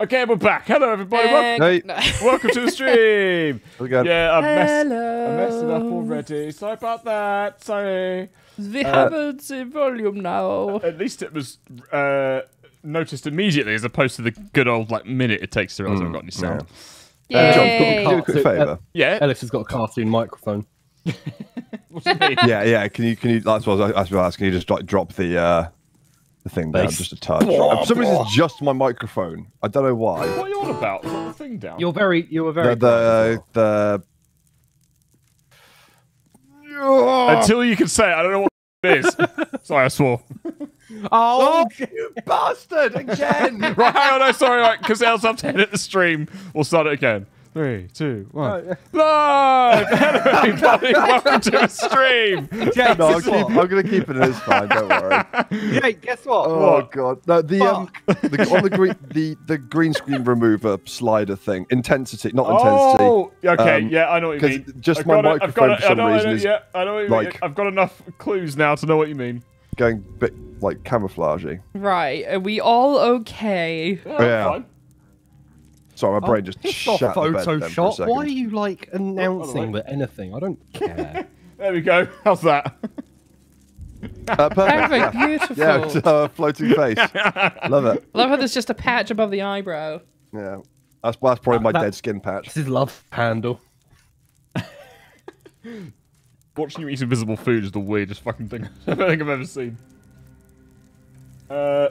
Okay, we're back. Hello, everybody. Welcome, Hey. No. welcome to the stream. Yeah, I messed, Hello. I messed it up already. Sorry about that. Sorry. We have it in volume now. At least it was uh, noticed immediately, as opposed to the good old like minute it takes to realize I haven't got any sound. Uh, John, can you do a quick favour? Yeah. Ellis has got a cartoon microphone. What do you mean? Yeah, yeah. Can you? Can you? That's what I was, I was gonna. Can you just like, drop the uh, the thing down Bass. just a touch? For some reason, it's just my microphone. I don't know why. what are you on about? Put the thing down. You're very, you were very. The the the. Until you can say it, I don't know what it is. Sorry, I swore. oh, oh you bastard! Again. right, hang on, no, sorry, right, because else I've to edit the stream. We'll start it again. Three, two, one. Live! Hello, everybody. Welcome to the stream. Jake, no, I'll keep, I'm gonna keep it. It's fine. Don't worry. Jake, guess what? Oh What? god. No, the um, the, on the green the the green screen remover slider thing. Intensity, not intensity. Oh, okay, Um, yeah, I know what you 'cause mean. just I've my got it, I've microphone got for some I know, I reason know, is yeah, I know what you mean. like- I've got enough clues now to know what you mean. Going a bit like camouflagey. Right, are we all okay? Yeah, Yeah. Fine. Sorry, my brain just It's shut not the for a Photoshop. second. Why are you like announcing that anything? I don't care. There we go. How's that? Uh, perfect. Perfect, Yeah, beautiful. yeah it's, uh, floating face. Love it. Love how there's just a patch above the eyebrow. Yeah, that's that's probably my That- dead skin patch. this is love handle. Watching you eat invisible food is the weirdest fucking thing I think I've ever seen. Uh,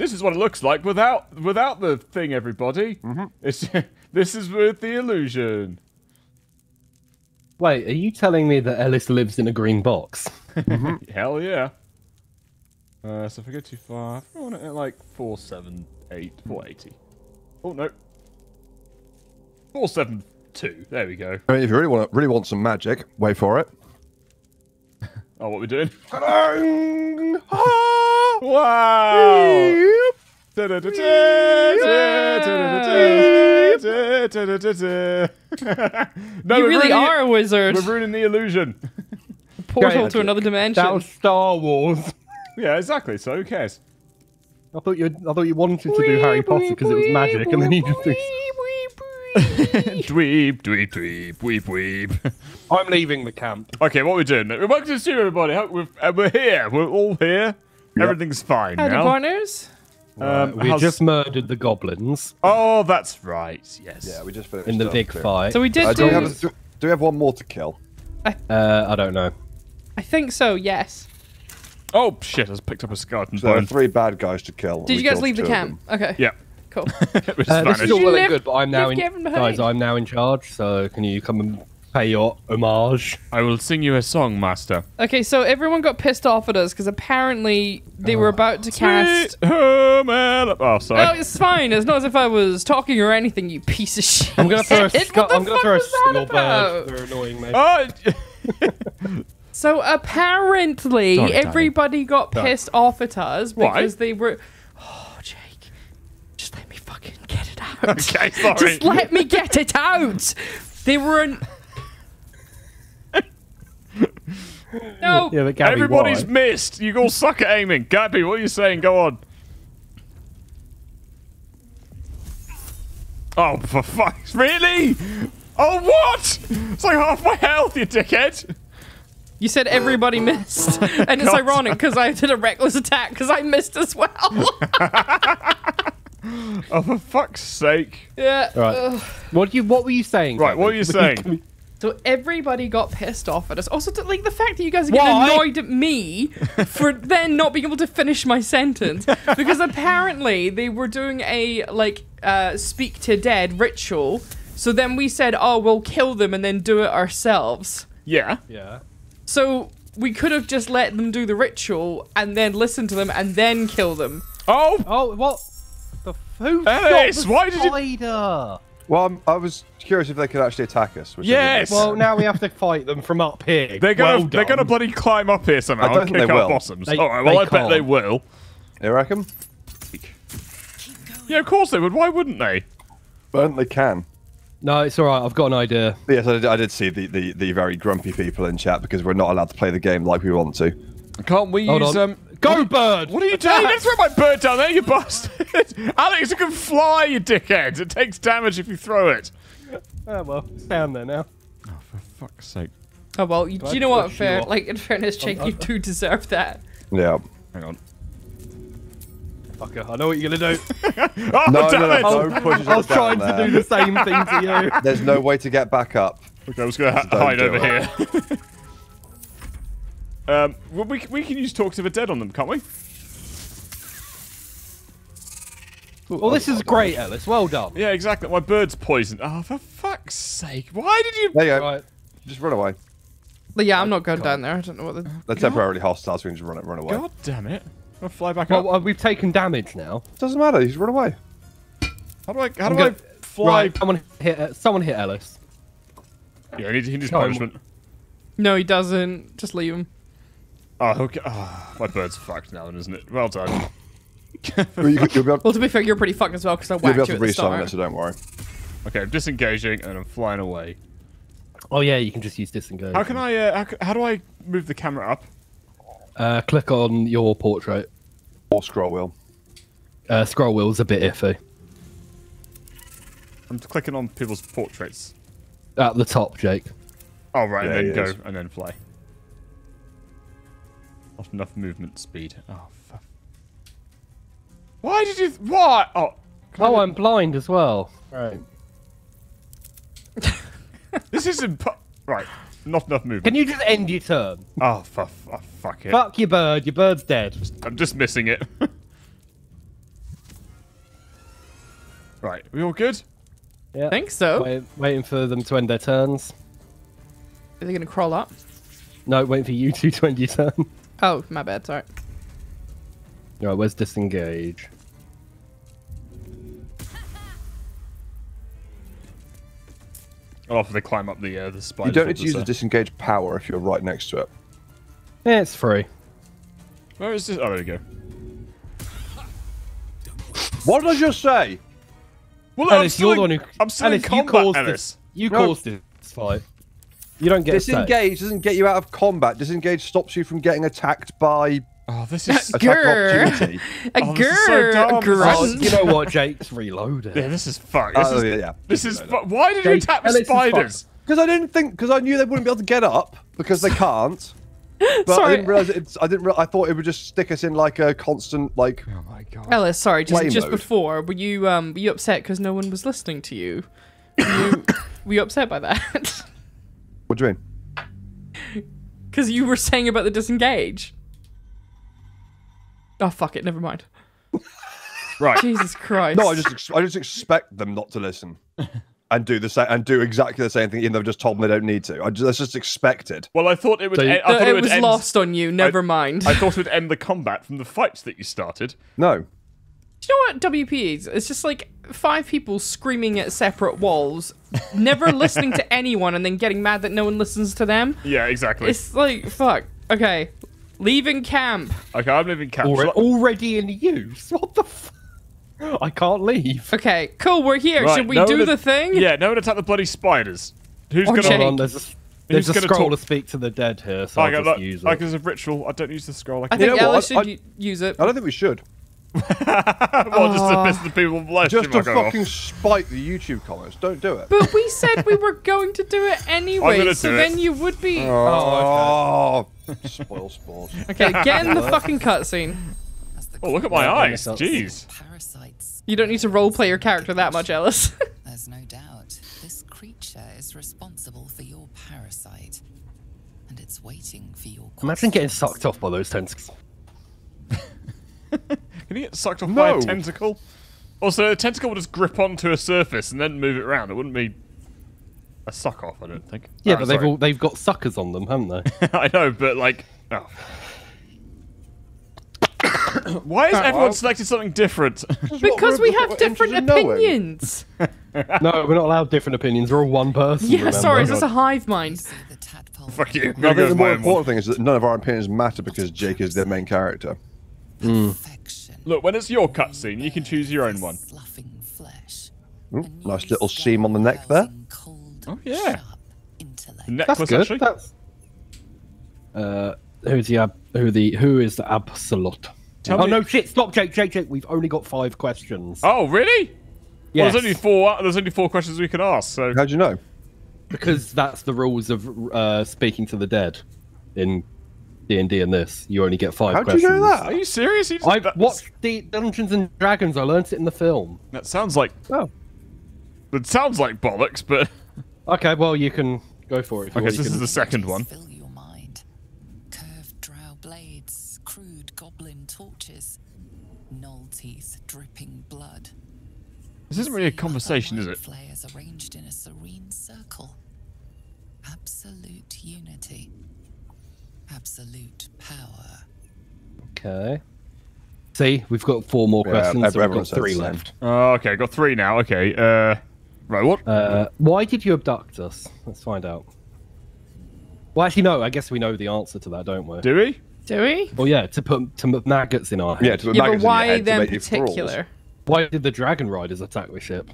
this is what it looks like without without the thing. Everybody, mm-hmm. it's this is with the illusion. Wait, are you telling me that Ellis lives in a green box? Hell yeah. Uh, so if I go too far, I want it at like 478, 480. Oh no. 472. There we go. I mean, if you really want really want some magic, wait for it. Oh, what we doing? Wow! no, you really are a wizard. We're ruining the illusion. Portal to another dimension. That was Star Wars. yeah, exactly. So who cares? I thought you, I thought you wanted to do Harry Potter because it was magic, and then you just do. dweeb, dweeb, dweeb, weep, weep. I'm leaving the camp. okay, what we're doing? Welcome to the studio, everybody. We're, uh, we're here. We're all here. Everything's fine Howdy, now. partners. Um, we how's- just murdered the goblins Oh, that's right. Yes. Yeah, we just finished in the up, big yeah. fight. So we did Uh, do, we have, do, do we have one more to kill? uh, I don't know. I think so. Yes. Oh shit! I just picked up a skeleton So there are three bad guys to kill. Did you guys leave the camp? Okay. Yeah. Cool. It Uh, this is all well and good, but I'm now in. Guys. I'm now in charge. So can you come and pay your homage? I will sing you a song, Master. Okay, so everyone got pissed off at us because apparently they were about to cast. Sweet home Oh, sorry. Oh, it's fine. It's not as if I was talking or anything. You piece of shit. I'm gonna throw a. What Sc- the I'm gonna fuck throw a was that single about? bird. They're annoying me. Oh, So apparently, Sorry, darling. everybody got Sorry. pissed off at us Why? because they were. Oh, Jake, just let me fucking get it out. okay, sorry. Just let me get it out. They were an. no. Yeah, but Gabby, Everybody's why? missed. You all suck at aiming. Gabby, what are you saying? Go on. Oh, for fuck's really? Oh, what? It's like half my health, you dickhead. You said everybody missed, and it's God. ironic because I did a reckless attack because I missed as well. Oh, for fuck's sake. yeah. Right. ugh. What you? What were you saying? Right, Gabby? what were you saying? So everybody got pissed off at us. Also, like the fact that you guys are getting Why? annoyed at me for then not being able to finish my sentence because apparently they were doing a like uh, speak to dead ritual. So then we said, "Oh, we'll kill them and then do it ourselves." Yeah. Yeah. So we could have just let them do the ritual and then listen to them and then kill them. Oh, Oh, what? The who Ellis, shot the why did you- spider? Well, I'm, I was curious if they could actually attack us. Which I Yes! Well, now we have to fight them from up here. they're gonna Well they're gonna bloody climb up here somehow I don't and think kick our bottoms. They- All right, well they I bet they will. you reckon? Yeah, of course they would. Why wouldn't they? But don't they can. No, it's all right. I've got an idea. Yes, I did, I did see the, the, the very grumpy people in chat because we're not allowed to play the game like we want to. Can't we Hold use on. um? Go, bird! What are you doing? You didn't throw my bird down there, you bastard! Alex, it can fly, you dickhead. It takes damage if you throw it. Oh, well, it's down there now. Oh, for fuck's sake! Oh well, you, do I you know what? you Fair, like in fairness, Jake, you do deserve that. Yeah. Hang on. Fucker, I know what you're gonna do. Oh, No, damn no, it! no, don't push I was us down trying to do the same thing to you. There's no way to get back up. Okay, I was gonna ha- Don't hide over it. here. Um, well, we we can use talk to the dead on them, can't we? Well, this is great, Ellis. Well done. Yeah, exactly. My bird's poisoned. Oh, for fuck's sake! Why did you? There you go. Right. Just run away. But yeah, I'm not going down there. I don't know what the. They're temporarily hostile, so we can just run it, run away. God damn it! I'll fly back up. Well, uh, we've taken damage now. Doesn't matter. Just run away. How do I? How I'm do gonna- I fly? Right, someone hit. Uh, someone hit Ellis. Yeah, he needs, he needs punishment. No, he doesn't. Just leave him. Oh, okay. Oh, my bird's fucked now, then, isn't it? Well done. Well, you, will be able, Well, to be fair, you're pretty fucked as well because I you'll be whacked able you to at the resummon start. it, so don't worry. Okay, I'm disengaging and I'm flying away. Oh yeah, you can just use disengage. How can I? Uh, how, how do I move the camera up? Uh, click on your portrait. Or scroll wheel. Uh, scroll wheel's a bit iffy. I'm clicking on people's portraits. At the top, Jake. Oh right, Yeah, and then go is. and then fly. Not enough movement speed. Oh fuck. Why did you? What? Oh. can Oh, do- I'm blind as well. Right. This isn't. Right. Not enough movement. Can you just end your turn? Oh, fu- oh, fuck it. Fuck your bird. Your bird's dead. I'm just missing it. right. We all good? Yeah. I think so. Wait, waiting for them to end their turns. Are they gonna crawl up? No, waiting for you two to end your turn. Oh, my bad. Sorry. Right, where's disengage? I'll offer to climb up the uh, the spider. You don't need to use the disengage power if you're right next to it. Yeah, it's free. Where is this? Oh, there we go. What did I just say? Well, Ellis, still you're the one who. I'm still Ellis, in you combat, caused Ellis. this. You No. caused this fight. You don't get a say. Disengage doesn't get you out of combat. Disengage stops you from getting attacked by Oh, this is. attack Grr. opportunity. A Oh, this so dumb. a This Oh, you know what? Jake's reloaded. yeah, this is fuck. This Oh, is. yeah, yeah. This is. Fu- why did you Jake, attack the Ellis is fucked. spiders? Because I didn't think, because I knew they wouldn't be able to get up because they can't. But I didn't realize it's. I didn't. Re- I thought it would just stick us in like a constant like. Oh my god. Ellis, sorry, just just mode. before, were you um were you upset because no one was listening to you? Were you, were you upset by that? What do you mean? Because you were saying about the disengage. Oh fuck it, never mind. Right. Jesus Christ. No, I just. Ex- I just expect them not to listen, and do the same and do exactly the same thing, even though I've just told them they don't need to. I just, that's just expected. Well, I thought it would. So you- e- I thought it would was end, lost on you. Never mind. I thought it would end the combat from the fights that you started. No. Do you know what WP is? It's just like five people screaming at separate walls, never listening to anyone, and then getting mad that no one listens to them. Yeah, exactly. It's like fuck. Okay, leaving camp. Okay, I'm leaving camp. Already, Shall I- already in use. What the? fuck? I can't leave. Okay, cool. We're here. Right, Should we no do the thing? Yeah, no one attack the bloody spiders. Who's Or gonna? Jake. Hold on, there's a, there's a gonna scroll talk- to speak to the dead here, so I I'll got just look, use like it. as a ritual. I don't use the scroll. I I can. think know what? Ellis should I- u- use it. I don't think we should. Well, just to piss the people on the Just stream to fucking off. spite the YouTube comments. Don't do it. But we said we were going to do it anyway, so do it. then you would be. Oh, oh spoil sport. Okay, get in the fucking cutscene. Oh, look at my eyes. Jeez. Parasites. You don't need to roleplay your character that much, Ellis. There's no doubt. This creature is responsible for your parasite. And it's waiting for your Imagine getting sucked off by those tentacles. Can you get sucked off by a tentacle? Also, a tentacle would just grip onto a surface and then move it around. It wouldn't be a suck off, I don't think. Yeah, Oh, but they've all they've got suckers on them, haven't they? I know, but like, oh. Why has everyone selected something different? because we have different opinions. no, we're not allowed different opinions. We're all one person. Yeah, remember? sorry, it's just a hive mind. The. Fuck you. No, I think the more my own one. important thing is that none of our opinions matter because Jake is the main character. Hmm. Perfection. Look, when it's your cutscene, you can choose your own one. Sloughing flesh. Ooh, nice little seam on the neck there. Cold, Oh, yeah. sharp intellect. That's good. actually. That's. Uh, who's the ab- who the who is the absolute? Tell oh me- no! Shit! Stop, Jake! Jake! Jake! We've only got five questions. Oh, really? yes, Well, there's only four. There's only four questions we can ask. So How'd you know? because that's the rules of uh, speaking to the dead in D and D. And this, you only get five How'd questions. you know that? are you serious? You just- I've that's- watched the Dungeons and Dragons. I learnt it in the film. That sounds like Oh. it sounds like bollocks, but Okay, well you can go for it. If you okay. want. So You this is the second one. Fill your mind. Curved drow blades, crude goblin torches, null teeth dripping blood. This isn't really a conversation, is it? Flayers arranged in a serene circle. Absolute unity. Absolute power. Okay. See, we've got four more Yeah, questions. so we've everyone got says three the same. left. Oh, okay, got three now. Okay. Uh, right. What? Uh, why did you abduct us? Let's find out. Well, actually, no. I guess we know the answer to that, don't we? Do we? Do we? Well, yeah, to put to put maggots in our head. Yeah, to put Yeah, maggots but in your why head to them make you thralls. particular? Why did the dragon riders attack the ship?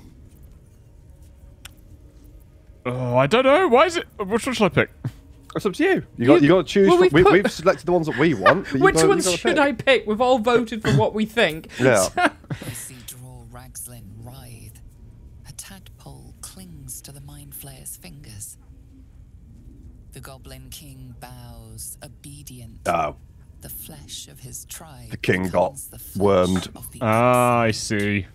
Oh, I don't know. Why is it? Which one should I pick? It's up to you. You got you, got to choose. well, we've we, put- We've selected the ones that we want. but you Which gotta- you ones gotta should pick. I pick? We've all voted for what we think. Yeah. You see Dror Ragzlin writhe. A tadpole clings to the mind flayer's fingers. The Goblin King bows, obedient. Oh, The flesh of his tribe. The king got the wormed. Ah, I see.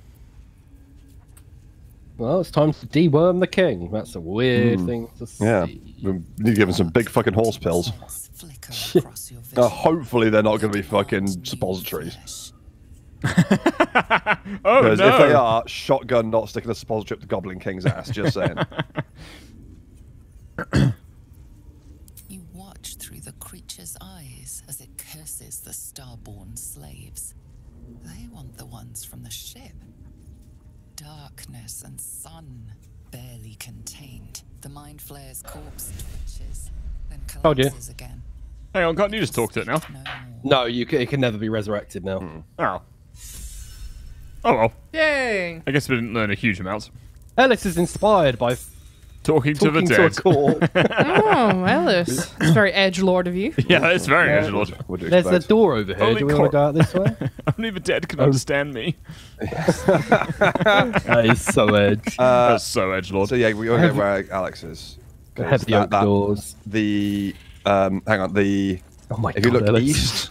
Well, it's time to deworm the king. That's a weird thing to say. yeah. We need to give him some big fucking horse pills. Thoughts flicker across your vision. Uh, hopefully, they're not going to be fucking suppositories. Flesh. Oh Because no! if they are, shotgun not sticking a suppository up the Goblin King's ass. Just saying. You watch through the creature's eyes as it curses the starborn slaves. They want the ones from the ship. Darkness and sun, barely contained. The mind flayer's corpse twitches, then Oh, dear. collapses again. Hang on, can't you just talk to it now? No you can, it can never be resurrected now. Hmm. Oh. Oh well. Yay! I guess we didn't learn a huge amount. Ellis is inspired by Talking, to the talking to, a dead. corpse. Oh, Ellis. It's very edge lord of you. yeah, it's very Yeah. edgelord. What do you There's a door over here. Only Do we want to go out this way? Only the dead can understand me. that is so edge. That's so edgelord. So yeah, we all get where Alex is. 'Cause Heavy that- oak that- doors. The um, hang on. The Oh my if you god, look Ellis. east,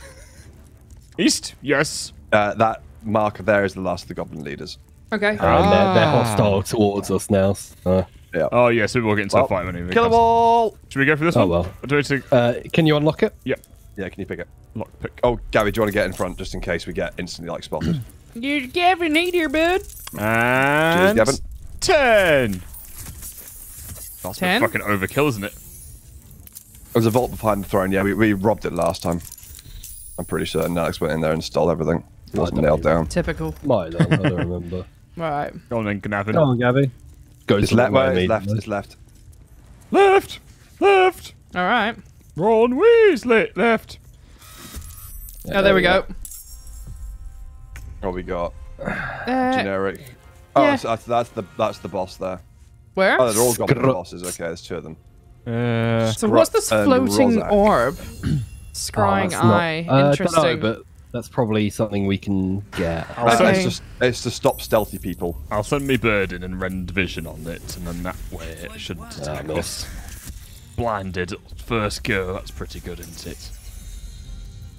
East, yes. uh, that marker there is the last of the Goblin leaders. Okay. And they're, they're Ah. hostile towards us now. so- Yeah. Oh yeah, so we'll get into Well, a fight when Kill them all. Should we go for this Oh, one? well. Do we take Uh, can you unlock it? Yeah. Yeah, can you pick it? Lock pick. Oh, Gabby, do you want to get in front just in case we get instantly like spotted? You Gavin need here, bud. And Gavin. ten. That's a 10? fucking overkill, isn't it? There's a vault behind the throne. Yeah, we, we robbed it last time. I'm pretty certain Alex went in there and stole everything. It wasn't nailed down. Typical. Might have, I don't remember. Right. Go on then, Gavin. Go on, Gabby. Go It's to the left. way it's left. It's left. Left, left. All right. Ron Weasley, left. oh, there we go. What we got? Uh, Generic. Oh, yeah. so that's, that's the that's the boss there. where? Oh, they're all goblin Scrub. bosses. Okay, there's two of them. Uh, so what's this floating Rozak. orb? Oh, Scrying not- eye. Uh, Interesting. dunno, but that's probably something we can get. I'll, Okay. it's just it's to stop stealthy people. I'll send me burden and rend vision on it, and then that way it shouldn't attack miss. us. Blinded first go. That's pretty good, isn't it?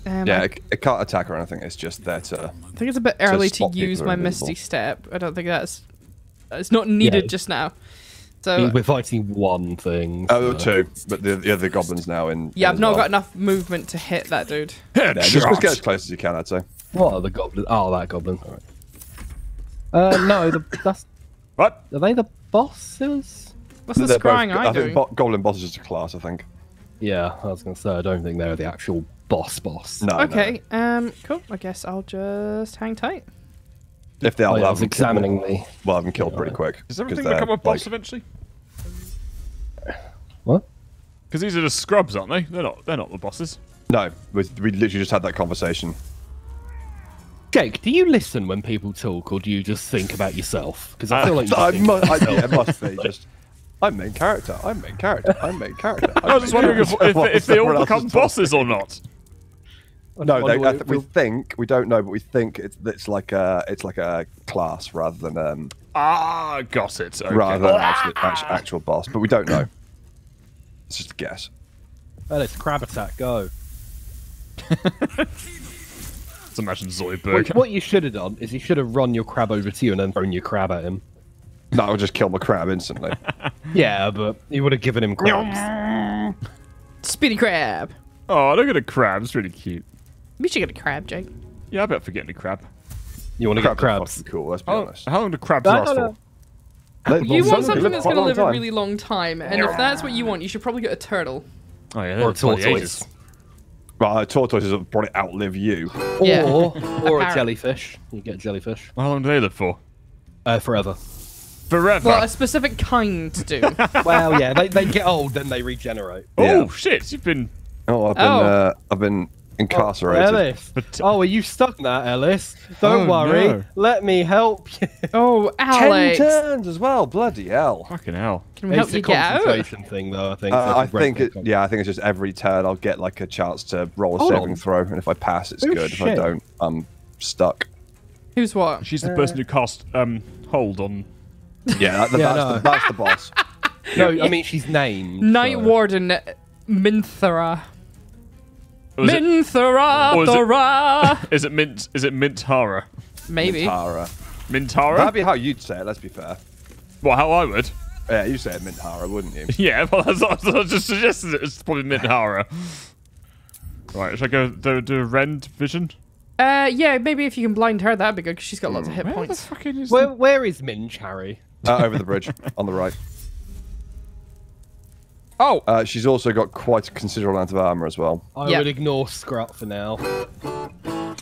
Um, Yeah, I, it, it can't attack or anything. It's just there to. I think it's a bit early to spot people use my invisible. Misty Step. I don't think that's. It's not needed Yeah. just now. So We're fighting one thing. Oh, so- two, but the, the other goblins now in. yeah, I've not well. got enough movement to hit that dude. Yeah, just, just get as close as you can. I'd say. What are the goblins? Oh, that goblin. All right. Uh, no, the, that's What? are they the bosses? What's the They're both- scrying eye I doing? think bo- goblin boss is just a class. I think. Yeah, I was gonna say I don't think they're the actual boss boss. No. no, no. Okay, um, cool. I guess I'll just hang tight. If they are, Oh, yeah, we'll I have was them examining killed, the. We'll have them killed pretty quick. Does 'cause everything become a boss like- eventually? What? Because these are just scrubs, aren't they? They're not. They're not the bosses. No, we, we literally just had that conversation. Jake, do you listen when people talk, or do you just think about yourself? Because I feel like you I, think mu- about I, yeah, it must be just. I'm main character. I'm main character. I'm main character. I was just wondering if, if, if they all become bosses or not. I No, they, what I th- we will- think we don't know, but we think it's it's like a it's like a class rather than um Ah, got it. Okay. rather than actual, actual, actual boss, but we don't know. It's just a guess. Well, it's crab attack. Go. Let's imagine Zoidberg. What, what you should have done is you should have run your crab over to you and then thrown your crab at him. That would just kill my crab instantly. Yeah, but you would have given him crabs. Speedy crab. Oh, look at a crab. It's really cute. We should get a crab, Jake. Yeah, I bet for getting a crab. You want to get Crabs are crabs? fucking cool. Let's be How, honest. how long do crabs No, last no, no. for? They- You some want of them something live that's going to long live a really long time, and if that's what you want, you should probably get a turtle. Oh, yeah, Or they're a tortoise. ages. Well, tortoises will probably outlive you. Yeah. Or, or a parrot. jellyfish. You get a jellyfish. How long do they live for? Uh, forever. Forever. Well, a specific kind do. well, yeah, they, they get old, then they regenerate. oh, Yeah. shit. You've been. Oh, I've been Oh. uh, I've been incarcerated. Ellis. Oh, are you stuck now, Ellis? Don't Oh, worry. no. Let me help you. Oh, Alex. Ten turns as well. Bloody hell. Fucking hell. Can we help It's a you get out? concentration thing, though. I think. Uh, I it's a great think it, yeah, I think it's just every turn I'll get like a chance to roll a Hold saving on. throw, and if I pass, it's Oh, good. If I don't, I'm stuck. Who's what? She's the person who cast um, hold on. Yeah, that, Yeah, that's, no. the, that's the boss. No, I mean she's named. Night so- Warden Minthara. Was it, Minthara, is it- it Mint? Is it Mintara? Maybe. Mintara. Mintara? That'd be how you'd say it. Let's be fair. Well, how I would. Yeah, you say it Mintara, wouldn't you? Yeah, well, that's what I just suggested. it. It's probably Mintara. right, should I go do, do a rend vision? Uh, yeah, maybe if you can blind her, that'd be good because she's got lots of hit Where the points. fucking is Where, where is Minch, Harry? Uh, over the bridge on the right. Oh, Uh, she's also got quite a considerable amount of armor as well. I Yeah. would ignore Scrut for now.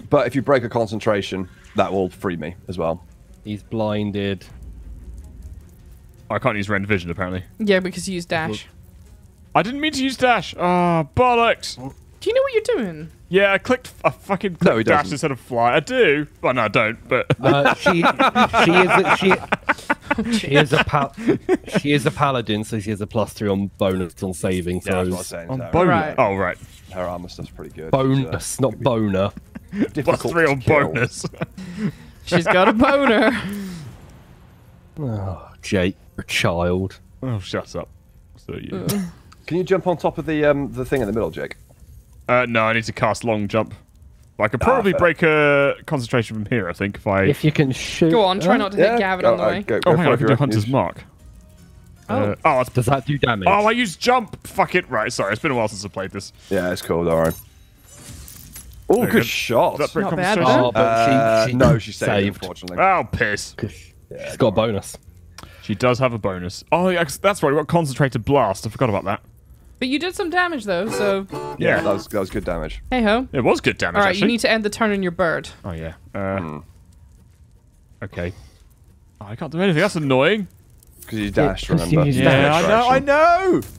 But if you break a concentration, that will free me as well. He's blinded. I can't use rend vision apparently. Yeah, because you use dash. I didn't mean to use dash. Ah, bollocks. Do you know what you're doing? Yeah, I clicked. I fucking clicked No, dash doesn't. instead of fly. I do. Well, no, I don't. But Uh, she she is a, she, she is a pal- she is a paladin, so she has a plus three on bonus on saving Yeah, that's what I was throws. saying. on her, bonus. Right. Oh, right. her armor stuff's pretty good. bonus, not boner. It's, Plus difficult three on bonus. She's got a boner. Oh, Jake, a child. oh, shut up. So you. Can you jump on top of the um the thing in the middle, Jake? Uh, no, I need to cast long jump. I could probably fair. break a concentration from here. I think if I. If you can shoot. Go on, try not to hit Gavin on the uh, way. Go, oh, hang on, I can do Hunter's you- Mark. Oh. Uh, oh, Does that do damage? oh, I used jump. Fuck it. Right, sorry. It's been a while since I played this. Yeah, it's cool. Don't. Oh, good good. shot. Does that break Not bad. Oh, but Uh, she, she no, she saved, saved. unfortunately. Oh, piss. 'Cause She's got a bonus. She does have a bonus. Oh, yeah, 'cause that's right. We got concentrated blast. I forgot about that. But you did some damage though, so yeah, Yeah. that was that was good damage. hey ho. It was good damage. All right, actually. you need to end the turn on your bird. Oh yeah. Uh, Okay. Oh, I can't do anything. That's annoying. Because you dashed, you remember? used Yeah, dash. I know. I know.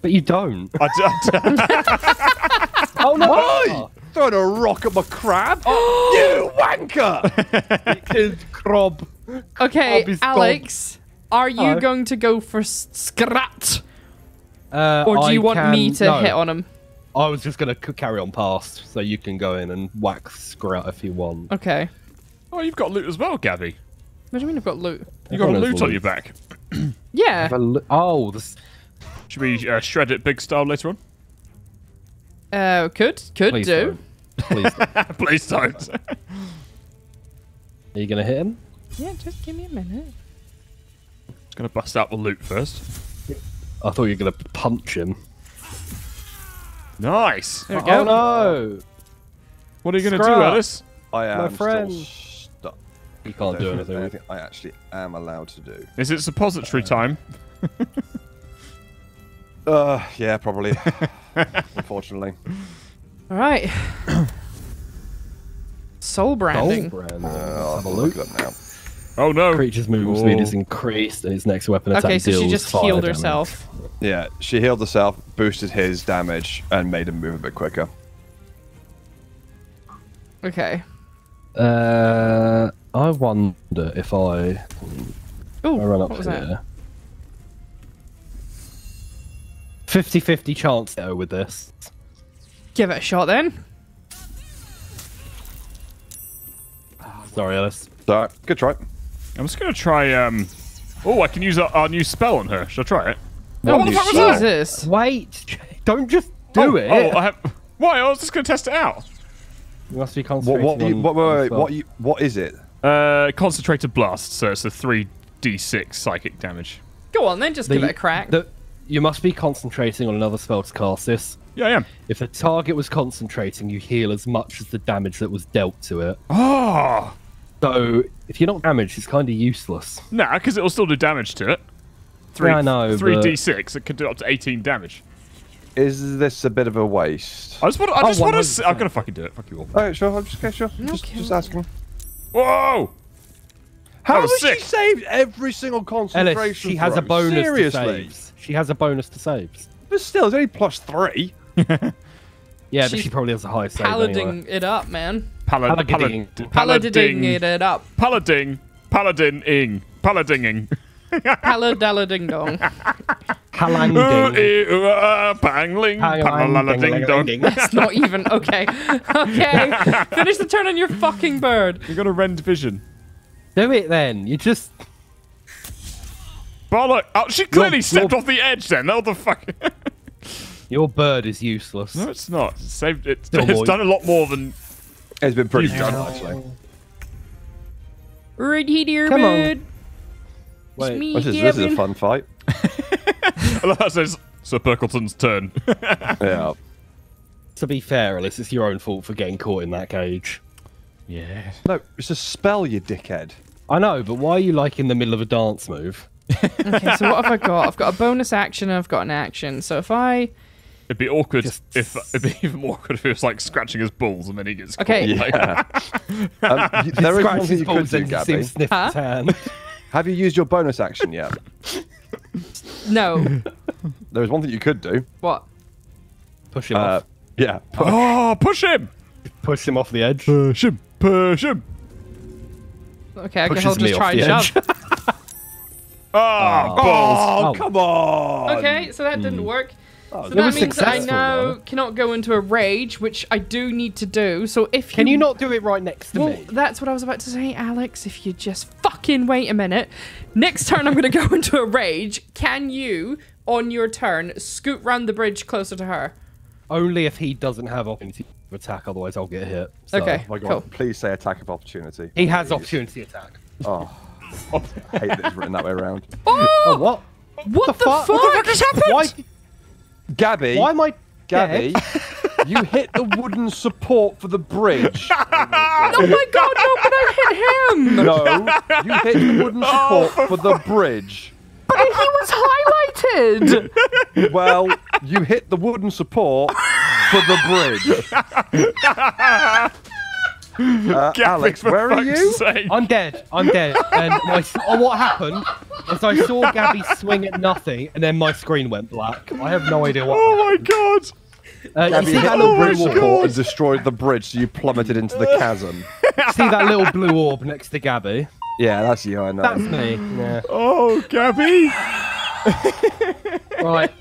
But you don't. I d- I d- Oh no! Oi! Throwing a rock at my crab? you wanker! Kid Crob. Okay, Bobby's Alex, are you Hello. going to go for s- Scrat, Uh, or do I you want me to no, hit on him? I was just gonna carry on past, so you can go in and whack Scrat if you want. Okay. oh, you've got loot as well, Gabby. What do you mean I've got loot? You got Everyone has loot on your back. Yeah. But Oh, this. Should we uh, shred it big style later on? Uh, could could Please do. don't. Please. don't. Are Please don't. you gonna hit him? Yeah, just give me a minute. Gonna bust out the loot first. I thought you were gonna punch him. Nice. There we Oh go. no! What are you gonna do, Scrap. Alice? I am My friend. still stuck. You can't do anything. anything I actually am allowed to do. Is it suppository time? Uh, yeah, probably. Unfortunately. All right. Soul branding. Gold brand. Uh, I'll Have a look look. it up now. Oh no. Creature's movement speed is increased, and his next weapon attack Okay, so she just fire healed damage. herself. Yeah, she healed herself, boosted his damage, and made him move a bit quicker. Okay. Uh, I wonder if I, Oh, I run what up was here. that? 50-50 chance though with this. Give it a shot then. Sorry, Ellis. So, good try. I'm just gonna try. Um. Oh, I can use our, our new spell on her. Should I try it? Oh, what the fuck was that? Jesus. Wait, don't just do oh, it. Oh, I have. Why? I was just gonna test it out. you must be What? concentrating What? You, on- what? Wait, on wait, what? You, what is it? Uh, concentrated blast. So it's a three d6 psychic damage. Go on then, just The- give it a crack. the- you must be concentrating on another spell to cast this. Yeah, I am. If the target was concentrating, you heal as much as the damage that was dealt to it. Oh, So if you're not damaged, it's kind of useless. nah, because it will still do damage to it. Three, Yeah, I know, Three but- d6. It can do up to 18 damage. Is this a bit of a waste? I just want. I Oh, just want to. 100%. I'm gonna fucking do it. Fuck you all. Oh, sure. I'm just, okay, sure. Just, Okay. just asking. Whoa! How was has sick. she saved every single concentration? Ellis, she has a throw? bonus to Seriously, saves. She has a bonus to saves. but still, it's only plus three. Yeah, but she probably has a high save Palading anyway. it up, man. Palad- Paladin. palad- it up. Paladin. Paladin-ing. Paladinging. Paladallading dong. Ooh, Palanding. ee, ooh, Pangling. Palading dong. It's not even okay. Okay, finish the turn on your fucking bird. You got a rend vision. Do it then. You just Bollock. Oh, she clearly You're- stepped you're- off the edge then. What the fuck? your bird is useless. no, it's not. It's saved. It's, it's done a lot more than. It's been pretty You've good, done- actually. Right here, Come on. Wait, me, This is, this is a fun fight. I love how it says Sir Pirckleton's turn. Yeah. to be fair, Ellis, it's your own fault for getting caught in that cage. yeah. No, it's a spell, you dickhead. I know, but why are you like in the middle of a dance move? Okay, so what have I got? I've got a bonus action and I've got an action. So if I It'd be awkward Just- if it'd be even more awkward if it was like scratching his balls and then he gets Okay. caught. Like, Yeah. um, y- there is Scratch one thing his you could balls do, and you see him Gabby. Huh? Have you used your bonus action yet? no, There is one thing you could do. what? Push him Uh, off. yeah. oh, push him! Push him off the edge. Push him! Push him! Okay, I guess I'll just try and the edge. shove. Ah, balls! Oh, Oh. come on! Okay, so that didn't work. Oh, so that was means that I successful, now though. cannot go into a rage, which I do need to do. So if Can you not do it right next to Well, me? that's what I was about to say, Alex. If you just fucking wait a minute. Next turn, I'm going to go into a rage. Can you, on your turn, scoot round the bridge closer to her? Only if he doesn't have opportunity to attack, otherwise I'll get hit. So- Okay. Oh my god, Cool. please say attack of opportunity. He has opportunity attack. Oh. I hate that it's written that way around. Oh, oh what? What the, fuck? fuck? What the fuck just happened? Why, Gabby, why am I Gabby, dead? you hit the wooden support for the bridge. Oh my god, no, but I hit him! No, you hit the wooden oh, support for the bridge. But he was highlighted! Well, you hit the wooden support for the bridge. Uh, Alex, for where are you? sake. I'm dead. I'm dead. And my, oh, what happened was I saw Gabby swing at nothing, and then my screen went black. I have no idea what. Oh my god! Uh, you see hit that the little bridge blue orb? support and destroyed the bridge, so you plummeted into the chasm. See that little blue orb next to Gabby? Yeah, that's you, I know. That's me. Yeah. Oh, Gabby! Right.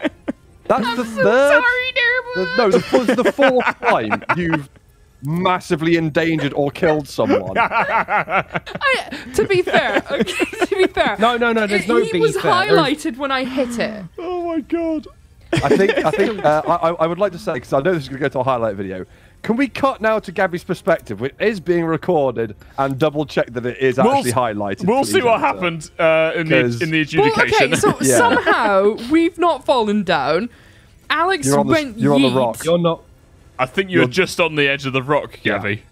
That's the third. Sorry, the- no, this was the fourth time you've massively endangered or killed someone. I, to be fair, okay, to be fair. No, no, no. There's he no being was fair. There's- highlighted when I hit it. Oh my god! I think. I think. Uh, I, I- I would like to say because I know this is going to go to a highlight video. Can we cut now to Gabby's perspective, which is being recorded, and double check that it is We'll actually highlighted? We'll see what happened uh, in the 'Cause- in the adjudication. Well, okay, so Yeah. somehow we've not fallen down. Alex You're on the- went you're on the rock. You're not. I think you're You're- just on the edge of the rock, Yeah. Gabby.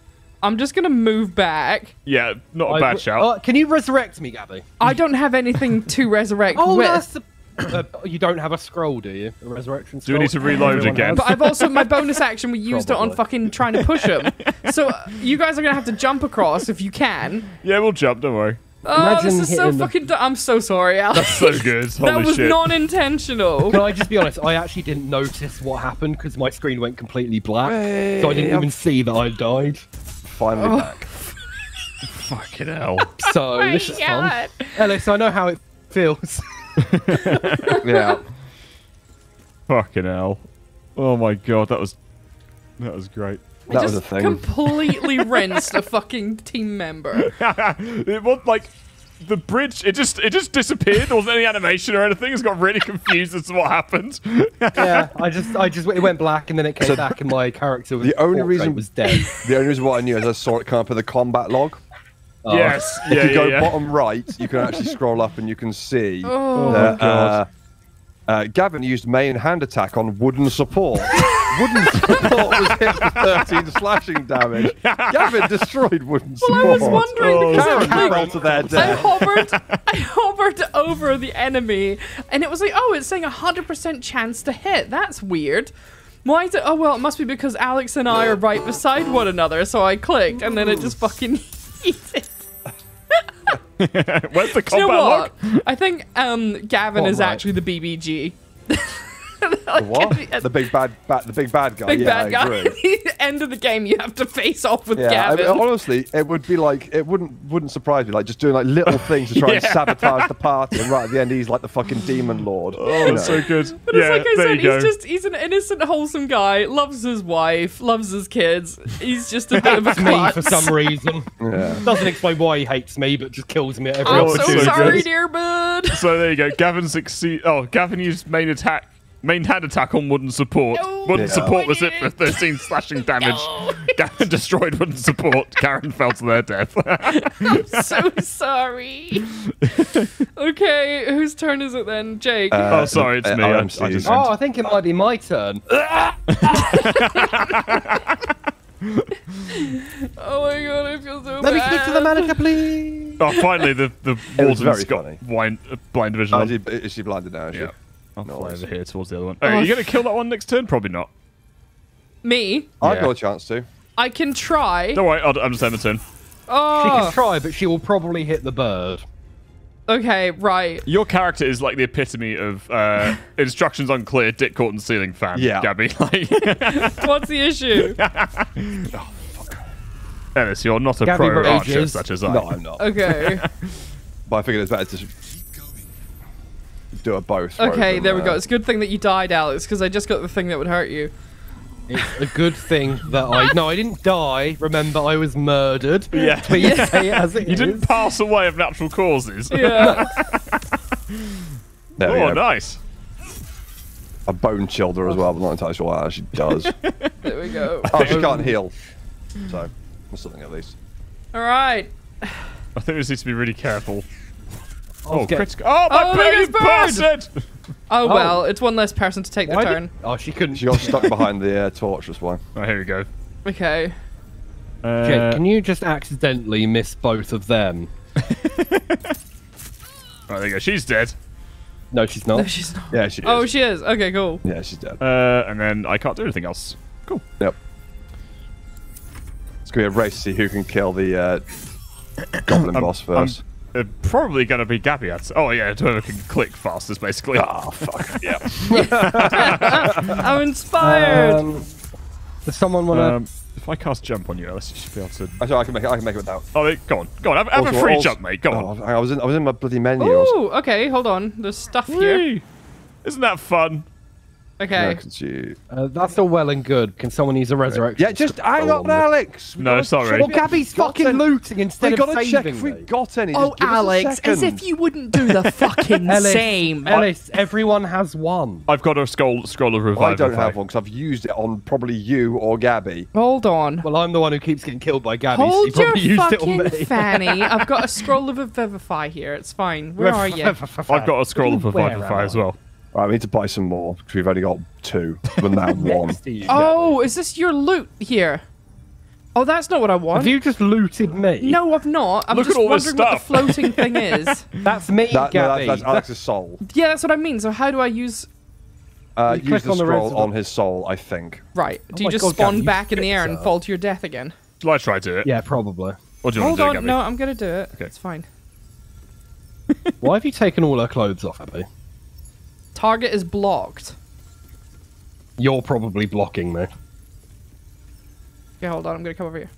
I'm just gonna move back. Yeah, not a I- bad shout. Uh, can you resurrect me, Gabby? I don't have anything to resurrect Oh, with. that's the. Uh, you don't have a scroll, do you? A resurrection Do we need to reload again? has? But I've also my bonus action. We used it on fucking trying to push him. So uh, you guys are gonna have to jump across if you can. yeah, we'll jump. Don't worry. Oh, this is so hitting the- fucking. Du- I'm so sorry, Alex. That's so good. Holy that was shit. non-intentional. Can I just be honest? I actually didn't notice what happened because my screen went completely black, Hey, so I didn't I'm even see that I died. Finally Oh. back. Fucking hell. So oh My this is fun. God. Ellis, I know how it feels. Yeah. Fucking hell. Oh my god, that was that was great. That was a thing. completely rinsed a fucking team member. it was like the bridge. It just it just disappeared. There wasn't any animation or anything. It's got really confused as to what happened. yeah, I just, I just, it went black and then it came back and my character was The only portrait reason was dead. The only reason why I knew is I saw it come up in the combat log. Oh. Yes. If Yeah. you go yeah, yeah. bottom right, you can actually scroll up and you can see Oh, that uh, uh, Gavin used main hand attack on wooden support. Wooden support was hit for 13 slashing damage. Gavin destroyed wooden support. Well, I was wondering Oh, because Karen it, like, fell to their I hovered, I hovered over the enemy, and it was like, oh, it's saying hundred percent chance to hit. That's weird. Why is it? Oh well, it must be because Alex and I are right beside one another. So I clicked, and then it just fucking yeeted. Where's the Do you combat know log? I think um, Gavin What, is right? actually the BBG. The what? The big bad, bad, the big bad guy. Big yeah, bad I guy. agree. End of the game, you have to face off with Yeah, I Gavin. mean, honestly, it would be like it wouldn't wouldn't surprise me, like just doing like little things to try and sabotage the party, and right at the end, he's like the fucking demon lord. Oh, you know. so good. But yeah, it's like I there said, you go. he's just he's an innocent, wholesome guy, loves his wife, loves his kids. He's just a bit of a me for some reason. Yeah. Doesn't explain why he hates me, but just kills me at every I'm Oh, so it's opportunity. so sorry, dear bud. So there you go. Gavin succeed. Oh, Gavin used main attack, main hand attack on wooden support. No, wooden Yeah. support was I hit for didn't. 13 slashing damage. No. Gavin destroyed wooden support. Karen fell to their death. I'm so sorry. okay, whose turn is it then? Jake. Uh, oh, sorry, it's uh, me. I, I RMC. just. Oh, I think it might be my turn. oh my god, I feel so Let me bad. speak to the manager, please. Oh, finally, the the was warden's very got funny. blind, uh, blind division. Oh, is, she, is she blinded now? Is she? Yeah. I'll No fly over here towards the other one. Oh, are you going to kill that one next turn? Probably not. Me? I've Yeah. got a chance to. I can try. Don't worry, I'll, I'm just end the turn. She Oh, can try, but she will probably hit the bird. okay, right. Your character is like the epitome of uh, instructions unclear, dick caught in ceiling fan. Yeah. Gabby. Like, What's the issue? Ellis, you're not a Gabby pro archer rages. such as I. No, I'm not. Okay. But I figured it's better to just do a both. rather Okay, there we go. It's a good thing that you died, Alex, because I just got the thing that would hurt you. It's a good thing that I. No, I didn't die. Remember, I was murdered. Yeah. Please say it as it You is. didn't pass away of natural causes. Yeah. There we oh, go. nice. A bone chilled her as well, but not entirely sure what she does. there we go. oh, she um, can't heal. So, that's something at least. All right. I think we just need to be really careful. Oh, get- critical. Oh, my Oh, there baby Bird! Oh, well, it's one less person to take the turn. did- Oh, she couldn't. She got stuck behind the uh, torch, that's why. Oh, here we go. Okay. Uh, Jake, can you just accidentally miss both of them? Oh, there you go. She's dead. No, she's not. No, she's not. Yeah, she is. Oh, she is. Okay, cool. yeah, she's dead. Uh, and then I can't do anything else. Cool. Yep. It's going to be a race to see who can kill the uh, goblin boss I'm first. Uh, probably going to be Gabby. I'd say. Oh, yeah, whoever can click fastest, basically. Ah, fuck. yeah. I'm inspired. Um, does someone want to? Um, if I cast jump on you, Ellis, you should be able to. Actually, I can make it. I can make it without. Oh, go on. Go on. Have, have a free also- jump, mate. Go Oh, on. I was in. I was in my bloody menu. I was- Ooh, okay, hold on. There's stuff here. Whee! Isn't that fun? Okay. Yeah, 'cause Uh, that's all well and good. Can someone use a resurrection? Yeah, just spell hang on on. Alex. We No, sorry. Well, Gabby's fucking any- looting instead We of gotta saving check if me. we got any. Oh, Just give us a Alex, as if you wouldn't do the fucking Ellis, same. Ellis, everyone has one. I've got a scroll, scroll of revival. I don't have effect. one because I've used it on probably you or Gabby. Hold on. Well, I'm the one who keeps getting killed by Gabby. so Hold you probably your used it on fucking me. fanny. I've got a scroll of a vivify here. It's fine. Where are you? I've got a scroll of Where revival am I? as well. Right, we need to buy some more because we've only got two, but now one. You, Oh, is this your loot here? Oh, that's not what I want. Have you just looted me? No, I've not. I'm Look just at all this wondering what the floating thing is. That's me, That, no, Gabby. that's, that's Alex's soul. Yeah, that's what I mean. So how do I use? Uh, You use the on the scroll on his soul, I think. Right. Do you just God, spawn Gabby, back in the air and shit, fall to your death again? Shall I try to do it? Yeah, probably. Or do you want Hold to do on. it, Gabby? No, I'm gonna do it. Okay. It's fine. Why have you taken all her clothes off, Abby? Target is blocked. You're probably blocking me. Okay, hold on. I'm gonna come over here.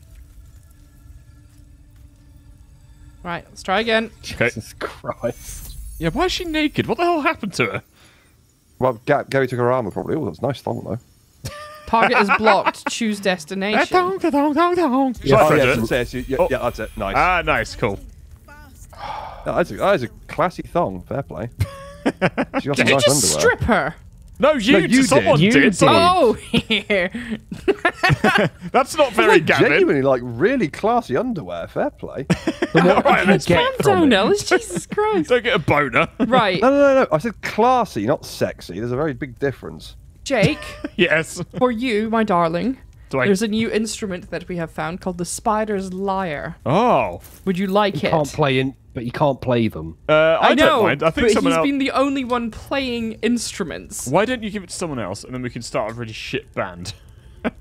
Right. Let's try again. Okay. Jesus Christ. Yeah, why is she naked? What the hell happened to her? Well, Ga- Gabby took her armor probably. Oh, that's nice thong though. Target is blocked. Choose destination. Dong, dong, dong, dong. Shall I Oh, fetch yeah, it? so- so- so- yeah, Oh. yeah, that's it. Nice. Ah, nice, cool. That is, a, that is a classy thong. Fair play. She got some Did you nice just underwear. strip her? No, you, No, did. you someone did. You did. did. Oh, here. That's not very like Gavin. genuinely like really classy underwear. Fair play. All right, let's get Calm from down, it? Ellis. Jesus Christ. don't get a boner. Right, no, no, no, no. I said classy, not sexy. There's a very big difference. Jake, yes. for you, my darling, Do I? there's a new instrument that we have found called the Spider's Lyre. Oh, Would you like You it? can't play in, but you can't play them. uh, I, I know, don't mind. I think but someone he's else. been the only one playing instruments. Why don't you give it to someone else, and then we can start a really shit band.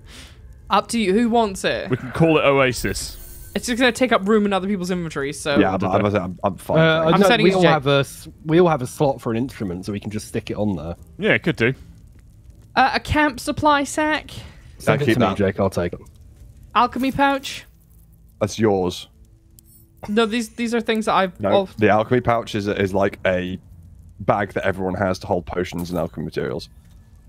Up to you. Who wants it? We can call it Oasis. It's just gonna take up room in other people's inventory. So yeah, did I'm. I'm, I'm, I'm fine. Uh. I I'm know, sending we all have a s- we all have a slot for an instrument, so we can just stick it on there. Yeah, it could do. uh, a camp supply sack, Send it keep to me. Jake. I'll take it. alchemy pouch. That's yours. No, these these are things that I've. No, well, the alchemy pouch is, is like a bag that everyone has to hold potions and alchemy materials.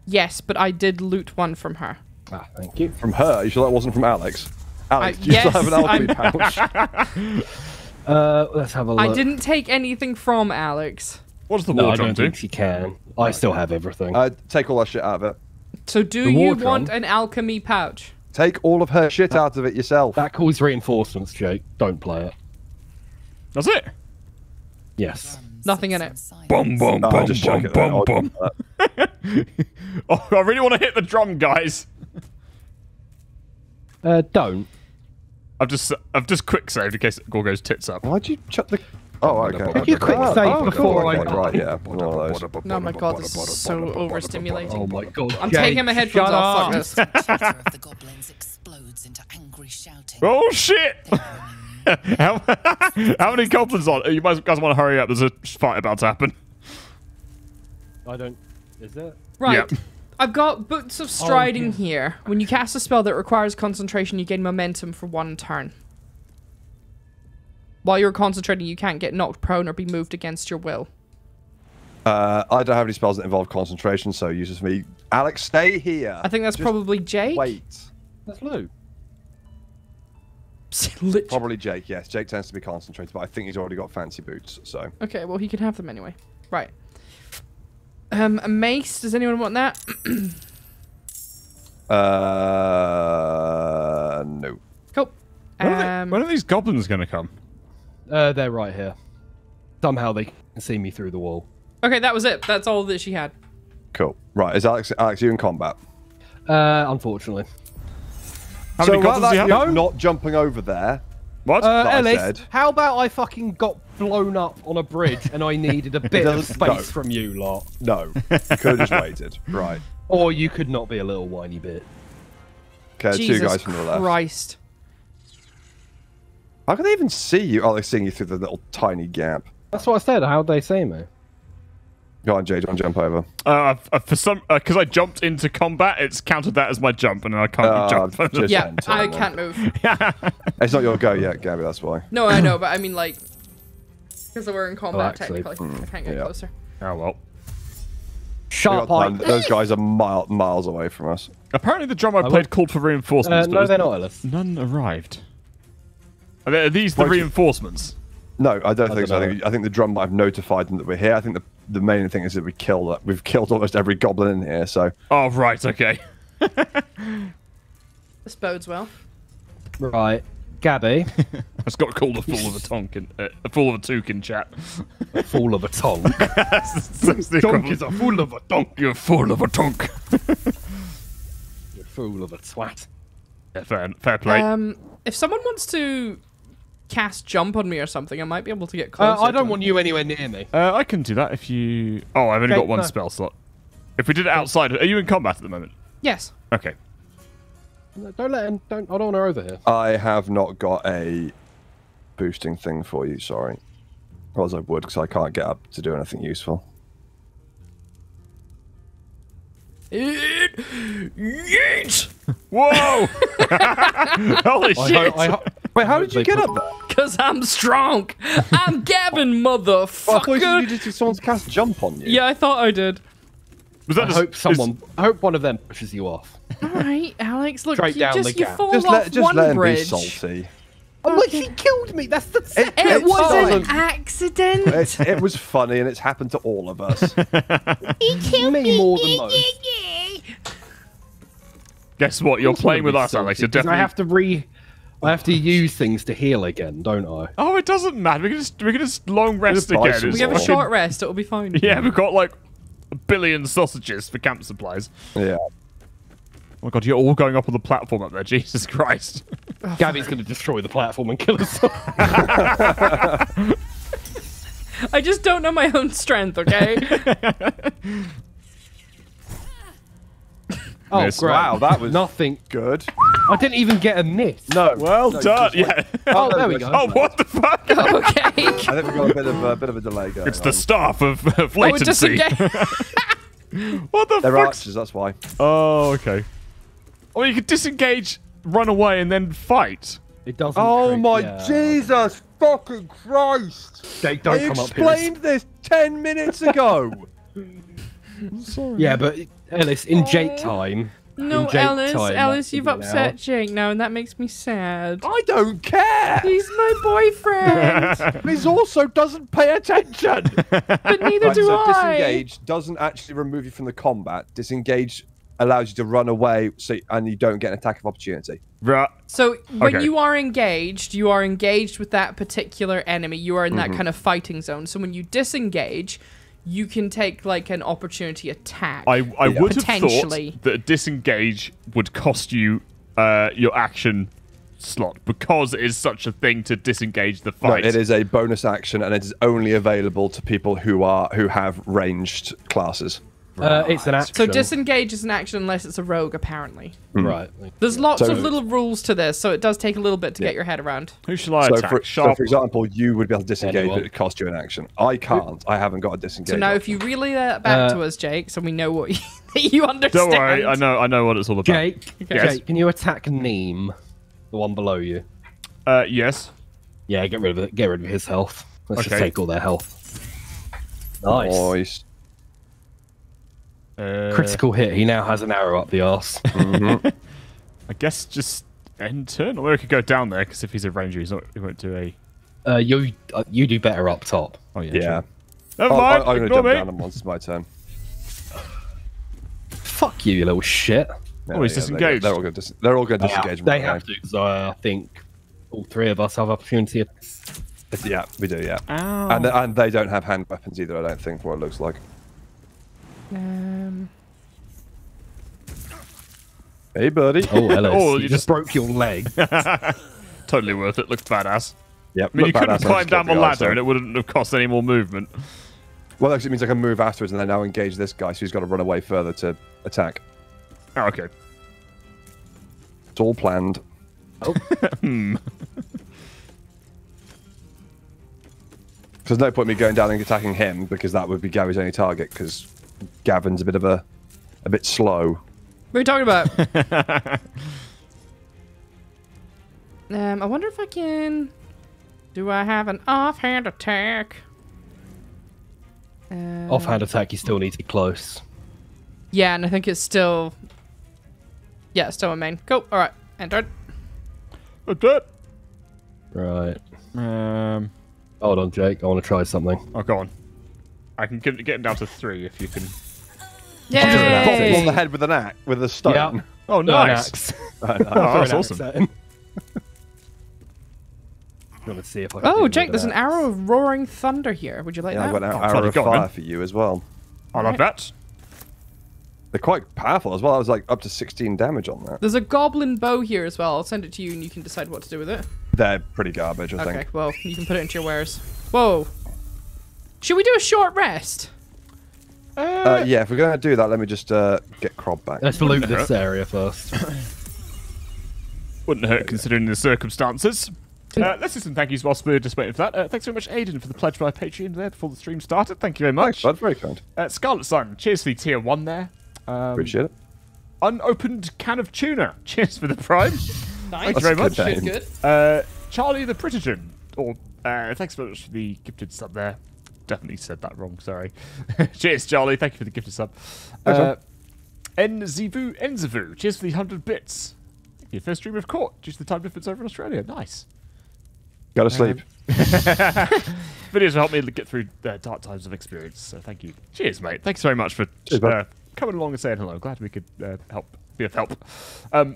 yes, but I did loot one from her. Ah, thank you. From her, you sure that wasn't from Alex? Alex, I- do you still have an alchemy I'm- pouch? Uh, let's have a look. I didn't take anything from Alex. What's does the No, war I drum don't do? think she can. I still have everything. uh, take all that shit out of it. So do The you war want an alchemy pouch? Take all of her shit out of it yourself. that calls reinforcements, Jake. Don't play it. That's it. Yes. Nothing in it. Boom, boom, No, boom, just boom, chuck it there. boom, I'll boom. Oh, I really want to hit the drum, guys. Uh, don't. I've just, I've just quick saved in case Gorgo's tits up. Why'd you chuck the? Oh, okay. Did you quick Oh, save oh, before cool, I- okay, Right, yeah. one of those. Oh my god, this is so overstimulating. Oh my god. I'm Jake, taking my headphones shut off. up. Fuck this. The goblins explodes into angry shouting. Oh shit! They're bringing you how, how many goblins on? You guys guys want to hurry up? There's a fight about to happen. I don't. Is it? Right. Yep. I've got Boots of Striding here. When you cast a spell that requires concentration, you gain momentum for one turn. While you're concentrating, you can't get knocked prone or be moved against your will. Uh, I don't have any spells that involve concentration, so use this me. Alex, stay here. I think that's Just probably Jake. Wait. That's Lou. Lit- Probably Jake, yes. Jake tends to be concentrated, but I think he's already got fancy boots, so. Okay, well, he can have them anyway. Right. Um, a mace. Does anyone want that? Uh, no. cool. When are, they- Um, when are these goblins going to come? Uh, they're right here. Somehow they can see me through the wall. okay, that was it. That's all that she had. Cool. Right, is Alex, Alex, you in combat? Uh, unfortunately. How so many while goblins do you have? you're not jumping over there, What? Uh, Ellis, said. how about I fucking got blown up on a bridge and I needed a bit of space no. from you lot? no. You could have just waited. Right. Or you could not be a little whiny bit. Okay, Jesus two guys from the left. Christ. How can they even see you? Oh, they're seeing you through the little tiny gap. That's what I said. How'd they see me? Go on, Jay, do you want to jump over? Uh, uh, for some, because I jumped into combat, it's counted that as my jump, and I can't Uh, jump. Yeah, enter I then. can't move. yeah. It's not your go yet, Gabby, that's why. No, I know, but I mean, like, because we're in combat, actually, technically. I can't get yeah. closer. oh well. Sharp got Those guys are mile, miles away from us. Apparently, the drum I will- played called for Uh, reinforcements. but no, they're not, Ellis. None arrived. Are, they- are these the Wait. reinforcements? No, I don't think don't so. I think, I think the drum might have notified them that we're here. I think the the main thing is that we killed we've killed almost every goblin in here. So Oh right, okay. This bodes well. Right. Gabby, I just got called a fool of a tonkin, uh, a fool of a toucan chat. a fool of a tongue. That's the equivalent. a fool of a tongue. You're a fool of a tonk. You're fool of a twat. yeah, fair, fair play. Um, if someone wants to cast jump on me or something, I might be able to get Uh. I don't want you anywhere near me. Uh, I can do that if you. Oh, I've only Okay, got one no. spell slot. If we did it outside, are you in combat at the moment? Yes. Okay. No, Don't let him. Don't. I don't want her over here. I have not got a boosting thing for you. Sorry. Otherwise I would because I can't get up to do anything useful. Yeet! Whoa! Holy I shit! ho- I ho- Wait, how did you get up there? Cause I'm strong. I'm Gavin, Well, I thought you needed to someone to cast jump on you. yeah, I thought I did. Was that I just- hope is- someone, I hope one of them pushes you off. All right, Alex. Look, Straight you down just the you gap. fall Just off let, just one let him bridge. be salty. Oh, look, he killed me. That's the It- It It was an doesn't- accident. It, it was funny and it's happened to all of us. He killed me more than most. Guess what? You're playing with us, Alex. You're Because definitely. I have to re, I have to use things to heal again, don't I? Oh, it doesn't matter. We can just we can just long rest buy again. we have a short rest. It'll be fine. Yeah, we've got like a billion sausages for camp supplies. yeah. Oh my god, you're all going up on the platform up there. Jesus Christ. Gabby's going to destroy the platform and kill us. all. I just don't know my own strength. Okay. oh, Miss. great. Wow, that was nothing. good. I didn't even get a miss. No. Well no, done. Yeah. Oh, there we oh, go. Oh, what the fuck? okay. I think we got a bit of a bit of a delay going. It's on. the staff of, of Oh, latency. disengage. what the They're fuck? archers, that's why. Oh, okay. Oh, you could disengage, run away, and then fight. It doesn't. Oh create- my yeah. Jesus fucking Christ! They don't I come up here. explained this ten minutes ago. Sorry. Yeah, but Ellis, in Jake time. No, in Jake Alice, time, Alice, you've could be an upset hour. Jake now, and that makes me sad. I don't care. He's my boyfriend, He also doesn't pay attention. but neither Right, do so I. disengage doesn't actually remove you from the combat. Disengage allows you to run away, so and you don't get an attack of opportunity. Right. So when Okay. you are engaged, you are engaged with that particular enemy. You are in Mm-hmm. that kind of fighting zone. So when you disengage, you can take like an opportunity attack. I, I Yeah. would have Potentially. thought that disengage would cost you uh, your action slot because it is such a thing to disengage the fight. No, fight. it is a bonus action, and it is only available to people who are who have ranged classes. Uh, it's an action. so disengage is an action unless it's a rogue, apparently. Right. There's lots So- of little rules to this, so it does take a little bit to get your head around. Who shall I So attack? for, so for example, you would be able to disengage, Anyone. but it costs you an action. I can't. I haven't got a disengage. So now, if you relay that back Uh, to us, Jake, so we know what you, you understand. Don't worry, I know I know what it's all about. Jake, Yes. Jake, can you attack Neem, the one below you? Uh, yes. Yeah, get rid of it. Get rid of his health. Let's just take all their health. Nice. Nice. Uh, Critical hit. He now has an arrow up the arse. I guess just end turn, or we could go down there because if he's a ranger, he's not. He won't do a. uh, you uh, you do better up top. Oh yeah. Yeah. True. Never Oh, I, mind. I'm going to ignore jump me. down on once it's my turn. Fuck you, you little shit. Yeah, Oh, he's yeah, they- disengaged. They're all going to they're all going to disengage. They right have to. So uh, I think all three of us have opportunity. Yeah, we do. Yeah. Ow. And and they don't have hand weapons either. I don't think. What it looks like. Um, Hey, buddy. Oh, Ellis, Oh, you you just just- broke your leg. totally worth it. Looked badass. Yep. I mean, you badass, couldn't climb down the ladder, and it wouldn't have cost any more movement. Well, actually, it means I can move afterwards, and then now engage this guy, so he's got to run away further to attack. Oh, okay. It's all planned. There's no point me going down and attacking him because that would be Gary's only target. Because Gavin's a bit of a, a bit slow. what are you talking about? um, I wonder if I can. Do I have an offhand attack? Uh, Offhand attack, you still need to be close. Yeah, and I think it's still. Yeah, still a main. Go. All right. Entered. That's it. Right. Um. Hold on, Jake. I want to try something. Oh, go on. I can get, get him down to three if you can. Pop him on the head with an axe, with a stone. Yeah. Oh, An nice. axe. Nice. Oh, Throw that's awesome. axe at him. I'm gonna see if I can. Oh, Jake, there's an axe. arrow of roaring thunder here. Would you like Yeah, I've got an Oh, arrow of go fire then. for you as well. I love that. They're quite powerful as well. I was like up to 16 damage on that. There's a goblin bow here as well. I'll send it to you and you can decide what to do with it. They're pretty garbage, I Okay, think. well, you can put it into your wares. Whoa. Should we do a short rest? Uh, yeah, if we're going to do that, let me just uh, get Crob back. Let's loot this hurt. area first. Wouldn't hurt considering the circumstances. Uh, let's do some thank yous whilst we're just waiting for that. Uh, thanks very much, Aiden, for the pledge by Patreon there before the stream started. Thank you very Thanks, much. bud. Very kind. Uh, Scarlet Sun, cheers for the tier one there. Um, Appreciate it. unopened can of tuna, cheers for the prime. Nice. Thank you very much. a good Good, good. Uh, Charlie the Pritigen, or uh, thanks very much for the gifted sub there. Definitely said that wrong. Sorry. cheers, Charlie. Thank you for the gift of sub. Uh. Enzivu Enzivu. Cheers for the hundred bits. Your. First stream of court due to the time difference over in Australia. Nice. Go to sleep. Videos will help me get through uh, dark times of experience. So thank you. Cheers, mate. Thanks very much for Cheers, uh, coming along and saying hello. Glad we could uh, help be of help. Um,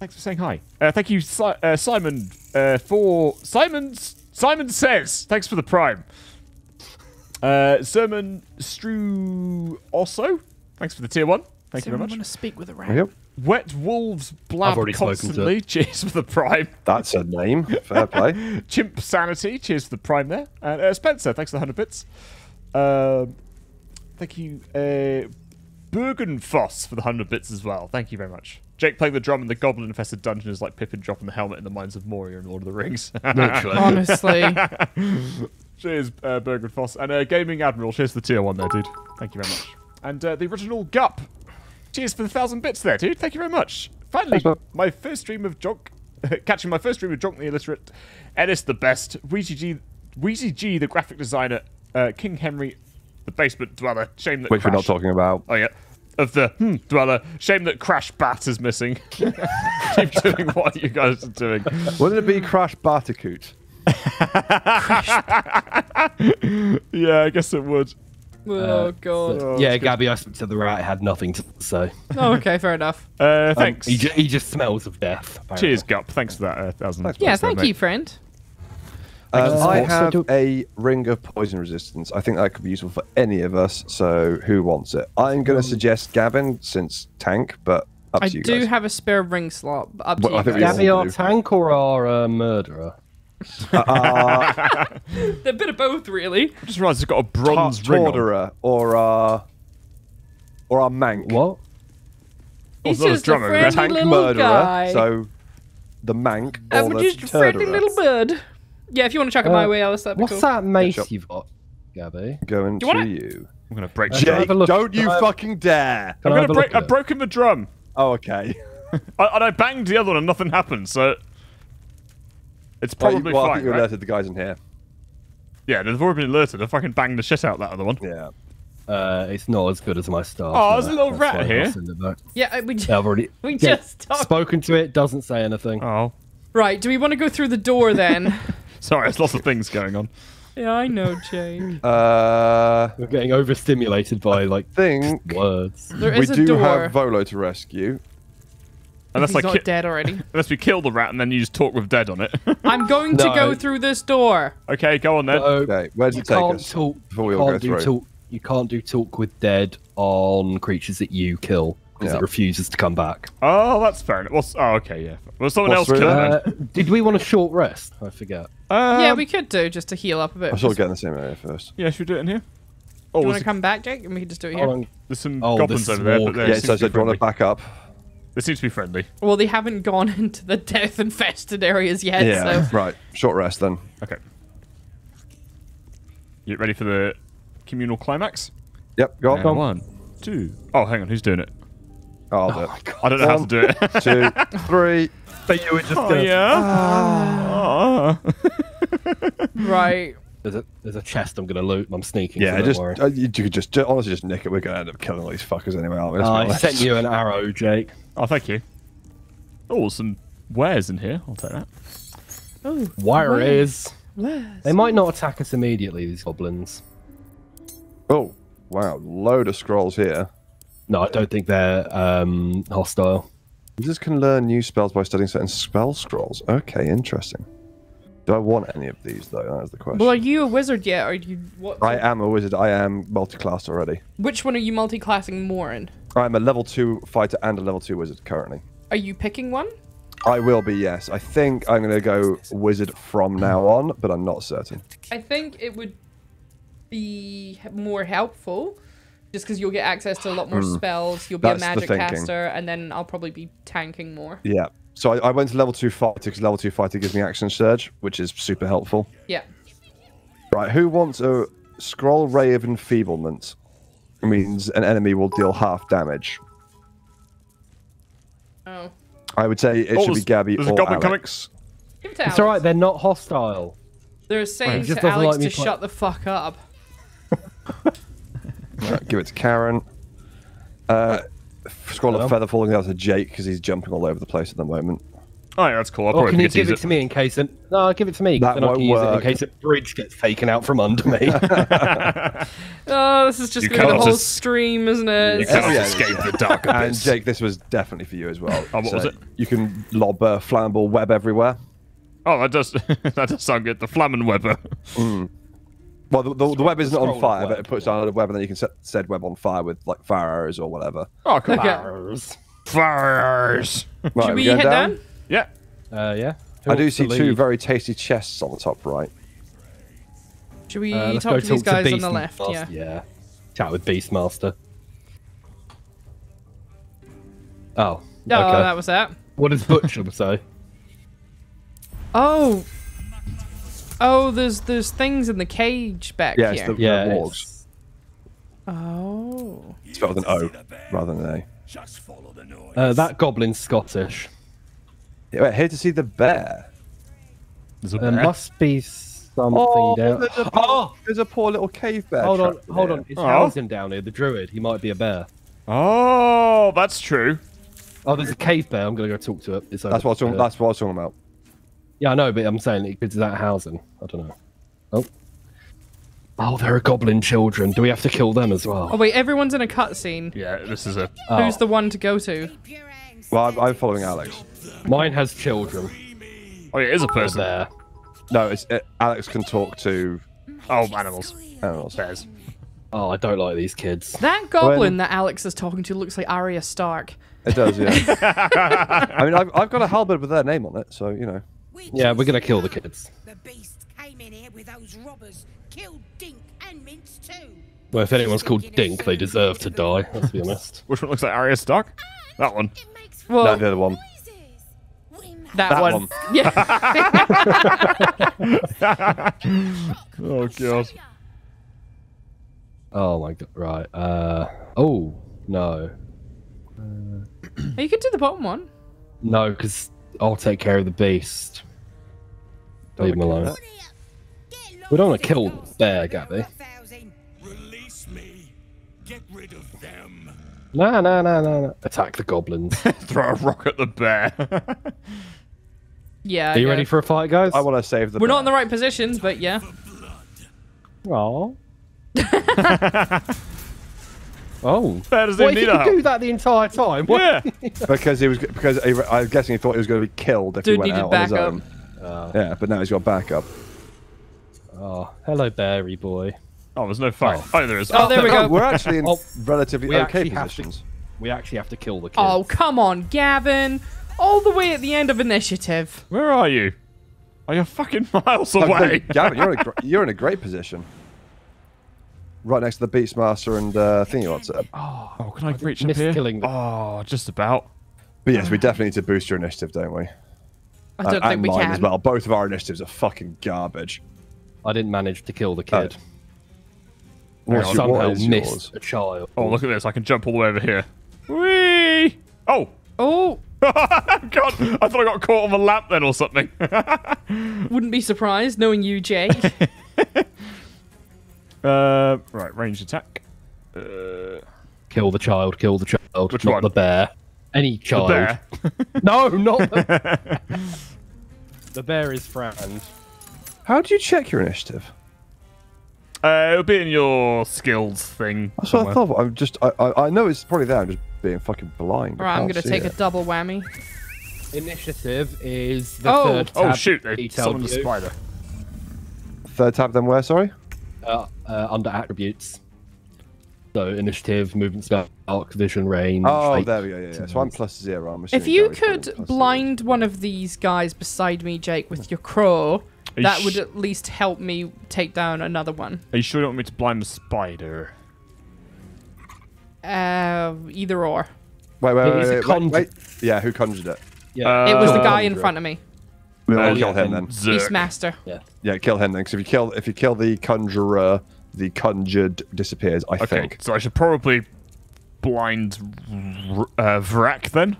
thanks for saying hi. Uh, thank you, si- uh, Simon, uh, for Simon's Simon says. Thanks for the prime. Uh, Sermon Strew also. Thanks for the tier one. Thank you very much. I want to speak with a rat. Yep. Wet Wolves blab already constantly. Cheers for the prime. That's a name. Fair play. Chimp Sanity, cheers for the prime there. And uh, Spencer, thanks for the 100 bits. Um, thank you, uh, Bergenfoss, for the 100 bits as well. Thank you very much. Jake playing the drum in the goblin infested dungeon is like Pippin dropping the helmet in the mines of Moria in Lord of the Rings. Literally. Honestly. cheers, uh, Bergenfoss. And uh, Gaming Admiral, cheers for the tier 1 there, dude. Thank you very much. And uh, the original Gup, cheers for the 1,000 bits there, dude. Thank you very much. Finally, Thanks, my first stream of Jonk, catching my first stream of Jonk the Illiterate, Ennis the Best, Weezy G, Weezy G the graphic designer, uh, King Henry the basement dweller. Shame that Which we're not talking about. Oh yeah, of the hmm, dweller. Shame that Crash Bat is missing. Keep doing what you guys are doing. Wouldn't it be Crash Barticoot? Yeah, I guess it would. oh, God. Oh, yeah. Gabby, I spoke to the right Had nothing to say. Oh, okay, fair enough. Uh, Um, thanks. he, ju- he just smells of death. apparently. Cheers, Gup. Thanks for that. Uh, thousand. Thanks, Yeah, bits there, thank mate. you, friend. Uh, I have a ring of poison resistance. I think that could be useful for any of us. So who wants it? I'm going to suggest Gavin since tank, but up I to you do guys. have a spare ring slot. Up to Well, I you guys. Gabby, our tank or our uh, murderer? Uh, They're a bit of both, really. I just realised it's got a bronze ring. on. Torderer or uh, or a mank. What? He's not a just a drummer, friendly Tank little murderer. guy. So the mank I'm or the just a friendly little bird. Yeah, if you want to chuck it my Uh, way, Alice, that'd be What's cool. that mace sure. you've got, Gabby? Going Do to you wanna- you. I'm gonna break. Uh, shit. Can I Jake, look? don't you I- fucking dare. Can I'm I have gonna break. I've broken the drum. Oh, okay. I, and I banged the other one and nothing happened. So it's probably Well, probably well, I fine. think you right? alerted the guys in here. Yeah, they've already been alerted. I fucking banged the shit out of that other one. Yeah. Uh, it's not as good as my staff. Oh, no, there's a little that's rat here. send it back. Yeah, uh, we, Yeah, I've already we yeah, just talked. spoken to it. Doesn't say anything. Oh, Right, do we want to go through the door then? sorry. There's lots of things going on. yeah, I know, Jake. Uh, We're getting overstimulated by like think words. There we a do door. have Volo to rescue. Unless He's I not ki- dead already. unless we kill the rat and then you just talk with dead on it. I'm going to go through this door. okay, go on then. So, Okay, where does you it take can't us? talk. before we you all go can't do through? talk. You can't do talk with dead on creatures that you kill because Yeah. it refuses to come back. Oh, that's fair enough. Well, oh, okay, yeah. Well, someone What's else through kill Uh, did we want a short rest? I forget. Um, yeah, we could do just to heal up a bit. I'm sort of getting the same area first. Yeah, should we do it in here? Oh, Do you want to come back, Jake? And we can just do it here. on. there's some Oh, goblins over there, but Yeah, so, to so be do you want to back up? They seem to be friendly. Well, they haven't gone into the death infested areas yet, so. Right, short rest then. Okay. You ready for the communal climax? Yep, go on. And One, two. Oh, hang on. Who's doing it? I'll do it. I don't know how to do it. Two, three. But you were just oh, yeah. Oh. Right. There's a there's a chest I'm gonna loot. I'm sneaking. Yeah, so just Don't worry. uh, you, you could just, ju- honestly just nick it. We're gonna end up killing all these fuckers anyway, aren't we? Let's I honest. sent you an arrow, Jake. Oh, thank you. Oh, some wares in here. I'll take that. Oh, Wire is. where's- They might not attack us immediately. These goblins. Oh, wow, load of scrolls here. No, I don't think they're um, hostile. Users can learn new spells by studying certain spell scrolls. Okay, interesting. Do I want any of these though? That's the question. Well, are you a wizard yet? Are you what? I am a wizard. I am multi-classed already. Which one are you multi-classing more in? I'm a level two fighter and a level two wizard currently. Are you picking one? I will be, yes. I think I'm going to go wizard from now on, but I'm not certain. I think it would be more helpful, just because you'll get access to a lot more spells. You'll be Hmm. That's a magic caster, and then I'll probably be tanking more. Yeah. So I, I went to level two fighter because level two fighter gives me action surge, which is super helpful. Yeah. Right, who wants a scroll ray of enfeeblement? It means an enemy will deal half damage. Oh. I would say it Oh, should be Gabby there's a or goblin. Alex. Give it to It's alright. They're not hostile. They're saying He just to Alex like to shut the fuck up. Right, give it to Karen. Uh, scroll of feather falling down to Jake because he's jumping all over the place at the moment. Oh, yeah, that's cool. I'll Oh, probably can you get to give use it to me in case it? No, give it to me. That then I won't can use it in work. case a bridge gets taken out from under me. Oh, this is just You gonna be the can't whole just- stream, isn't it? You cannot oh, yeah, escape yeah. the dark And abyss. Jake, this was definitely for you as well. Oh, what was it? You can lob a flammable web everywhere. Oh, that does that does sound good. The Flamen Weber. Mm. Well, the, the, the web isn't on fire, web. but it puts down a web, and then you can set said web on fire with like fire arrows or whatever. Oh, cool. Okay. Fires. Right, Should we going head down? Yeah. Uh, yeah. Who I do see two very tasty chests on the top right. Should we Uh, let's talk to these guys to on the left? Beastmaster. Yeah. Yeah. Chat with Beastmaster. Oh. Oh, okay. that was that. What does Butcher say? Oh. Oh, there's there's things in the cage back Yeah, it's here. the- Yeah. wargs. Oh. It's spelled with an O rather than an A. Just follow the noise. Uh, that goblin's Scottish. Yeah, wait, here to see the bear. There bear. must be something Oh, down. there's a, Oh! there's a poor little cave bear. Hold on, hold here. on. It's Oh. Halsin down here, the druid. He might be a bear. Oh, that's true. Oh, there's a cave bear. I'm gonna go talk to it. It's over That's what I was talking, there. that's what I was talking about. Yeah, I know, but I'm saying it- it's that Halsin. I don't know. Oh. Oh, there are goblin children. Do we have to kill them as well? Oh wait, everyone's in a cutscene. Yeah, this is a. Oh. Who's the one to go to? Well, I'm, I'm following Alex. Mine has children. Oh, yeah, it is a They're person. there. No, it's it, Alex can talk to Oh, animals. animals. Bears. Oh, I don't like these kids. That goblin When- that Alex is talking to looks like Arya Stark. It does, yeah. I mean, I've, I've got a halberd with their name on it, so you know. Yeah, we're gonna kill the kids. The beast came in here with those robbers, killed Dink and Mince too. Well, if anyone's called Dink, they deserve to die. Let's be honest. Which one looks like Arya Stark? That one. It Well, No, the other one. noises. We know that, That one. one. Yeah. Oh, God. Oh my god. Right. Uh. Oh no. you could do the bottom one. No, because I'll take care of the beast. Leave him alone. Get We don't wanna kill the bear, scared Gabby. of a thousand. Release me. Get rid of them. No, no, no, no, no. Attack the goblins. Throw a rock at the bear. Yeah. Are you yeah. ready for a fight, guys? I want to save the We're bear. not in the right positions, but yeah. Oh. oh. bear doesn't What even if need you could do that the entire time? What? Yeah. because he was because he, I'm guessing he thought he was going to be killed if Dude he went needed out on his backup. own. Yeah, but now he's got backup. Oh, hello, Barry boy. Oh, there's no fight. Oh, there is. Oh, there we Oh, go. we're actually in Oh, relatively we okay actually have to- positions. We actually have to kill the kid. Oh, come on, Gavin. All the way at the end of initiative. Where are you? Oh, you're fucking miles Oh, no, away. Gavin, you're in, a, gr- you're in a great position. Right next to the Beastmaster and uh, thingy what's it. Oh, can I reach up here? killing the- Oh, just about. But yes, we definitely need to boost your initiative, don't we? I don't and, think and we mine can. as well. Both of our initiatives are fucking garbage. I didn't manage to kill the kid. What's I somehow what is missed yours? a child. Oh, look at this. I can jump all the way over here. Whee! Oh! Oh, God, I thought I got caught on the lap then or something. wouldn't be surprised knowing you, Jake. uh, right, ranged attack. Uh, Kill the child. Kill the child. Which not one? the bear. Any the child. bear. No, not the. the bear is friend. How do you check your initiative? Uh, it'll be in your skills thing. That's what I thought. I'm just. I, I, I know it's probably there. I'm just being fucking blind. I All right, I'm gonna see take a double whammy. Initiative is the Oh. third tab. Oh, shoot. They summoned a view, spider. Third tab, then where? Sorry. Uh, uh, under attributes. So initiative, movement, spell, arc, vision, range. Oh, fate. there we go. Yeah, yeah. So I'm plus zero. I'm If you could plus blind one of these guys beside me, Jake, with your crow, you that sh- would at least help me take down another one. Are you sure you don't want me to blind the spider? Uh, either or. Wait, wait, wait, is a wait, wait, conjure- wait. Yeah, who conjured it? Yeah. It was the Uh, guy in front of me, We'll Uh, kill yeah, him then then. Beastmaster. yeah. Yeah, kill him then. Because if you kill if you kill the conjurer, the conjured disappears. I Okay, think. so I should probably blind R- uh, Vrak then?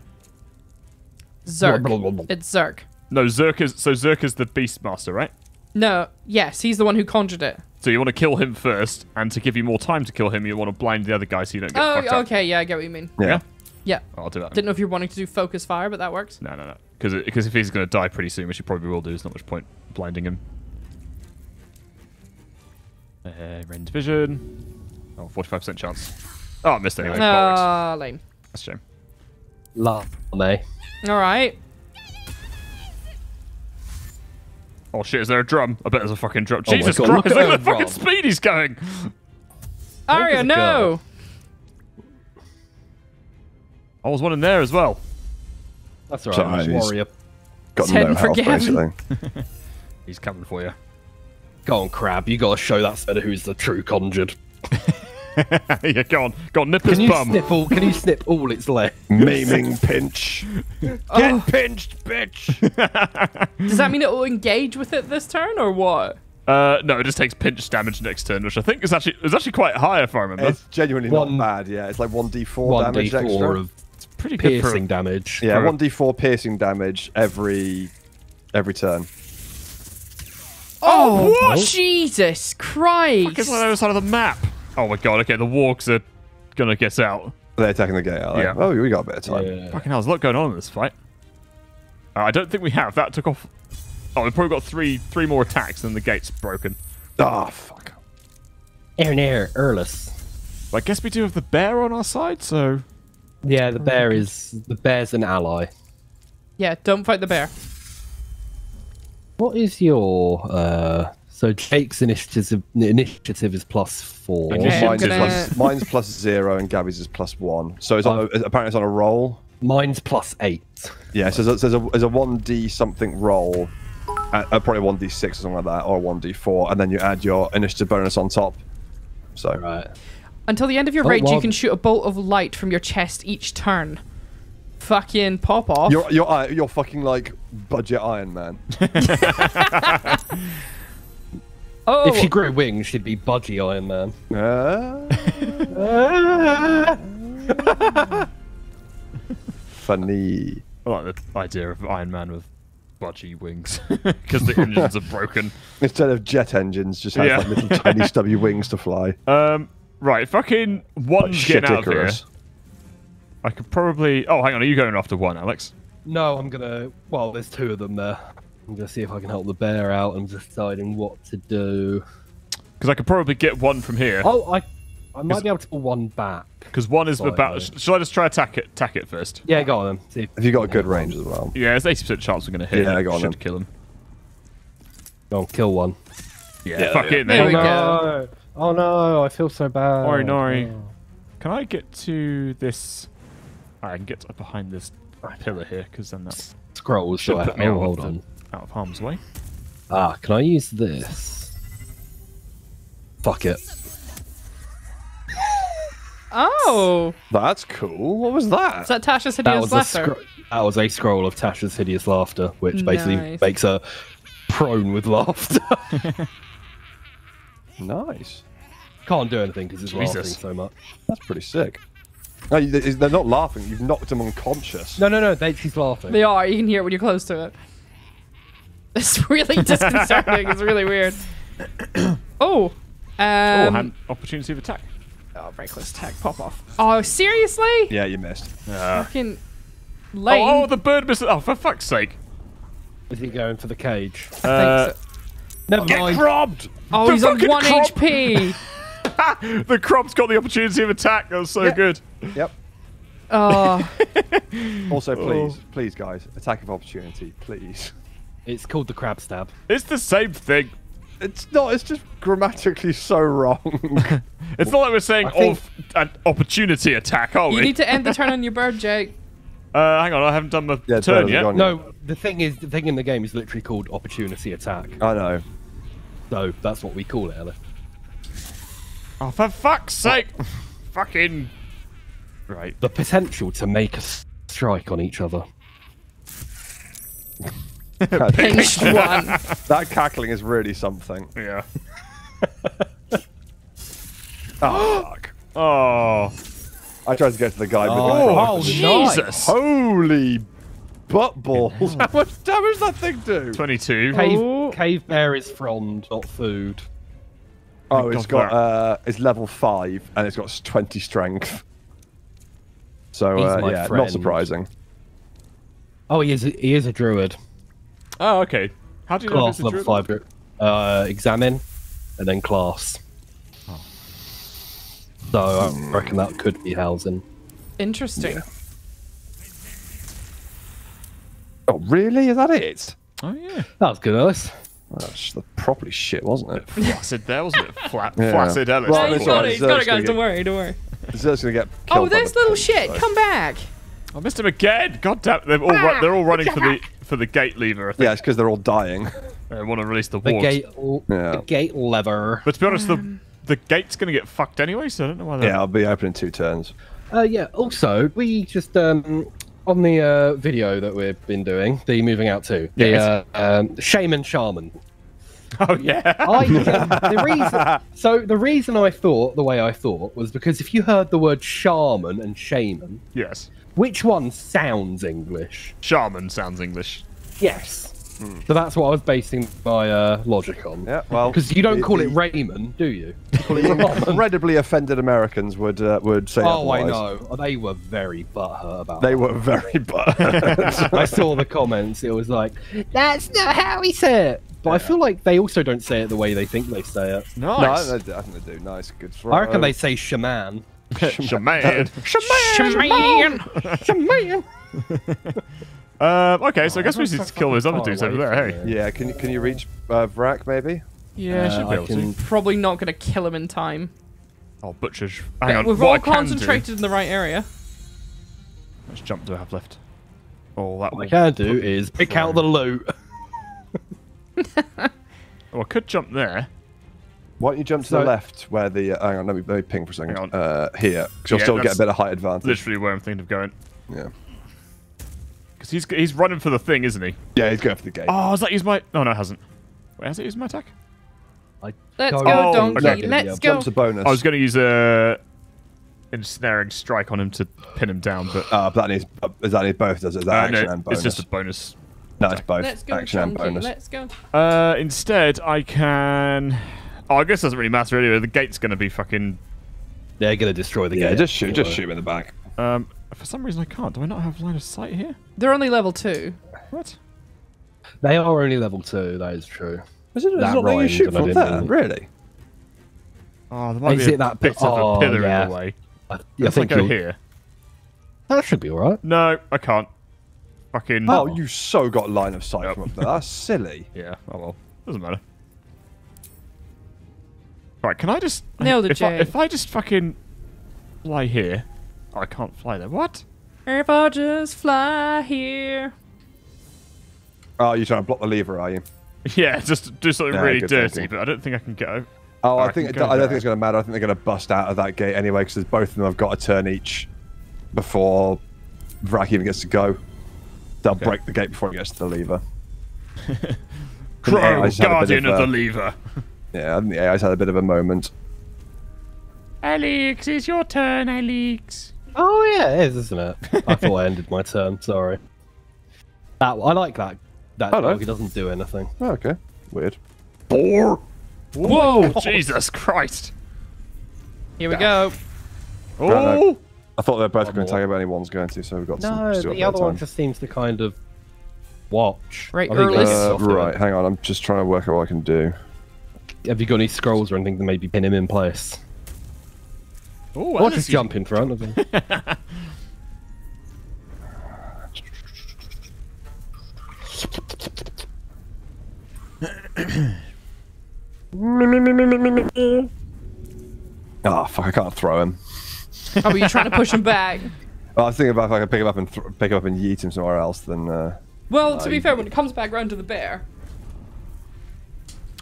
Zerk. It's Zerk. No, Zerk is so Zerk is the Beastmaster, right? No, yes, he's the one who conjured it. So you want to kill him first, and to give you more time to kill him, you want to blind the other guy so you don't get fucked Oh, up. okay, yeah, I get what you mean. Yeah. Yeah. I'll do that. Didn't know if you were wanting to do focus fire, but that works. No, no, no. Because because if he's going to die pretty soon, which he probably will do, there's not much point blinding him. Uh, range vision. Oh, 45% chance. Oh, I missed anyway. Bollocks. Ah, lame. That's a shame. La me. All right. Oh shit, is there a drum? I bet there's a fucking drum. Oh Jesus God, Christ, look at look at that the fucking drum. speed he's going! Arya, no. girl. Oh, there's one in there as well. That's all right. Jeez. Warrior. Got Ten no for health, Gavin. basically. He's coming for you. Go on, Crab. You got to show that Spider who's the true conjured. yeah, go on. Go on, nip his Can you bum. snip all? Can you snip all its legs? Maiming pinch. Get pinched, bitch. Does that mean it will engage with it this turn, or what? Uh, no, it just takes pinch damage next turn, which I think is actually is actually quite high if I remember. it's genuinely One- not bad. Yeah, it's like one d4 One damage d4 extra. of It's pretty good for piercing damage. yeah, one d4 piercing damage every every turn. Oh, what? Jesus Fuck, Christ! it's on the other side of the map. Oh my god, okay, the wargs are gonna get out. They're attacking the gate. Are they? Yeah. Oh, we got a bit of time. Yeah. Fucking hell, there's a lot going on in this fight. Uh, I don't think we have. That took off. Oh, we've probably got three three more attacks, and the gate's broken. Ah, fuck. Air and air, Earless. But I guess we do have the bear on our side, so Yeah, the bear is the bear's an ally. Yeah, don't fight the bear. What is your uh? So Jake's initiative initiative is plus four. Okay, mine's, gonna- plus, mine's plus zero and Gabby's is plus one. So it's on a, apparently it's on a roll. Mine's plus eight. Yeah, so there's, there's a there's a one d something roll, uh, uh, probably one d six or something like that, or one d four, and then you add your initiative bonus on top. So Right. Until the end of your Oh, rage, you can shoot a bolt of light from your chest each turn. Fucking pop off. you're you're uh, you're fucking like budget Iron Man. oh, If she grew wings, she'd be Budgie Iron Man. Uh, funny. I like the idea of Iron Man with budgie wings because the engines are broken. Instead of jet engines, just have Yeah. like little tiny stubby wings to fly. Um, right, fucking one's Shit getting out of here. Icarus. I could probably. Oh, hang on, are you going after one, Alex? No, I'm gonna. Well, there's two of them there. I'm gonna see if I can help the bear out. I'm deciding what to do. Because I could probably get one from here. Oh, I, I might be able to pull one back. Because one is Slightly. about. sh- Shall I just try attack it? Attack it first. Yeah, go on then. See if Have you got a good range as well? Yeah, there's eighty percent chance we're gonna hit. Yeah, it. go on Should then. kill him. Go on, kill one. Yeah, fuck it. There Then. we oh, go. no! Oh no! I feel so bad. Nori, Nori. Oh. Can I get to this? I can get behind this pillar here because then that Scrolls. should do I- put me oh, out, hold of the- on. out of harm's way. Ah, can I use this? Fuck it. oh, That's cool. What was that? is that Tasha's That hideous was a laughter? scro- that was a scroll of Tasha's hideous laughter, which basically Nice. makes her prone with laughter. nice. Can't do anything because it's laughing Jesus. so much. That's pretty sick. No, they- they're not laughing. You've knocked them unconscious. No, no, no. They, she's laughing. They are. You can hear it when you're close to it. It's really disconcerting. it's really weird. oh. oh, Um, hand opportunity of attack. oh, very close attack. Pop off. Oh, seriously? Yeah, you missed. Fucking lame. Oh, oh, the bird missed. Oh, for fuck's sake! Is he going for the cage? Uh, Thanks. Never get mind. robbed. oh the he's on 1 crop. HP. The crop's got the opportunity of attack. That was so good. Yep. oh, Also, please, please, guys, attack of opportunity, please. It's called the crab stab. It's the same thing. It's not. It's just grammatically so wrong. It's not like we're saying I think- of an opportunity attack, are we? you we? need to end the turn on your bird, Jake. Uh, hang on, I haven't done my Yeah, turn turn, yet. go on. No, the thing is, the thing in the game is literally called opportunity attack. I know. So that's what we call it, Elif. Oh, for fuck's sake! Fucking. Right. The potential to make a strike on each other. Pinched one. That cackling is really something. Yeah. Oh, fuck. Oh. I tried to get to the guy, but Oh, Oh, Jesus! holy butt balls! How much damage that thing do? 22. Cave, Oh. cave bear is frond, not food. Oh, it's God got uh, it's level five and it's got 20 strength. So uh, my yeah, not surprising. Oh, he is. A, he is a druid. Oh, okay. How do you Class it's a level druid? five. dru- Uh, examine, and then class. Oh. So I reckon that could be Halsin. Interesting. Oh, really? Is that it? Oh yeah. That was good, Alice. That's properly shit, wasn't it? Flaccid there, wasn't it? Flat, Yeah. flaccid Ellis. Well, Oh, he's it's got it, he's got it, guys. Don't worry, don't worry. Zerk's gonna get Oh, killed by there's the little pig, shit. so- Come back. I missed him again. God damn! They're all ru- they're all running for the for the gate lever. I think Yeah, it's because they're all dying. they want to release the The gate. Yeah. The gate lever. But to be honest, Um. the the gate's gonna get fucked anyway, so I don't know why. they're- Yeah, I'll be open in two turns. Uh, yeah. Also, we just um on the uh, video that we've been doing, the moving out to the Yes. uh, um, shaman shaman. Oh yeah. I the reason so the reason I thought the way I thought was because if you heard the word shaman and shaman, yes. which one sounds English? Shaman sounds English. Yes. So that's what I was basing my uh, logic on. Yeah, well, Because you don't the- call it the- Raymond, do you? You call it. Incredibly offended Americans would uh, would say oh, I know. They were very butthurt about They that. were very butthurt. I saw the comments. It was like, that's not how he said it. But I feel like they also don't say it the way they think they say it. no, Nice. I, I think they do. Nice, good throw. I reckon they say shaman. Shaman. Shaman. Shaman. Um, okay, so I guess we that's need to kill those other dudes over there. Hey. Yeah, can you can you reach uh, Vrak maybe? Yeah, Uh, should be I able can- to. Probably not going to kill him in time. Oh, butchers. Hang on. We're what all concentrated in the right area. Let's jump do I have left? Oh, that What I can do is pick out the loot. Oh, I could jump there. Why don't you jump to the left where the uh, hang on, let me, let me ping for a second. Hang on. Uh, here, because you'll Yeah, still get a bit of height advantage. Literally where I'm thinking of going. Yeah, Because he's he's running for the thing, isn't he? yeah, he's going for the gate. Oh, has that used my? No, no, it hasn't. Wait, has it used my attack? Let's Go. go, Oh, donkey. okay. Let's go. Jump's a bonus. I was going to use a ensnaring strike on him to pin him down, but Uh, but that needs uh, is that need both? Does it? Is that uh, action no, and bonus? it's just a bonus. No, it's both Let's go, action and bonus. Let's go. Uh, instead, I can. Oh, I guess it doesn't really matter anyway. The gate's going to be fucking. They're gonna destroy the Yeah, gate. just shoot, just shoot him in the back. Um, for some reason I can't. Do I not have line of sight here? They're only level two. What? They are only level two. That is true. Is it? That Is it not letting you shoot from there? Really? Oh, there might Is be a it that bit bit- of a oh, pillar yeah. in the way. I, I If I think go you'll- here. that should be alright. No, I can't. Fucking. Oh, you so got line of sight Yep. from up there. That's silly. Yeah. Oh well. Doesn't matter. Right. Can I just? nail the if I, if I just fucking fly here, oh, I can't fly there. What? If I just fly here. Oh, you're trying to block the lever, are you? Yeah, just do something Yeah, really dirty, thinking. but I don't think I can get over. Oh, I I think can it, go I don't there. think it's going to matter. I think they're going to bust out of that gate anyway because both of them have got a turn each before Vrak even gets to go. They'll break the gate before it gets to the lever. Crow, AI's had a bit guardian of, of, uh, the lever. Yeah, I think the AI's had a bit of a moment. Alex, it's your turn, Alex. Oh yeah, it is, isn't it? I thought I ended my turn. Sorry. That I like that. That Hello. dog. He doesn't do anything. Oh, okay, weird. Four. Whoa, Jesus Christ. Here we go. Right, no. Oh, I thought they were both going to more. tag, but only one's going to, so we've got some. No, the other of one just seems to kind of watch. Right, I think early. Uh, right, hang on. I'm just trying to work out what I can do. Have you got any scrolls or anything to maybe pin him in place? oh Or just jump in front of him. Oh, fuck, I can't throw him. Oh, were you trying to push him back? Well, I was thinking about if I could pick him up and th- pick him up and yeet him somewhere else, then. Uh... Well, to be fair, when it comes back round to the bear,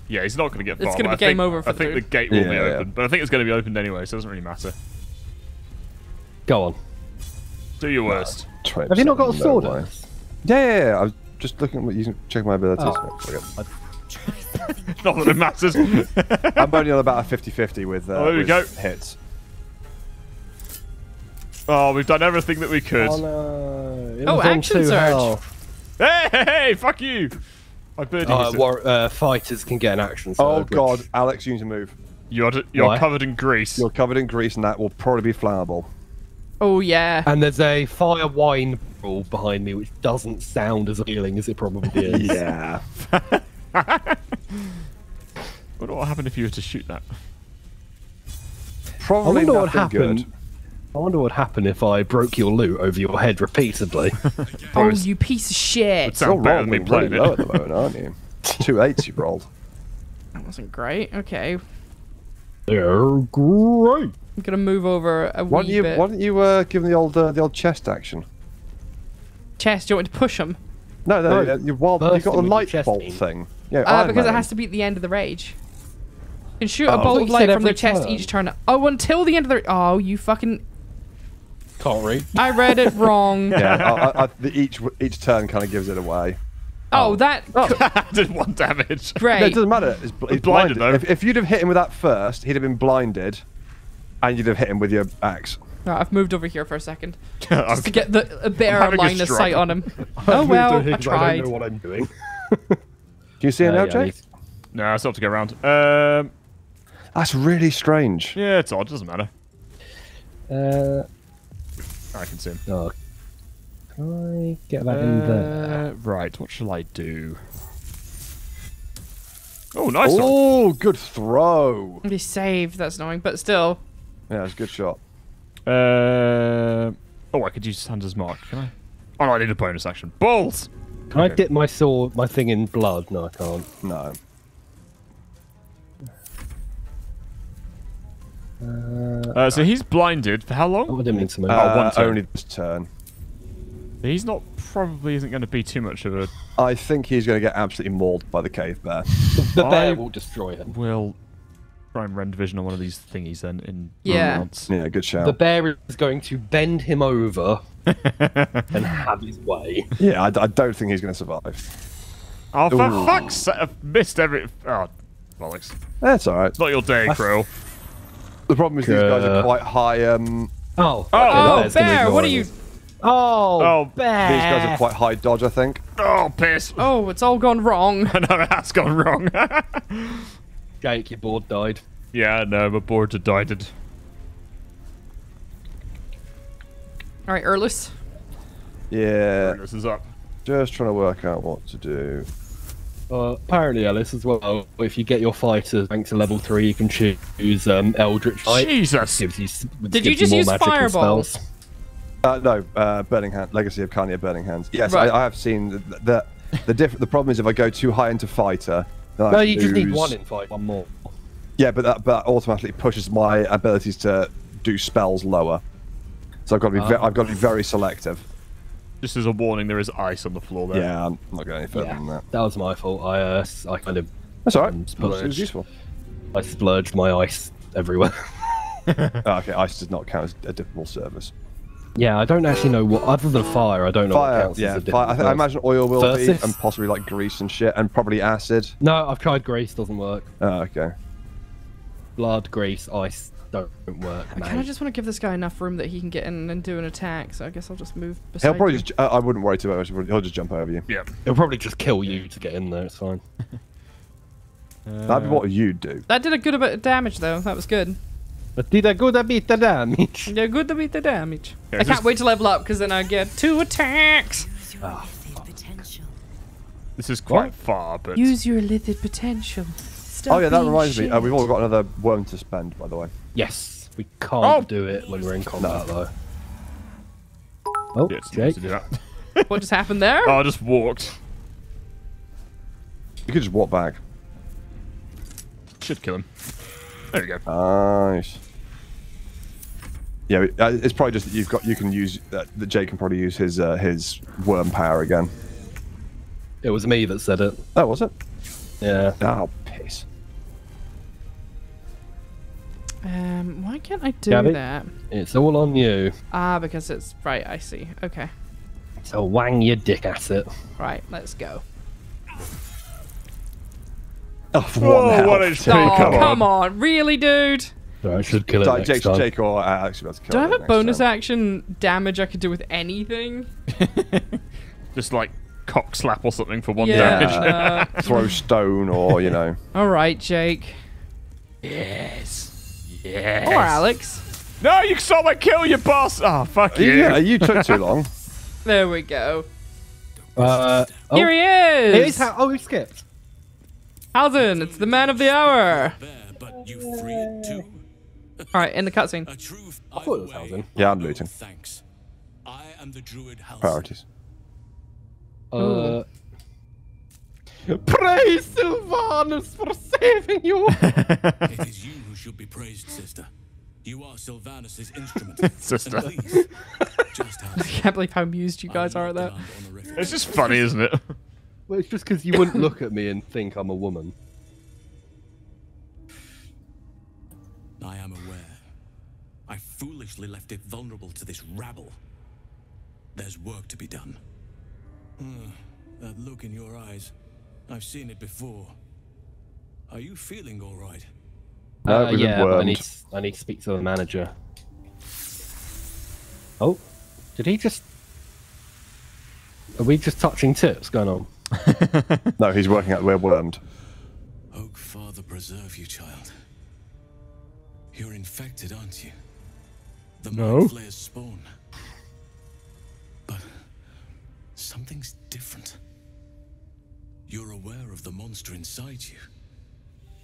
Yeah, he's not going to get far. It's gonna be I game think, over for I think the the gate will be Yeah, yeah. open, but I think it's going to be opened anyway, so it doesn't really matter. Go on. Do your worst. try Have you not got a sword? way. Yeah, yeah, yeah. I was just looking at using, checking my abilities. Oh. Okay. Not that it matters. I'm only on about a 50-50 with, uh, Oh, there we with go. hits. Oh, we've done everything that we could. Oh no! It Oh, was on action two surge. health. Hey, hey, hey, fuck you. My birdie Uh, used it. war- uh, fighters can get an action. Oh god, which- Alex, use a move. You're you're Why? covered in grease. You're covered in grease, and that will probably be flammable. Oh yeah. And there's a fire wine bottle behind me, which doesn't sound as appealing as it probably is. Yeah. What would happen if you were to shoot that? I Probably wonder what nothing happened. good. I wonder what would happen if I broke your loot over your head repeatedly. Oh, you piece of shit. Sound You're better than me rolling really playing low it. at the moment, aren't you? Two eights you rolled. That wasn't great. Okay. They're great. I'm gonna move over a Why wee don't you bit. Why don't you uh, give him the old uh, the old chest action? Chest, do you want me to push him? No, no, No, uh, you wild. You got the light chest bolt beam. thing. Yeah, Uh, Iron because it has to be at the end of the rage. You can shoot Oh. a bolt of light from their every chest turn. each turn. Oh, until the end of the. Oh, you fucking. Can't read. I read it wrong. Yeah, I, I, I, the, each each turn kind of gives it away. Oh, that. Did one damage. Great. No, it doesn't matter. He's, bl- he's blinded, blinded. though. If, if you'd have hit him with that first, he'd have been blinded, and you'd have hit him with your axe. Right, I've moved over here for a second Okay. to get the a better having a line of sight on him. oh well, I tried. I tried. don't know what I'm doing. Can you see him Uh, now, yeah, Jake? No, I still have to go around. Um, That's really strange. yeah, it's odd. Doesn't matter. Uh, I can see him. oh, can I get that in there? Uh, right. What shall I do? Oh, nice one. Oh, good throw. He saved. That's annoying, but still. Yeah, it's a good shot. Uh, oh, I could use Hunter's Mark. Can I? Oh, no, I need a bonus action. Balls. Can I okay. dip my sword, my thing in blood? No, I can't. No. Uh, so he's blinded for how long? Oh, I didn't mean to move. Uh, one turn. only this turn. He's not probably isn't going to be too much of a. I think he's going to get absolutely mauled by the cave bear. the bear I- will destroy him. We'll try and rend vision on one of these thingies then in Yeah. rounds. Yeah, good shout. The bear is going to bend him over and have his way. Yeah, I, I don't think he's going to survive. Oh, for Ooh. fuck's sake! I've missed every. Oh, bollocks! That's all right. It's not your day, Krill. The problem is these guys are quite high. Um, Oh, Oh, okay, Oh, bear's bear! What are you? Oh, Oh, bear! these guys are quite high dodge, I think. Oh, piss! Oh, it's all gone wrong. I know it has gone wrong. Jake, your board died. yeah, no, my board had died. All right, Erlus. Yeah, This is up. just trying to work out what to do. Uh, apparently, Alice, as well. If you get your fighters ranked to level three, you can choose um, Eldritch Knight. Jesus! Gives you, s- Did you gives just more use magical fireballs? spells. Uh, no, uh, Burning Hand, Legacy of Cania Burning Hands. Yes, Right. I, I have seen the the, the, diff- the problem is if I go too high into fighter. then I No, you just need one in fight, one more. Yeah, but that, but that automatically pushes my abilities to do spells lower. So I've got to be ve- Ah. I've got to be very selective. Just as a warning, there is ice on the floor there. Yeah, I'm not going any further than that. That was my fault. I, uh, s- I kind of, That's all right. Um, It was useful. I splurged my ice everywhere. Oh, okay, ice does not count as a difficult service. yeah, I don't actually know what, other than fire, I don't know what Fire, counts yeah, as a fire. I, think, I imagine oil will be, and possibly like grease and shit, and probably acid. No, I've tried grease, doesn't work. Oh, okay. Blood, grease, ice don't work. I kind of just want to give this guy enough room that he can get in and do an attack. So I guess I'll just move beside. He'll probably you. just. Uh, I wouldn't worry too much. He'll just jump over you. Yeah. It'll probably just kill you to get in there. It's fine. That'd be what you'd do. That did a good bit of damage though. That was good. But did a good bit of damage. Yeah, good to beat the damage. Yeah, I is can't this- wait to level up because then I get two attacks. Use your illithid potential. This is quite far, but Use your illithid potential. Oh yeah, that reminds me. Uh, we've all got another worm to spend, by the way. Yes, we can't Oh. do it when we're in combat though. Oh, yeah, it's Jake. to do. What just happened there? Oh, I just walked. You could just walk back. Should kill him. There we go. Nice. Yeah, uh, it's probably just that you've got. You can use uh, that. Jake can probably use his uh, his worm power again. It was me that said it. Oh, was it? Yeah. Oh, Um, why can't I do Gabby? that? It's all on you. Ah, because it's right. I see. Okay. So wang your dick at it. Right. Let's go. Oh, for Oh, one what health. a- Oh, come come, on. on. really, dude? So I should kill it Sorry, next Jake, time. Jake or uh, Alex are about to kill Do I have a bonus time. action damage I could do with anything? Just like cock slap or something for one Yeah. damage. uh, Throw stone or you know. all right, Jake. Yes. Yes. Or Alex. No, you saw my kill, you boss. Oh, fuck you. Yeah, you took too long. There we go. Uh, oh, Here he it is. is how, oh, he skipped. Halsin, it's the man of the hour. But you free it too. All right, in the cutscene. A truth I thought it was either way. Yeah, I'm looting. Thanks. I am the druid Halsin. Priorities. Uh, praise Silvanus for saving you. It is you who should be praised, sister. You are Silvanus's instrument. Sister. And please, just I can't believe how amused you guys are at that. It's just funny, isn't it? well, it's just because you wouldn't look at me and think I'm a woman. I am aware. I foolishly left it vulnerable to this rabble. There's work to be done. Hmm, that look in your eyes. I've seen it before. Are you feeling all right? No, Uh, it was a yeah, but I wormed. need, I need to speak to the manager. Oh, did he just? Are we just touching tips? Going on? No, he's working out we're wormed. Oak Father preserve you, child. You're infected, aren't you? The No. Mind Flayer's spawn. But something's different. You're aware of the monster inside you.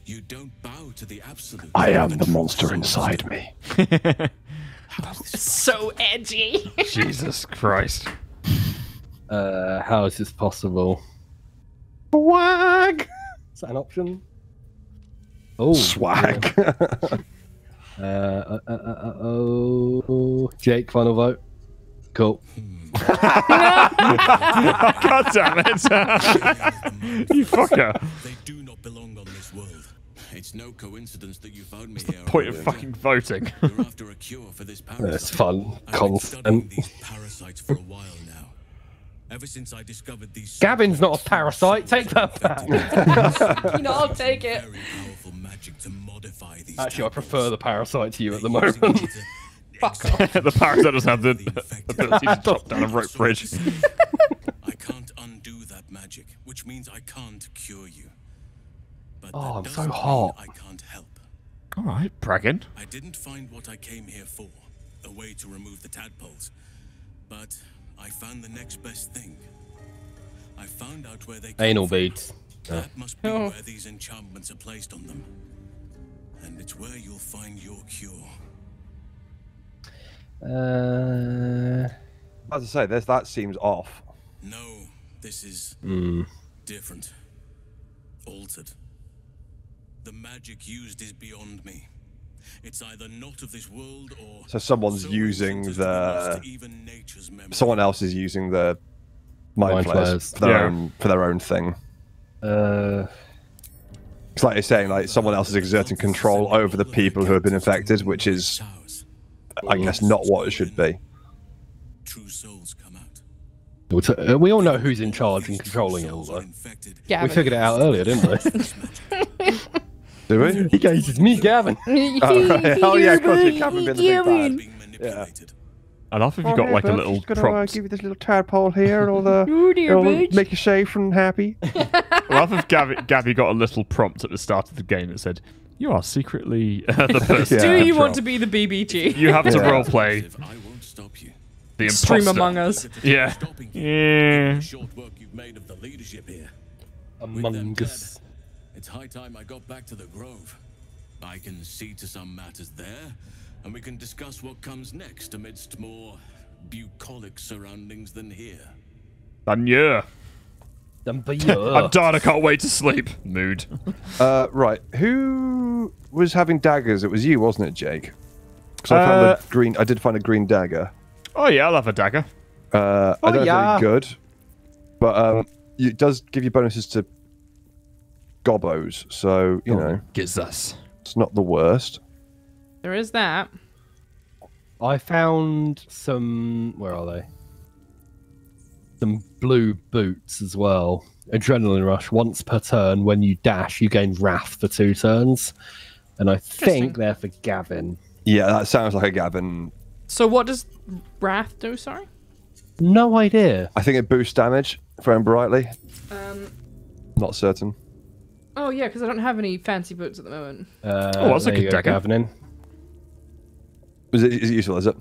You don't bow to the absolute. I am the monster inside me. How is this So edgy. Jesus Christ. Uh, how is this possible? Swag. Is that an option? Oh, Swag. Uh, uh, uh, uh, uh, oh, Jake, final vote. Cool. God damn it. you fucker. They do not belong on this world. It's no coincidence that you found me here. Point of Oliver. fucking voting. You're after a cure for this parasite. That's fun I've been studying content. these parasites for a while now. Ever since I discovered these. Gavin's not a parasite. Take that back. you know, I'll take it. Magic to modify these. Actually, I prefer the parasite to you at the moment. To Fuck exactly the parasite doesn't have the the ability to chop down a rope bridge. I can't undo that magic, which means I can't cure you. But Oh, that I'm so doesn't hot. I can't help. All right, bragging. I didn't find what I came here for, a way to remove the tadpoles. But I found the next best thing. I found out where they Anal beads. That must be Oh. where these enchantments are placed on them. And it's where you'll find your cure. Uh, As I say, this that seems off. No, this is hmm. different. Altered. The magic used is beyond me. It's either not of this world or So someone's so using ancient as to be lost the- even nature's memory. Someone else is using the mind, Mind flayers, flayers. for their Yeah. own for their own thing. Uh, It's like you're saying, like someone else is exerting control over the people who have been infected, which is, Towers. I guess, not what it should be. True souls come out. we'll t- uh, we all know who's in charge and controlling it all, though. infected. Yeah, We figured it out earlier, didn't we? Do we? he goes, it's me, Gavin. oh, right. oh yeah, of course, it can't be the big bad. Being manipulated. I love if you got like a little prompt. you this little tadpole here, and all the Ooh, dear bitch. make you safe and happy. I love if Gabby, Gabby got a little prompt at the start of the game that said, "You are secretly uh, the person." Yeah. Do you in want to be the BBG? You have to Yeah. roleplay If I won't stop you. the Stream imposter. Among Us. Yeah. Yeah. Short work you've made of the leadership here. Among Us. It's high time I got back to the Grove. I can see to some matters there, and we can discuss what comes next amidst more bucolic surroundings than here. And yeah, Then be I'm done. I can't wait to sleep. Mood. Uh, right, who was having daggers? It was you, wasn't it, Jake? Because I found Uh, a green. I did find a green dagger. Oh yeah, I'll have a dagger. Uh, I Oh, don't know yeah. if they're good, but um, it does give you bonuses to gobos, so you know Gives us. it's not the worst. There is that. I found some. Where are they? Some blue boots as well. Adrenaline rush. Once per turn, when you dash, you gain wrath for two turns, and I think they're for Gavin. Yeah, that sounds like a Gavin. So what does Wrath do? Sorry. No idea. I think it boosts damage, if I remember rightly. Um, Not certain. Oh yeah, because I don't have any fancy boots at the moment. Uh, Oh, that's a good go, dagger. Gavin. Is it, is it useful? Is it?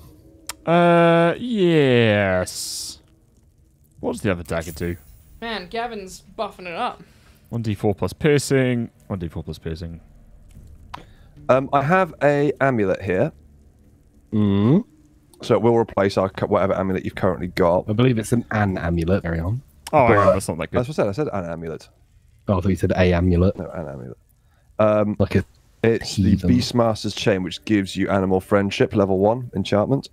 Uh, yes. What does the other dagger do? Man, Gavin's buffing it up. 1d4 plus piercing. 1d4 plus piercing. Um, I have a amulet here, Mm. so it will replace our whatever amulet you've currently got. I believe it's an an amulet. Carry on. Oh, hang on, that's not that good. That's what I said. I said an amulet. Oh, I thought you said a amulet. No, an amulet. Um, Like a. it's the Heathen. Beastmaster's Chain, which gives you animal friendship, level one enchantment.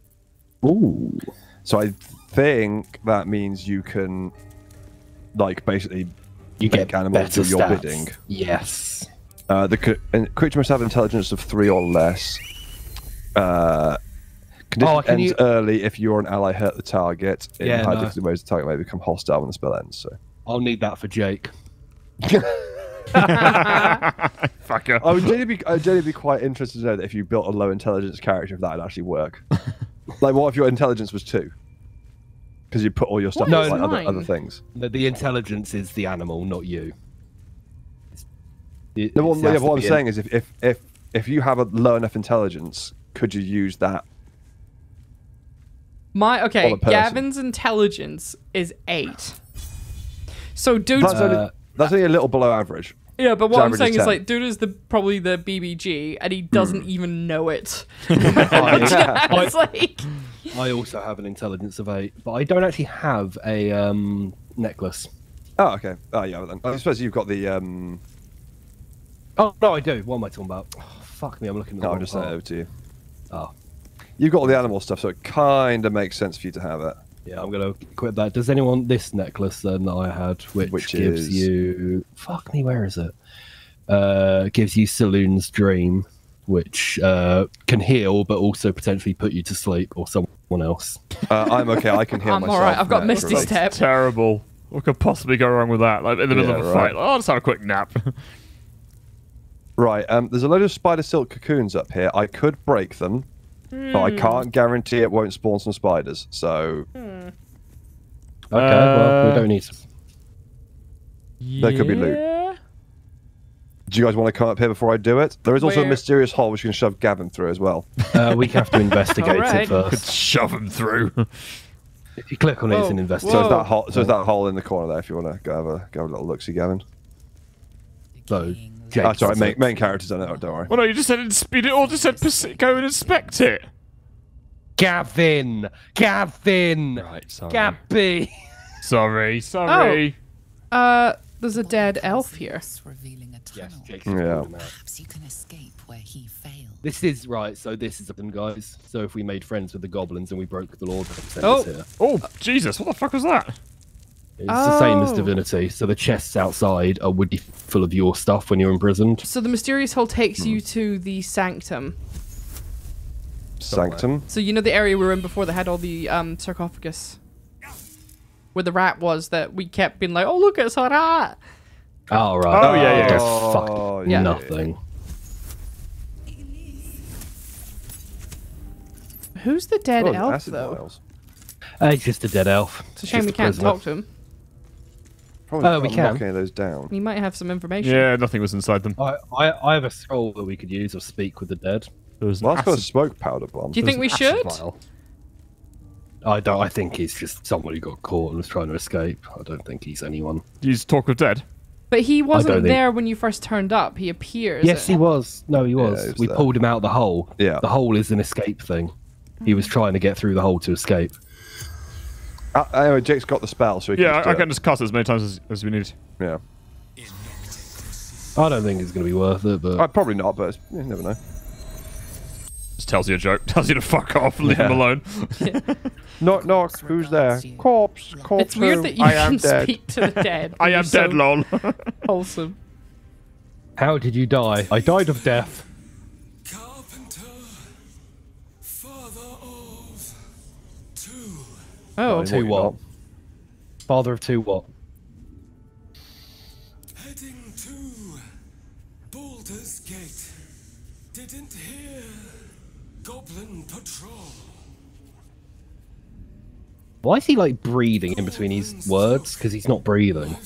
Ooh. So I think that means you can, like, basically You Make get animals better do your stats. bidding. Yes. Uh, the and creature must have intelligence of three or less. Uh, condition Oh, can ends you- early if you or an ally hurt the target. In Yeah, high no. difficulty modes, the target may become hostile when the spell ends. So I'll need that for Jake. Fucker. I would genuinely be, I'd genuinely be quite interested to know that if you built a low intelligence character, if that would actually work. like, what if your intelligence was two? Because you put all your stuff What in is like other, mine? other things. The, the intelligence is the animal, not you. It- No, it well, has yeah, to what I'm be in- saying is, if, if if if you have a low enough intelligence, could you use that? My okay, On a person. Gavin's intelligence is eight. So dude's That's only Uh, that's only a little below average. yeah, but what I'm average saying is is 10. like dude is the probably the BBG and he doesn't even know it. I, it's like I also have an intelligence of eight, but I don't actually have a um, necklace. Oh, okay. Oh, yeah. Then. I suppose you've got the. um Oh no, I do. What am I talking about? Oh, fuck me, I'm looking at the No, I'll just send it over to you. Oh, You've got all the animal stuff, so it kind of makes sense for you to have it. yeah, I'm gonna quit that. Does anyone want this necklace then that I had, which, Which gives is- you? Fuck me, where is it? Uh, gives you Saloon's Dream, which uh, can heal, but also potentially put you to sleep or someone else. Uh, I'm okay. I can heal I'm myself. alright, I've got Yeah, Misty right. Step. Terrible. What could possibly go wrong with that? Like in the middle Yeah, of a right. fight. Like, oh, let's have a quick nap. Right. Um, there's a load of spider silk cocoons up here. I could break them, but I can't guarantee it won't spawn some spiders. So Okay, well, we Uh, don't need. To... There could be loot. Yeah. do you guys want to come up here before I do it? There is also a mysterious hole which you can shove Gavin through as well. Uh, we have to investigate Alright. it first. Shove him through. If you click on it, it's an Whoa, investigation. So is that hole. So it's that hole in the corner there. If you want to go have a go have a little look, see Gavin. So, King Jake- That's all right. Main, main characters don't know. Don't worry. well, no, you just said speed it, all. just said pers- go and inspect it. Gavin! Gavin! Right, sorry. Gabby! Sorry, sorry. uh there's a dead elf here. Force revealing a Yes, tunnel. Jake's Yeah. called out. Perhaps you can escape where he failed. This is right. So this is them, guys. So if we made friends with the goblins and we broke the law, they'd send Oh. us here. Oh, Jesus, what the fuck was that? It's the same as Oh. divinity. So the chests outside are would be full of your stuff when you're imprisoned. So the mysterious hole takes Hmm. you to the sanctum. Sanctum. So you know the area we were in before that had all the um sarcophagus. Where the rat was that we kept being like, Oh look, it's a rat. Oh right. Oh, yeah, yeah, Just Oh, fuck yeah. nothing. Who's the dead Oh, elf though? vials. Uh, he's just a dead elf. It's a shame Just we a can't prisoner. talk to him. Probably Oh, we can't any of those down. He might have some information. Yeah, nothing was inside them. I, I, I have a scroll that we could use or speak with the dead. There was an Well, that's got a smoke powder bomb. Do you think we should? vial. I don't. I think he's just someone who got caught and was trying to escape. I don't think he's anyone. Do you just talk of dead? But he wasn't think- there when you first turned up. He appears. Yes, he was. No, he was. he was we there. pulled him out of the hole. Yeah. The hole is an escape thing. He was trying to get through the hole to escape. Uh, anyway, Jake's got the spell, so he Yeah, can just I, I can it. just cast it as many times as, as we need. Yeah, I don't think it's going to be worth it, but uh, probably not, but it's, you never know. Just tells you a joke. Tells you to fuck off. Leave him Yeah. alone. Knock, knock. Who's there? Corpse, corpse. It's weird that you I am can dead. speak to the dead. I You're am so dead, lol. Wholesome. how did you die? I died of death. Carpenter, father of two. Oh, What Two you what? Father of two what? Why is he like breathing in between his words? Because he's not breathing.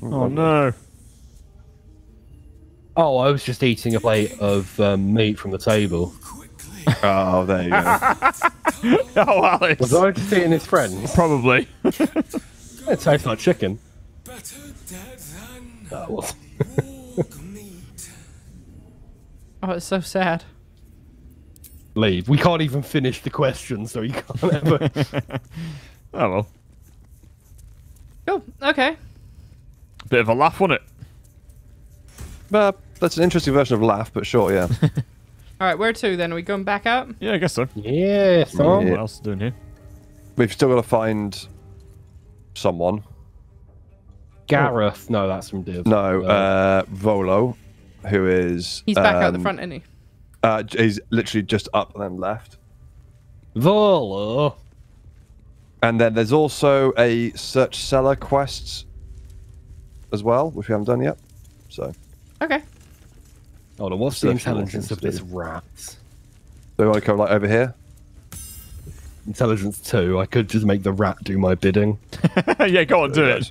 Oh no. Oh, I was just eating a plate of um, meat from the table. oh, there you go. oh, Alex. Was I just eating his friends? Probably. it tastes like chicken. Better dead than. Oh, well walk meat. Oh, it's so sad. Leave. We can't even finish the question, so you can't ever. Oh well. Oh, okay. Bit of a laugh, wasn't it? But that's an interesting version of laugh, but sure, yeah. All right, where to then? Are we going back up? Yeah, I guess so. yes, Oh, I'm What else is doing here? We've still got to find someone. Gareth. No, that's from Div. No, uh, Volo, who is. He's back out the um, front, isn't he? Uh, he's literally just up and then left. Volo. And then there's also a search cellar quest as well, which we haven't done yet. So, Okay. Hold on, what's the intelligence of this rat? do we want to go like over here? Intelligence 2. I could just make the rat do my bidding. yeah, go on, do it.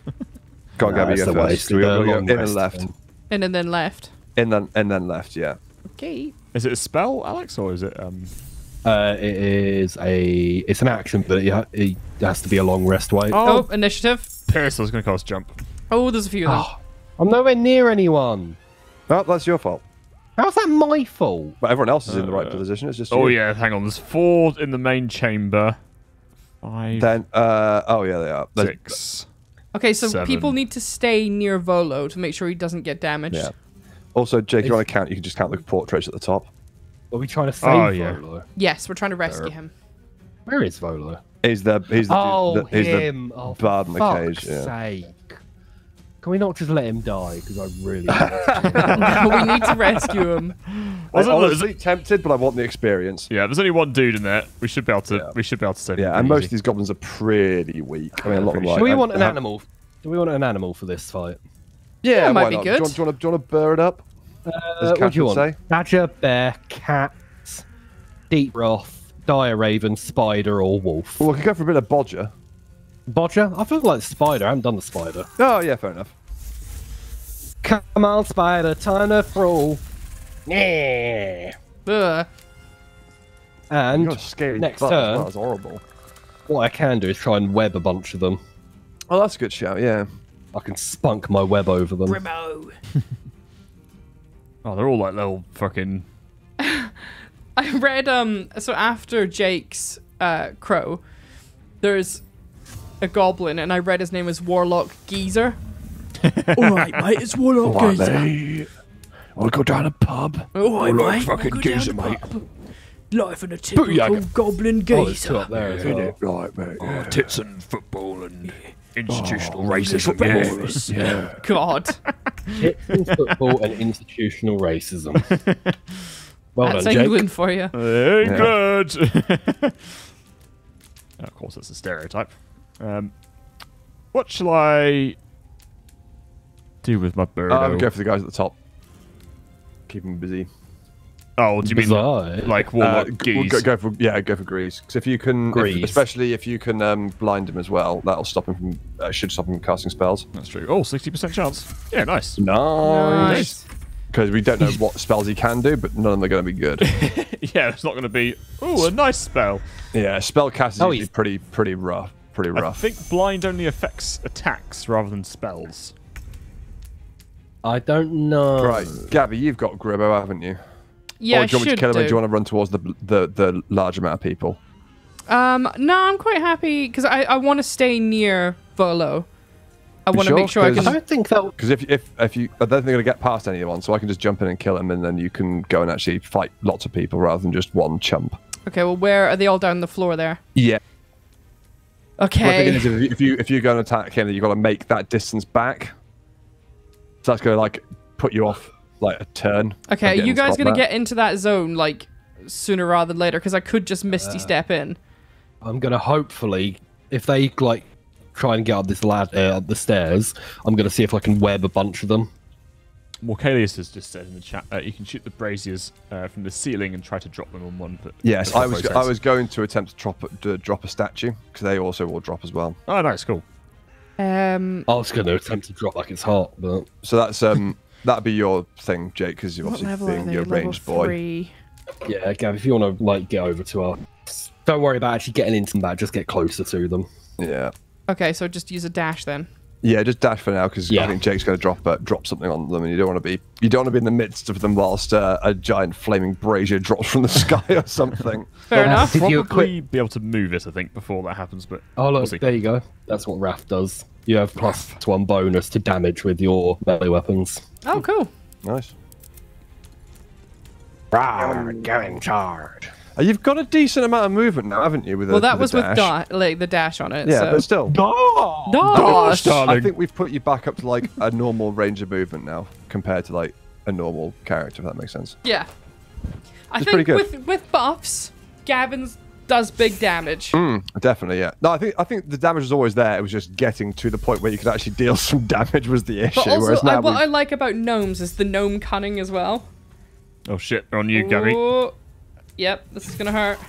Go on, Nah, Gabby, it's go a first. waste. Do we They're to go in and left? then. In and then left. In then, and then left, yeah. Okay. Is it a spell, Alex, or is it um? Uh, it is a. It's an action, but it, it has to be a long rest wait. Oh, initiative. Pierce, I was going to cast jump. Oh, there's a few of them. Oh, I'm nowhere near anyone. Oh, that's your fault. How's that my fault? But everyone else is in the right Uh, position. It's just Oh you. yeah, hang on. There's four in the main chamber. Five, Then, uh, oh yeah, they are. There's- six. Okay, so Seven. people need to stay near Volo to make sure he doesn't get damaged. Yeah. Also, Jake, if you want to count, you can just count the portraits at the top. Are we trying to oh, save Oh, yeah. Volo? Yes, we're trying to rescue There. him. Where is Volo? He's the he's the, Oh, the he's him. the oh, bird for in the fuck's cage. Yeah. sake. Can we not just let him die? Because I really. want we need to rescue him. I'm Wasn't honestly tempted, but I want the experience. Yeah, there's only one dude in there. We should be able to. Yeah. We should be able to save him. Yeah, and pretty most of these goblins are pretty weak. I mean, a lot of them. Pretty Like, Do we want an I- animal? Do we want an animal for this fight? Yeah, that might be not? good. Do you, want, do, you want to, do you want to burr it up? As Uh, what do you would want? say? Badger, bear, cat, deep rothé, dire raven, spider, or wolf? Well, we could go for a bit of bodger. Bodger? I feel like spider. I haven't done the spider. Oh, yeah, fair enough. Come on, spider, time to throw. Yeah. Ugh. And You got a scary next butt turn, That was horrible. what I can do is try and web a bunch of them. Oh, that's a good shout. Yeah. I can spunk my web over them. Brimo. Oh, they're all like little fucking. I read um so after Jake's uh crow, there's a goblin and I read his name was Warlock Geezer. Alright, mate, it's Warlock Right, Geezer. mate. I'll go down a pub. Alright, Warlock mate. fucking we'll geezer, mate. pub. Life in a typical Booyah. goblin Oh, there's two geezer. up there as well. Right, mate. Yeah. tits and football and institutional Little racism. boys. yeah. God. Hits football and institutional racism. Well That's done, Jake. England for you. England. of course, that's a stereotype. Um, what shall I do with my bird? I would go for the guys at the top. Keep them busy. Oh, do you mean Bizarre. like Uh, warlock we'll geese? go, go for yeah, go for grease. 'Cause if you can, if- Grease. especially if you can um, blind him as well, that'll stop him from uh, should stop him from casting spells. That's true. Oh, 60% chance. Yeah, nice. Nice. Because we don't know what spells he can do, but none of them are going to be good. Yeah, it's not going to be. Oh, a nice spell. yeah, spell cast is Oh, usually pretty pretty rough. Pretty rough. I think blind only affects attacks rather than spells. I don't know. Right, Gabby, you've got Gribbo, haven't you? Yeah, or do you want me to kill him? Or do you want to run towards the the, the large amount of people? Um, no, I'm quite happy because I, I want to stay near Volo. I want to sure? make sure I I can. Because- don't think that. Because if if if you, I don't think they're going to get past anyone, so I can just jump in and kill him, and then you can go and actually fight lots of people rather than just one chump. Okay, well, where are they all down the floor there? Yeah. The thing Okay. is, if you- if you if you go and attack him, then you've got to make that distance back. So that's going to like put you off like a turn. Okay, getting you guys gonna get into that zone like sooner rather than later? Because I could just misty step in. I'm gonna hopefully, if they like try and get up this lad uh, up the stairs, I'm gonna see if I can web a bunch of them. Morcalius has just said in the chat uh, you can shoot the braziers uh, from the ceiling and try to drop them on one. But Yes, I was very I was going to attempt to drop a- to drop a statue because they also will drop as well. Oh, nice, cool. Um, I was going to attempt to drop like it's hot, but So that's um that'd be your thing, Jake, because you're what obviously being your range boy. three. yeah, Gav, if you want to like get over to us, don't worry about actually getting into that. Just get closer to them. Yeah. Okay, so just use a dash then. Yeah, just dash for now because I think Jake's going to drop uh, drop something on them, and you don't want to be you don't want to be in the midst of them whilst uh, a giant flaming brazier drops from the sky or something. Fair Well, enough. Did you Probably be able to move it, I think, before that happens. But Oh look, we'll there you go. That's what Wrath does. You have plus one bonus to damage with your melee weapons. Oh, cool. Nice. going charge. Uh, you've got a decent amount of movement now, haven't you? With the, Well, that with was the with dash? da- like the dash on it. Yeah, so. but still, Dash. Dash. I think we've put you back up to like a normal range of movement now compared to like a normal character. If that makes sense. Yeah. I It's think pretty good. with with buffs, Gavin's does big damage. Mm, definitely, yeah. No, I think I think the damage was always there. It was just getting to the point where you could actually deal some damage was the issue. But also, whereas I, what we've- I like about gnomes is the gnome cunning as well. Oh shit, on you, Gabby. Ooh. Yep, this is gonna hurt.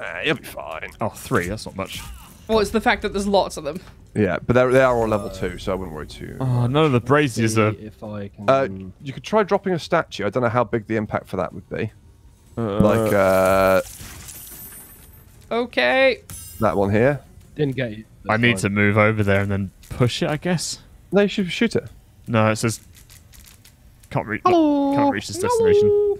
Ah, you'll be fine. Oh, three. That's not much. Well, it's the fact that there's lots of them. Yeah, but they're, they are all level two, so I wouldn't worry too. Oh, none of the braziers are. If I can. Uh, you could try dropping a statue. I don't know how big the impact for that would be. Uh, Like uh, Okay. that one here. didn't get you. I need to move over there and then push it, I guess. No, you should shoot it. No, it says can't reach. Hello. Can't reach this destination. Hello.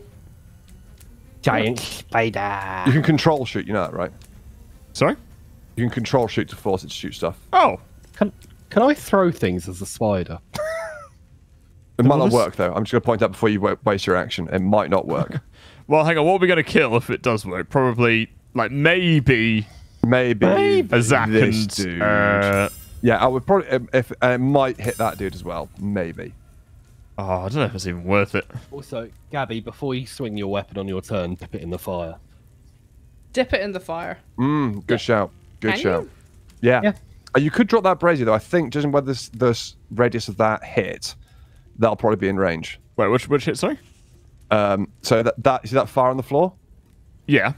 giant spider. You can control shoot. You know that, right? Sorry. You can control shoot to force it to shoot stuff. Oh, Can, can I throw things as a spider? It might not was- work though. I'm just going to point out before you waste your action. It might not work. well, hang on. What are we going to kill if it does work? Probably, like maybe Maybe, a Zack this and dude. uh, yeah, I would probably um, if uh, it might hit that dude as well. Maybe. oh, I don't know if it's even worth it. Also, Gabby, before you swing your weapon on your turn, dip it in the fire. Dip it in the fire. Mm, good shout. Good Can shout. you? Yeah. Yeah. Uh, You could drop that brazier though. I think judging by this this radius of that hit, that'll probably be in range. Wait, which which hit? Sorry. Um, so that that see that fire on the floor? Yeah.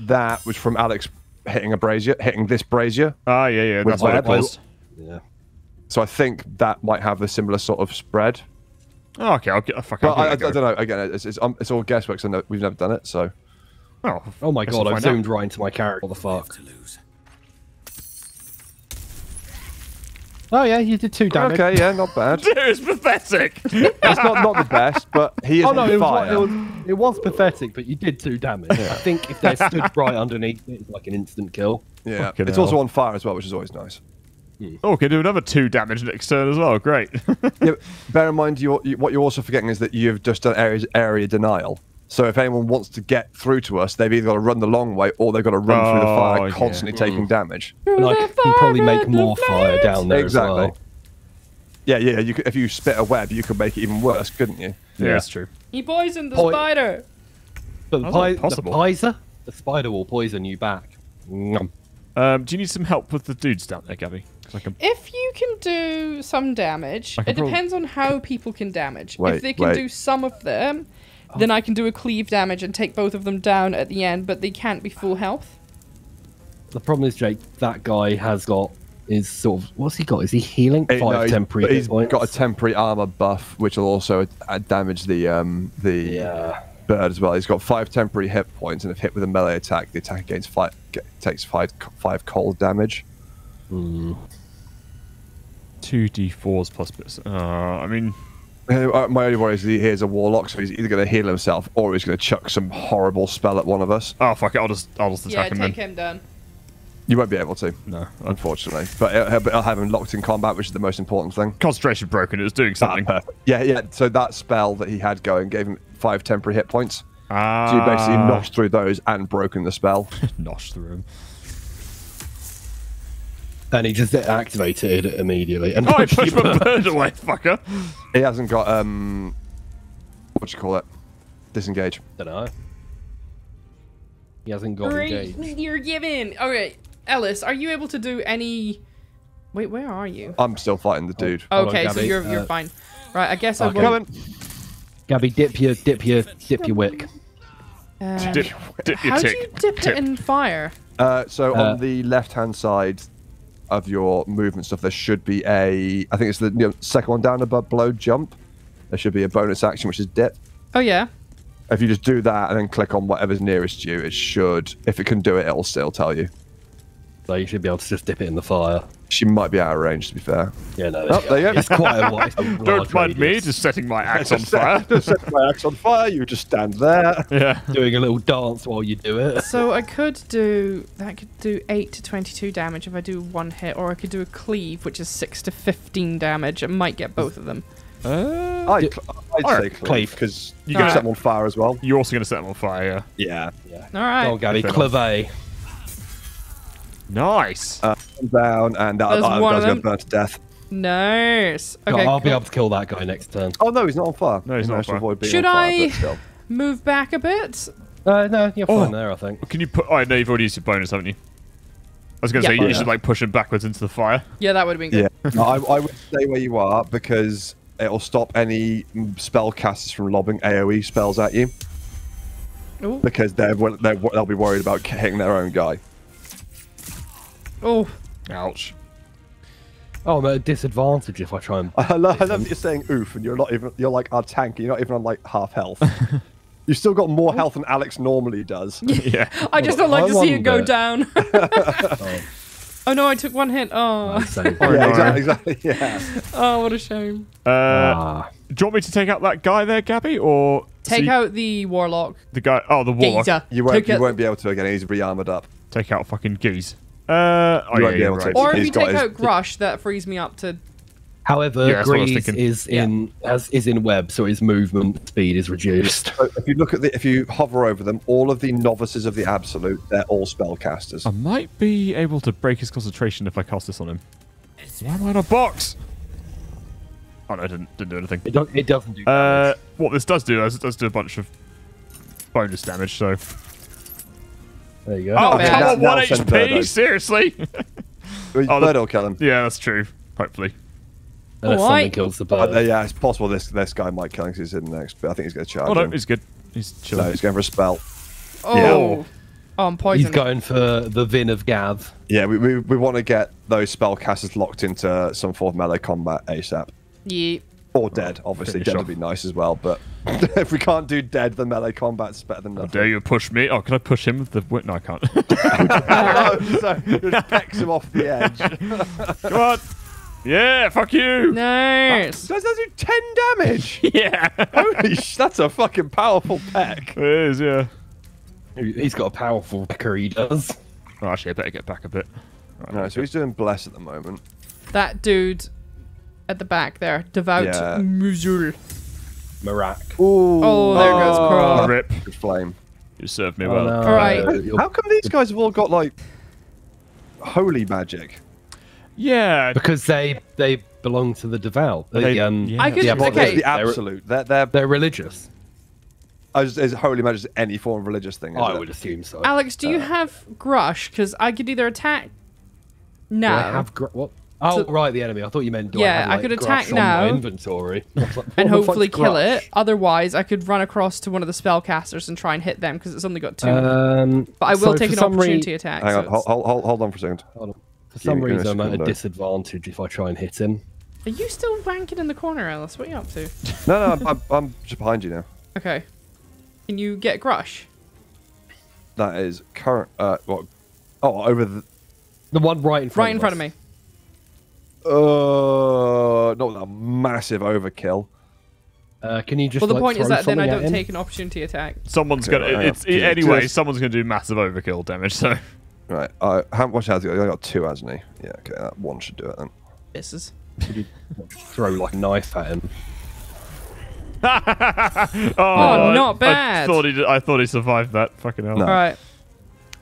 That was from Alex hitting a brazier, hitting this brazier. Ah, yeah, yeah. That's what it was. Yeah. So I think that might have a similar sort of spread. Oh, okay. I'll get. Fuck. But I'll I, I, I give it a don't know. Again, it's it's, um, it's all guesswork. So no, we've never done it. So Oh, Oh my god, we'll I find out. zoomed right into my character. What the fuck? Oh yeah, you did two damage. okay, yeah, not bad. Dude, it's pathetic. It's not not the best, but he is Oh on no, it was, fire. it, was, it was pathetic, but you did two damage. I think if they stood right underneath it, it's like an instant kill. yeah, Fucking it's hell. also on fire as well, which is always nice. oh, we can do another two damage next turn as well. Great. yeah, bear in mind, you, you, what you're also forgetting is that you've just done area, area denial. So if anyone wants to get through to us, they've either got to run the long way or they've got to run through the Oh, fire, yeah. constantly taking damage. And I can probably make more fire down there Exactly. as well. Yeah, yeah. You could, if you spit a web, you could make it even worse, couldn't you? yeah, that's true. He poisoned the Point. spider. But the, How's pi- the possible? Pizer, the spider will poison you back. Nom. Um, do you need some help with the dudes down there, Gabby? Can. If you can do some damage, it depends on how people can damage. Wait, if they can wait. do some of them, then I can do a cleave damage and take both of them down at the end, but they can't be full health. The problem is, Jake, that guy has got is sort of what's he got? Is he healing? Five no, he's- temporary but hit he's points. got a temporary armor buff, which will also uh, damage the um, the yeah. bird as well. He's got five temporary hit points, and if hit with a melee attack, the attack against five get, takes five five cold damage. Two d4s plus bits. Uh, I mean, My only worry is that he is a warlock, so he's either going to heal himself or he's going to chuck some horrible spell at one of us. oh fuck it. I'll just, I'll just Yeah, attack him take then. him down. You won't be able to, No, unfortunately. But I'll have him locked in combat, which is the most important thing. concentration broken. It was doing something. Ah. Yeah, yeah. So that spell that he had going gave him five temporary hit points. Ah, So you basically notched through those and broken the spell. nosh through him. And he just activated it immediately. And Oh, I pushed my bird away, fucker. he hasn't got um, what do you call it? Disengage. don't know. He hasn't got Great, engaged. you're given. Okay, Ellis, are you able to do any? Wait, where are you? I'm still fighting the dude. Hold on, Okay, so you're you're Uh, fine. Right, I guess I okay. will. Coming. Gabby, dip your dip your dip your wick. Uh, Dip, dip your how do you dip tip. it in fire? Uh, so Uh, on the left-hand side, of your movement stuff, there should be a. I think it's the you know, second one down above below jump. There should be a bonus action which is dip. Oh yeah. If you just do that and then click on whatever's nearest you, it should. If it can do it, it'll still tell you. So you should be able to just dip it in the fire. She might be out of range, to be fair. Yeah, no. Oh, there you go. It's quite a wide. Don't mind me just setting my axe on fire. just set my axe on fire. You just stand there. yeah. Doing a little dance while you do it. So I could do that. Could do eight to twenty-two damage if I do one hit, or I could do a cleave, which is six to fifteen damage. I might get both of them. Uh, I'd, I'd say Cleave. cleave because you You can gotta- set them on fire as well. you're also going to set them on fire. Yeah. Yeah. All right. Go on, Gabby. Fair. Clave. Nice. Uh, down and that, There's that guy's going to burn to death. Nice. Okay, Okay. I'll be able to kill that guy next turn. Oh no, he's not on fire. No, he's He not on fire. Should on fire, I- but. Move back a bit. Uh, no, you're Oh. fine there, I think. Can you put? Oh, no, you've already used your bonus, haven't you? I was going to Yeah. say you Oh, should yeah. like push him backwards into the fire. Yeah, that would have been good. Yeah, I, I would stay where you are because it'll stop any spell casters from lobbing AOE spells at you Oh. because they're, they're they'll be worried about hitting their own guy. Oh. Ouch. Oh, I'm at a disadvantage if I try and. I love, I love that you're saying oof and you're not even you're like our tank. You're not even on like half health. You've still got more health than Alex normally does. Yeah. I just don't like I to see it go wonder- down. oh no, I took one hit. Oh. Oh, yeah, exactly, exactly. Yeah. Oh, what a shame. Uh, Ah. do you want me to take out that guy there, Gabby, or Take see out the warlock. the guy? Oh, the warlock. Geezer. You won't Take you out- won't be able to again. He's re-armored up. Take out fucking geese. Uh, oh, You yeah, won't be able to. right. Or if He's you take his- out Grush, that frees me up to. However, Yeah, that's what I was Grease is in as is in web, so his movement speed is reduced. So if you look at the, if you hover over them, all of the novices of the absolute, they're all spellcasters. I might be able to break his concentration if I cast this on him. Why am I in a box? Oh no, it didn't, didn't do anything. It, do, it doesn't do. Uh, what this does do is it does do a bunch of bonus damage. So, there you go. oh bad. come on, one HP, Birdo. seriously? Well, oh, the- Bird will kill him. yeah, that's true. Hopefully, Unless Alright. something kills the Uh, yeah, it's possible this this guy might kill him 'cause he's in next, but I think he's going to charge oh no, him. he's good. He's No, he's going for a spell. Oh. Yeah. Oh, I'm poisoned. He's going for the Vin of Gav. Yeah, we, we, we want to get those spellcasters locked into some form of melee combat ASAP. Yeah. Or dead, obviously. finish Dead off. would be nice as well, but if we can't do dead, then melee combat's better than nothing. How dare you push me? Oh, can I push him with the? wi- No, I can't. oh, so just pecks him off the edge. Come on. Yeah, fuck you. Nice. Does that do 10 damage? Yeah, Holy sh- that's a fucking powerful peck. it is. Yeah. He's got a powerful pecker, he does. Oh, actually, I better get back a bit. Right, No, so he's doing bless at the moment. That dude at the back there, devout Yeah. Muzul. Marak. Ooh. Oh, there goes Oh, Crow. rip. Good flame. You served me Oh, well. no. All right. You're- How come these guys have all got like holy magic? Yeah. Because they they belong to the devout. The, They- um, yeah. I could- the okay. The They're- absolute. They're, they're, They're religious. is, is holy magic any form of religious thing? Is I it? would assume so. Alex, do you have Grush? Because I could either attack now. Do I have gr- what? Oh, So- right, the enemy. I thought you meant. Do Yeah, I, have, I could attack now. My inventory. Like, and hopefully kill Grush? it. Otherwise, I could run across to one of the spellcasters and try and hit them because it's only got two. Um, but I will so take an some rea- opportunity attack. Hang so on, hold, hold, hold, hold on for a second. Hold on. For some Give reason, I'm at a though. disadvantage if I try and hit him. Are you still wanking in the corner, Alice? What are you up to? No, no, I'm, I'm, I'm just behind you now. Okay. Can you get Grush? That is current. Uh, what? Oh, over the. The one right in front. Right in front of me. Uh, not a massive overkill. Uh, can you just? Well, the like, point is that then I don't him? take an opportunity attack. Someone's Okay, gonna. right, It's yeah. anyway. Just- Someone's gonna do massive overkill damage. So. Right. Uh, how much has he got? He got two, hasn't he? Yeah. Okay. That one should do it then. Misses. Throw like a knife at him. oh, Oh, I- not I bad. thought he. I thought he survived that. Fucking hell. No. All right.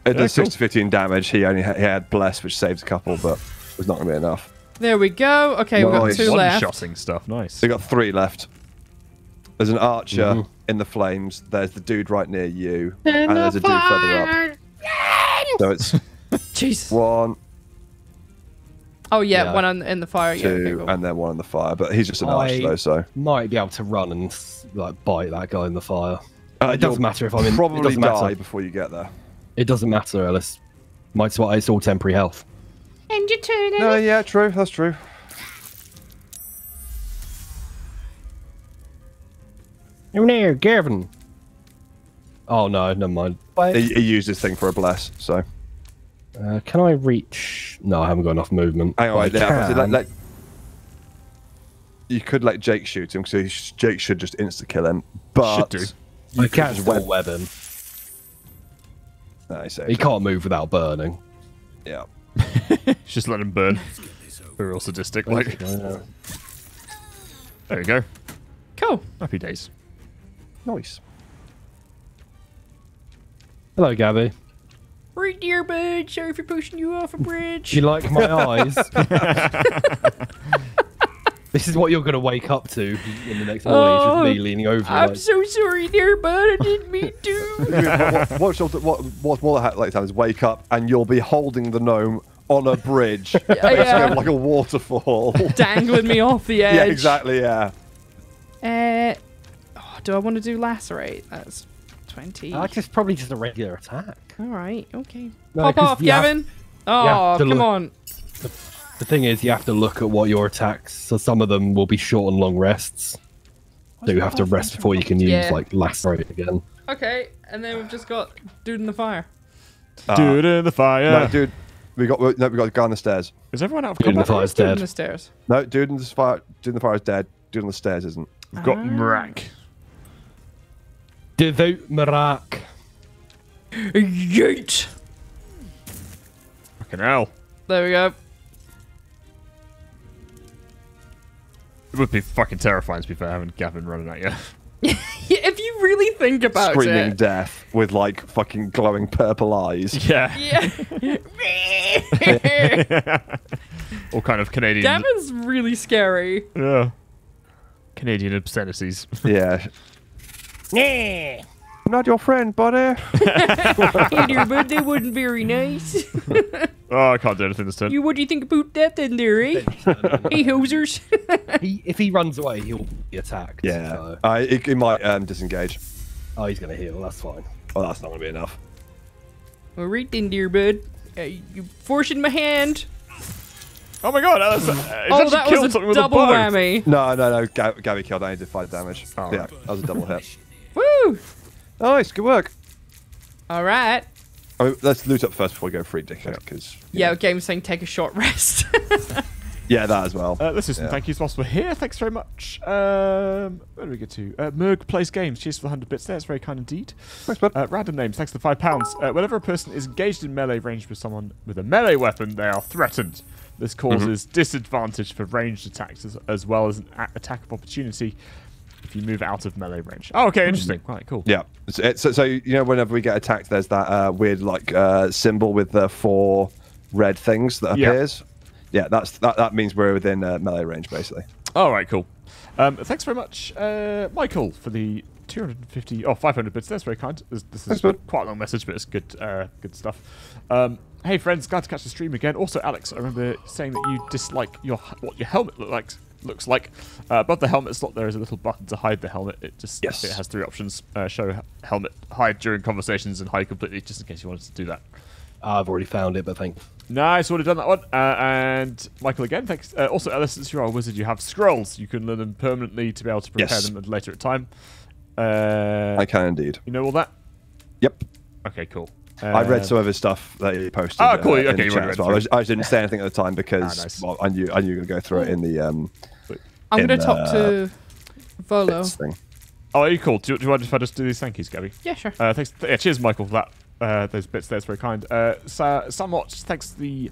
It Yeah, does six cool. to fifteen damage. He only ha- he had bless, which saves a couple, but was not going to be enough. There we go. Okay, we've got Nice. two One left. shotting stuff. Nice. So you got three left. There's an archer in the flames. There's the dude right near you, and there's a dude further up. So it's Jesus. one, Oh yeah, Yeah. one on, in the fire. Yeah. Okay, two, cool. and then one in the fire. But he's just an I- archer though, so Might be able to run and like bite that guy in the fire. Uh, it doesn't matter if I'm in. It probably doesn't die matter. before you get there. It doesn't matter, Ellis. Might as well it's all temporary health. End your turn, No, yeah, true. That's true. Come here, Gavin. Oh no, never mind. He, he used this thing for a bless, so. Uh, can I reach? No, I haven't got enough movement. Hang on, I wait, yeah, can. let, let- you could let Jake shoot him because Jake should just insta kill him. But do. I can just still web- web him. No, he He can't move without burning. Yeah. Just let him burn. We're real sadistic. Like, there you go. Cool. Happy days. Nice. Hello, Gabby. Right dear bud, sorry for pushing you off a bridge. You like my eyes? this is what you're going to wake up to in the next morning. It's Oh, just me leaning over. I'm like, so sorry dear bud, I didn't mean to. what, what, what, what, what's more like to have is wake up and you'll be holding the gnome on a bridge, basically yeah. like a waterfall. Dangling me off the edge. yeah, exactly. Yeah. Uh, oh, do I want to do lacerate? That's 20. Uh, just probably just a regular attack. All right, okay. No, Pop 'cause off, you have- Gavin. Oh, come look- on. The thing is, you have to look at what your attacks. So some of them will be short and long rests. So you have to rest before you can use Yeah. like lacerate again. Okay, and then we've just got dude in the fire. Dude in the fire. No, dude. We got no, we got the guy on the stairs. Is everyone out of combat? Dude in the combat? fire's Dude in dead. the stairs. No, dude in the fire. Dude in the fire is dead. Dude on the stairs isn't. We've got Ah. Mrak. Devout Marak. Yeet. Fucking hell. There we go. It would be fucking terrifying to be fair, having Gavin running at you. If you really think about Screaming it. death with like fucking glowing purple eyes. yeah. Yeah. All kind of Canadian. Gavin's really scary. Yeah. Canadian obscenities. Yeah. I'm not your friend, buddy. hey dear bud, they wasn't be very nice. oh, I can't do anything this turn. you, what do you think about that then, there, eh? hey, hosers. He, if he runs away, he'll be attacked. Yeah. so- Uh, he, he might um, disengage. Oh, he's going to heal. That's fine. Oh, that's not going to be enough. All right then, dear bud. Uh, you forcing my hand. Oh my god, that was, uh, oh, actually that killed was a something with double a bow. whammy. No, no, no. Ga- Gabby killed. I only did five damage. Oh, yeah, that was a double hit. Woo! Nice, good work. All right. I mean, let's loot up first before we go free dickhead, because Yeah, game saying take a short rest. yeah, that as well. Uh, let's do some Yeah. thank yous whilst we're here. Thanks very much. Um, where do we get to? Uh, Merg plays games. Cheers for the 100 bits there. It's very kind indeed. Thanks, bud. Uh, random names. Thanks for the £5. Uh, whenever a person is engaged in melee range with someone with a melee weapon, they are threatened. This causes disadvantage for ranged attacks as, as well as an a- attack of opportunity if you move out of melee range. Oh, okay, interesting. Right, cool. Yeah. So, it's- so, so you know, whenever we get attacked, there's that uh, weird like uh, symbol with the four red things that appears. Yeah, yeah that's that. That means we're within uh, melee range, basically. All right, cool. Um, thanks very much, uh, Michael, for the 250 oh 500 bits. That's very kind. This, this is Thanks, quite a long message, but it's good, uh, good stuff. Um, hey friends, glad to catch the stream again. Also, Alex, I remember saying that you dislike your what your helmet look like looks like. Uh, above the helmet slot, there is a little button to hide the helmet. It just Yes. it has three options: uh, show helmet, hide during conversations, and hide completely, just in case you wanted to do that. I've already found it, but thank Nice, already done that one. Uh, and Michael again, thanks. Uh, also, Alice, since you are a wizard, you have scrolls. You can learn them permanently to be able to prepare Yes. them at a later time. Uh, I can indeed. you know all that? Yep. Okay, cool. I read Um, some of his stuff that he posted. Oh, cool. uh, Okay, in the you chat as well. I, just, I just didn't say anything at the time because Ah, nice. well, I knew I knew you were going to go through it in the um, I'm going to talk uh, to Volo. Oh, are you cool? Do, you- do you want if I just do these thank yous, Gabby? Yeah, sure. Uh, thanks. yeah, cheers, Michael, for that. Uh, those bits there. It's very kind. Uh, Sa- somewhat. Thanks to the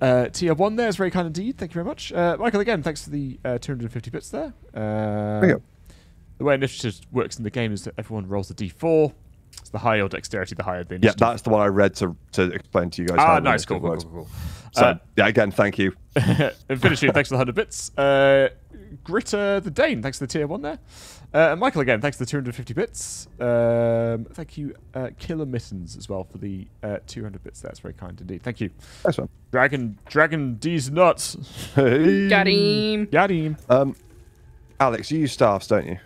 uh, tier one there. It's very kind indeed. Thank you very much. Uh, Michael, again, thanks for the uh, 250 bits there. Uh, There you go. The way initiative works in the game is that everyone rolls a d4. It's the higher your dexterity, the higher the initiative. Yeah, initiative. that's the one I read to to explain to you guys. Ah, how nice. Cool, cool, cool, cool, cool. So Uh, yeah, again, thank you. Infinity, thanks for the 100 bits. Gritter the Dane, thanks for the tier 1 there. Uh, and Michael again, thanks for the 250 bits. Um, thank you, uh, Killer Mittens, as well, for the uh, 200 bits. That's very kind indeed. Thank you. Nice one. Dragon, Dragon D's nuts. Hey. Got him. Got him. Um, Alex, you use staffs, don't you?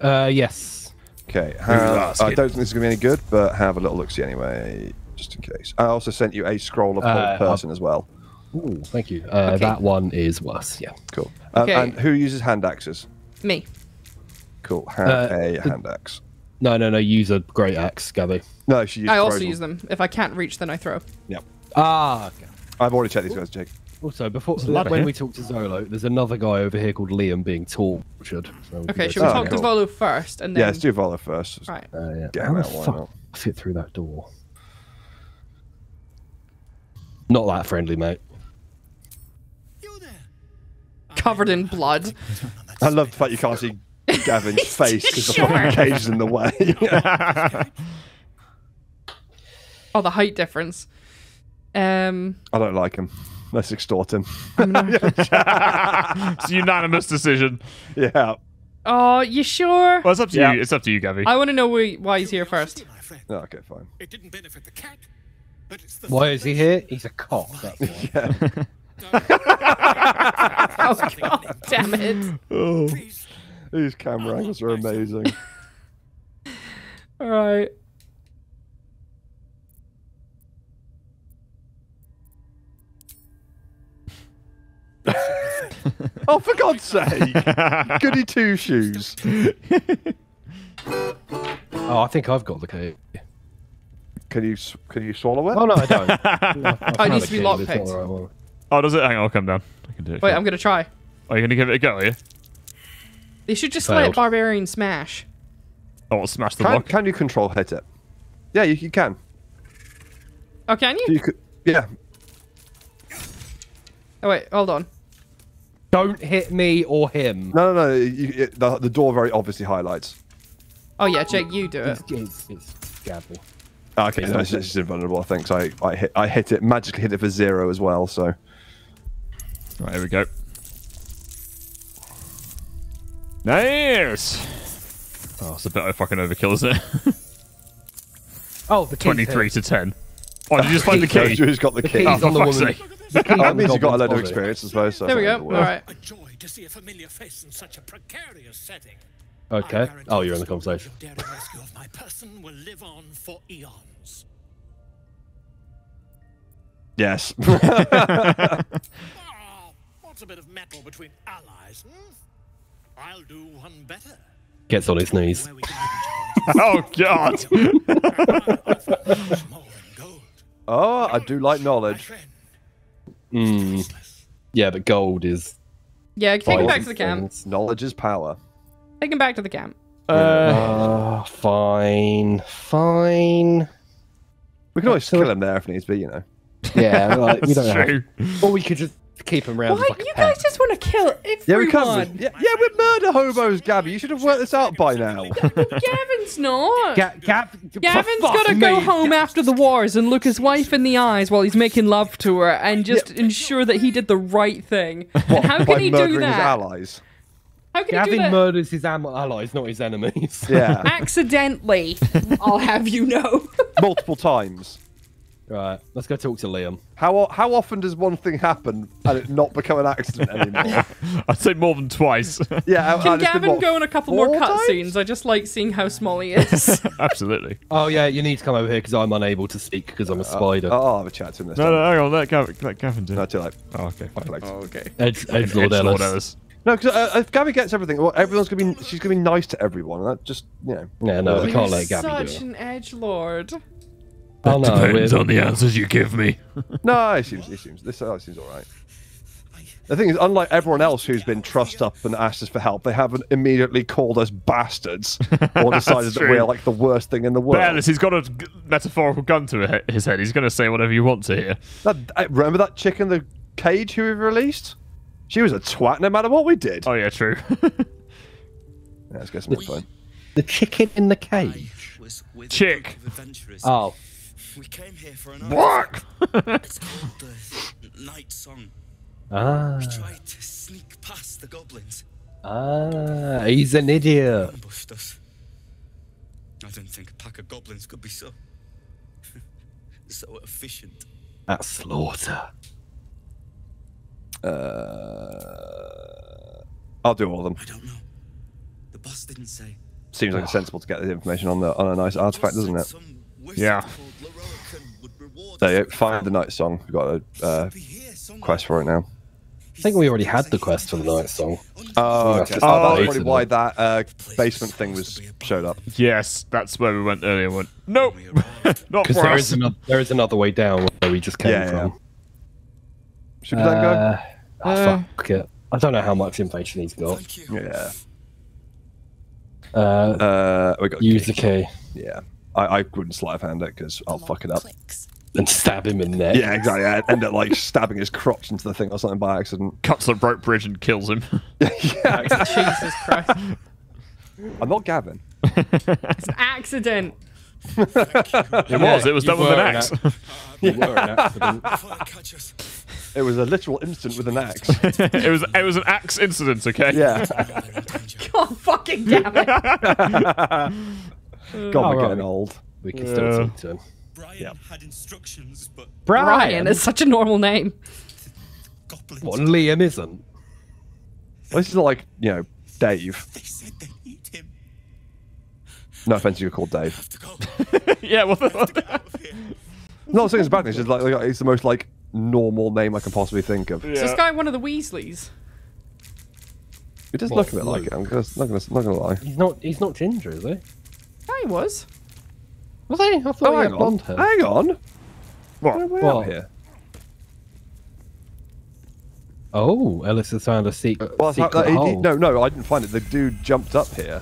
Uh, yes. Okay. Have- I don't think this is going to be any good, but have a little look see anyway. just in case. I also sent you a scroll of Uh, hold person as well. Ooh, thank you. Uh, Okay. That one is worse. Yeah. Cool. Um, Okay. And who uses hand axes? Me. Cool. Have Uh, a hand axe. No, no, no. Use a great axe, Gabby. No, she used I also throws use them. If I can't reach, then I throw. Yep. Ah. Okay. I've already checked these guys, Jake. Also, before a when here. we talk to Volo, there's another guy over here called Liam being tortured. So Okay, should we talk cool. to Volo first and then? Yeah, let's do Volo first. Right. Uh, yeah. Get How the out, why fuck not? fit through that door? Not that friendly, mate. You there? Covered in blood. I love the fact you can't see Gavin's face because the fucking cage is in the way. Oh, the height difference. Um. I don't like him. Let's extort him. it's a unanimous decision. yeah. Oh, you sure? Well, it's up to Yeah. you. It's up to you, Gabby. I want to know why, why he's here first. Curiosity. Oh, okay, fine. It didn't benefit the cat, but it's the Why is he here? He's a cop. That's why. Oh god, damn it! Oh, these camera angles are amazing. All right. oh, for God's sake! Goody two shoes. Oh, I think I've got the key. Can you can you swallow it? Oh no, I don't. No, I Oh, it found needs a to be key, but lockpicked. The right one. oh, does it? Hang on, I'll come down. I can do it. Wait, I'm gonna try. Are you going to give it a go, are you? They should just Failed. let Barbarian smash. Oh, I'll smash the Can, lock. can you control hit it? Yeah, you, you can. Oh, can you? You could. Yeah. Oh wait, hold on. Don't hit me or him. No, no, no. You, it, the, the door very obviously highlights. Oh yeah, Jake, you do it. It's, it's, it's Gabby. Ah, Okay, no, it's, it's just invulnerable. I think so. I, I hit I hit it magically hit it for zero as well. So Right, here we go. Nice! Oh, it's a bit of a fucking overkill, isn't it? Oh, the key's 23 here. to 10. Oh, did you just find the key? Who's got the The key? key's Oh, on the fuck's woman. sake. The key's Oh, that means you've got a load of experience, I suppose. so There we go. not All the worst. a joy to see a familiar face in such a precarious setting. Okay. Oh, you're in the conversation. Your daring rescue of my person will live on for eons. Yes. What's a bit of metal between allies? Hmm? I'll do one better. Gets on his knees. Where we can Oh, God! even much more than gold. oh, I do like knowledge. friend, Mm, yeah, but gold is. Yeah, take him back to the camp. things. Knowledge is power. Take him back to the camp. Uh, Uh, fine, fine. We can always So- kill him there if needs be, you know. Yeah, like, we don't that's have. true. Or we could just keep him around. Why as like a you pet. guys just want to kill Yeah, everyone? we can. Yeah, yeah, we're murder hobos, Gabby. You should have worked this out by now. Gavin's not. Ga- Gav- Gavin's for got to go sake. home after the wars and look his wife in the eyes while he's making love to her and just ensure that he did the right thing. And how can he do murdering his that? allies. How can he do Gavin that? murders his allies, not his enemies. Yeah, Accidentally, I'll have you know. multiple times. Right, let's go talk to Liam. How how often does one thing happen and it not become an accident anymore? I'd say more than twice. Yeah, Can and it's been, Gavin what, go on a couple more four cutscenes? I just like seeing how small he is. Absolutely. Oh yeah, you need to come over here because I'm unable to speak because I'm a spider. Oh, I'll have a chat to him this No, time. no, hang on. Let Gavin, let Gavin do No, too late. Oh, okay. I feel like- okay. Edge, edge Lord Edgelord Ellis. Ellis. No, because uh, if Gabby gets everything, well, everyone's gonna be. She's gonna be nice to everyone. and That just, you know. Yeah, no, we can't let Gabby such do it. an edge lord. Oh no, Depends we're- on the answers you give me. No, it seems. It seems. This uh, seems all right. The thing is, unlike everyone else who's been trussed up and asked us for help, they haven't immediately called us bastards or decided that true. we're like the worst thing in the world. But Ellis, he's got a g- metaphorical gun to his head. He's going to say whatever you want to hear. That, uh, remember that chick in the cage who we released? She was a twat no matter what we did. Oh, yeah, true. Yeah, let's get some info. the chicken in the cage. Chick. a group of adventurers. Oh, We came here for an What? It's called the Night Song. ah, We tried to sneak past the goblins. ah, he's an idiot. Ambushed us. I didn't think a pack of goblins could be so. so efficient. That's slaughter. Uh, I'll do all of them. I don't know. The boss didn't say. Seems like it's sensible to get the information on the on a nice artifact, doesn't it? Yeah. Called Lorroakan There. Find the night song. We've got a uh, quest for it now. I think we already had the quest for the night song. Oh, okay. oh, Oh, that's probably why that uh, basement thing was showed up. Yes, that's where we went earlier. and Went nope, not for there us. is another there is another way down where we just came Yeah, yeah. from. Should we let go? Uh, oh, Uh, fuck it. I don't know how much information he's got. Thank you. Yeah. Uh, Uh, we got use the key. key Yeah. I, I wouldn't sleight of hand it because I'll fuck it up. Clicks. And stab him in the neck. Yeah, exactly. I end up like stabbing his crotch into the thing or something by accident. Cuts a rope bridge and kills him. yeah. Jesus Christ. I'm not Gavin. It's an accident. It was. It was done with were an an axe. Were an accident. Before they catch us. It was a literal instant with an axe. it was. It was an axe incident. Okay. Yeah. They're in danger. God fucking damn it. God, we're Alright. getting old. We can still Yeah. talk to him. Brian had instructions, but Brian is such a normal name. goblins. What, Liam isn't? Well, this is like, you know, Dave. They said they need him. No offense, you're called Dave. To go. yeah. What the? Get out of here. Not saying it's a bad thing. It's just like, like it's the most like normal name I can possibly think of. So this guy one of the Weasleys. It does What, look a bit like it. I'm just not gonna, not gonna lie. He's not. He's not ginger, is he? Yeah, he was. Was he? I thought Oh, he hang had on. blonde hair. Hang on. What? Where are we What? at here? Oh, Ellis has found a uh, secret. Well, it's not- secret he- he- hole. no, no, I didn't find it. The dude jumped up here.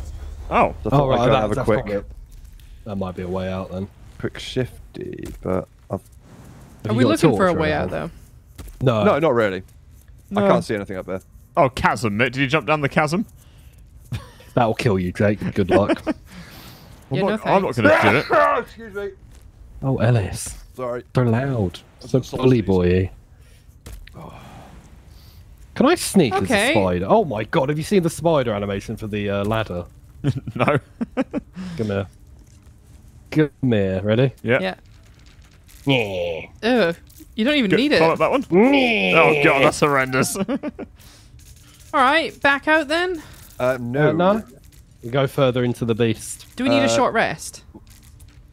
Oh. So I thought Oh, I'd right. go and That, have a quick, probably- that might be a way out then. quick shifty, but I've... Have Are we looking for a way out anything? though? No. no, not really. I can't see anything up there. Oh, chasm. Mate. Did you jump down the chasm? That'll kill you, Jake. Good luck. I'm Yeah, no not, I'm not going to do it. Excuse me. oh, Ellis. Sorry. They're loud. So Some bully sausages. boy. Can I sneak as a spider? Oh my god, have you seen the spider animation for the uh, ladder? No. Come here. Come here. Ready? Yeah. Yeah. Yeah. Ugh. You don't even Good. need it. Follow up that one. Oh god, that's horrendous. Alright, back out then. Uh, no. Uh, no? We go further into the beast. Do we need a Uh, short rest?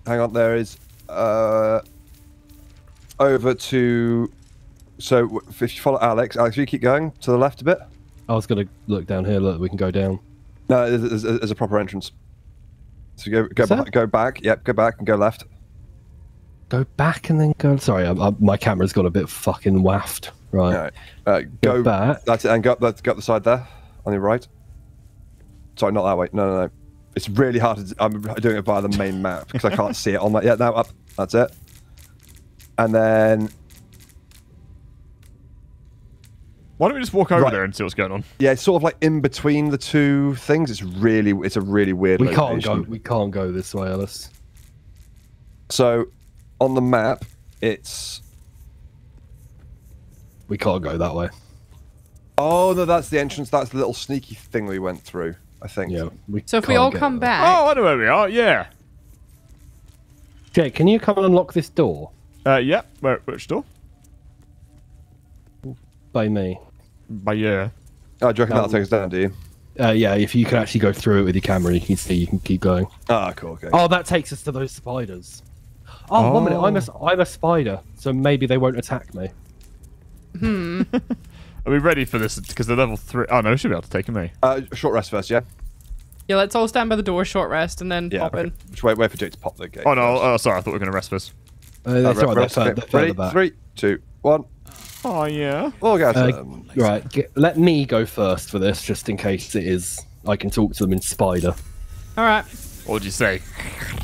Hang on, there is uh, over to. So if you follow Alex, Alex, you keep going to the left a bit. I was going to look down here. Look, we can go down. No, there's, there's, there's a proper entrance. So go go back, go back. Yep, go back and go left. Go back and then go. Sorry, I, I, my camera's got a bit fucking waft. Right. All right. Uh, Go go back. That's it, and go up, go up the side there on your right. Sorry, not that way. No, no, no. It's really hard to. d- I'm doing it via the main map because I can't see it on that. Yeah, now up. That's it. And then Why don't we just walk over Right. there and see what's going on? yeah, it's sort of like in between the two things. It's really, it's a really weird. We can't go. We can't go this way, Ellis. So, on the map, it's. We can't go that way. Oh no, that's the entrance. That's the little sneaky thing we went through. I think. Yeah. We So if we all come there. back. Oh, I know where we are. Yeah. Jake, can you come and unlock this door Uh, yeah. Where, which door? by me? By yeah. Oh, do you reckon No. that'll take us down? Do you? Uh, yeah, if you can actually go through it with your camera, you can see you can keep going. Ah, cool. Okay. Oh, that takes us to those spiders. Oh, one minute. I'm a, I'm a spider, so maybe they won't attack me. Are we ready for this? Because they're level three. Oh no, we should be able to take him. Eh? Uh, short rest first, yeah. Yeah, let's all stand by the door, short rest, and then Yeah. pop okay. in. Just wait, wait for Jake to pop the gate. Oh no. Oh, sorry. I thought we were going to rest first. Uh, that's Uh, right. rest, They're, okay. they're Ready? back. Three, two, one. Oh yeah. Orgasm. Uh, right, get, let me go first for this, just in case it is. I can talk to them in spider. Alright. What would you say?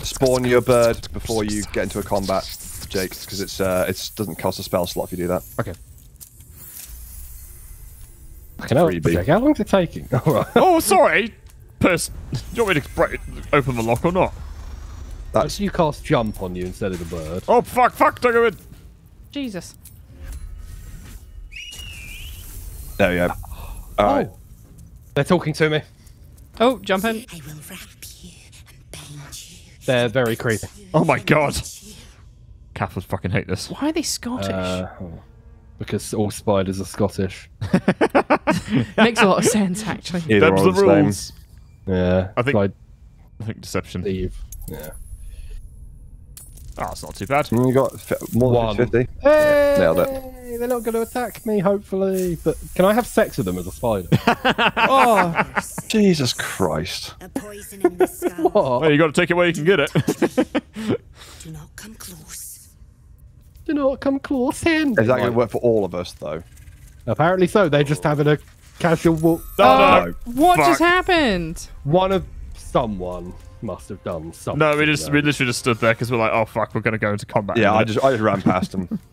Spawn your bird before you get into a combat, Jake, because it's uh, it doesn't cost a spell slot if you do that. Okay. Fucking hell, Freebie. Jake, how long is it taking? All right. Oh, sorry. Pers- do you want me to break, open the lock or not? That's you cast jump on you instead of the bird. Oh fuck! Fuck! Don't go in. Jesus. there we go. All right. Oh, they're talking to me. Oh, jump in. I will wrap you and bind you. They're very creepy. Oh my god. Cath would fucking hate this. Why are they Scottish? Uh, because all spiders are Scottish. Makes a lot of sense, actually. Either Them's or the the same. rules. Yeah, I think- I I think deception. believe. Yeah. Ah, oh, it's not too bad. You got fi- more One. than 50. Hey, Nailed it. They're not going to attack me, hopefully. But can I have sex with them as a spider? Oh, Jesus Christ. A poison in the skull. oh, Well, you got to take it where you can get it. Do not come close. Do not come close in. Is that going to work for all of us, though? Apparently so. They're just having a casual walk. no, no. what just happened? One of someone must have done something. No, we just there. we literally just stood there because we're like, oh fuck, we're gonna go into combat. Yeah, I just I just ran past him.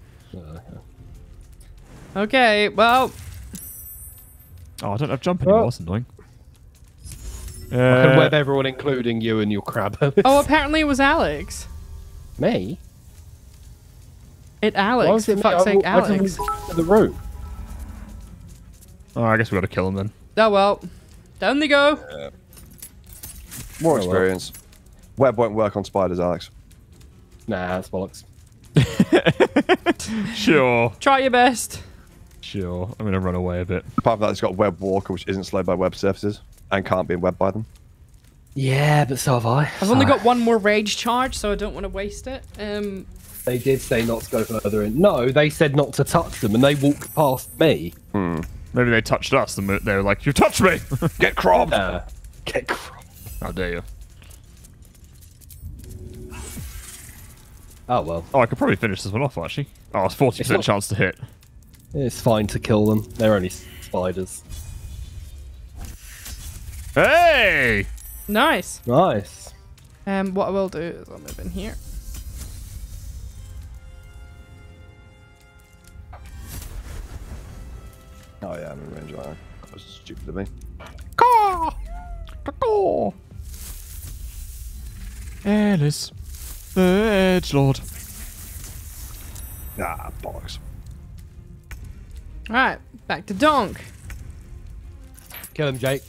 Okay, well, Oh, I don't have jump anymore. Oh. That's annoying. I can Uh, web everyone, including you and your crab. oh, apparently it was Alex. me? It Alex. was For it fuck's I- sake, I didn't Alex. go the rope. oh, I guess we got to kill him then. Oh well, down they go. More well. experience. Web won't work on spiders, Alex. Nah, that's bollocks. Sure, Try your best. sure. I'm gonna run away a bit. Apart from that, it's got web walker, which isn't slowed by web surfaces and can't be webbed by them. Yeah, but so have I. I've only got one more rage charge, so I don't want to waste it. Um, They did say not to go further in. No, they said not to touch them, and they walked past me. Maybe they touched us and they were like, "You touched me!" Get cropped! Uh, get cr- How dare you? Oh well, Oh, I could probably finish this one off actually. Oh, it's forty percent not- chance to hit. it's fine to kill them. They're only spiders. Hey! nice. Nice. Um, what I will do is I'll move in here. Oh yeah, I'm in range. Right. That was stupid of me. Caw! Caw! Alice, the Edge Lord. Ah, bollocks. All right, back to Donk. Kill him, Jake.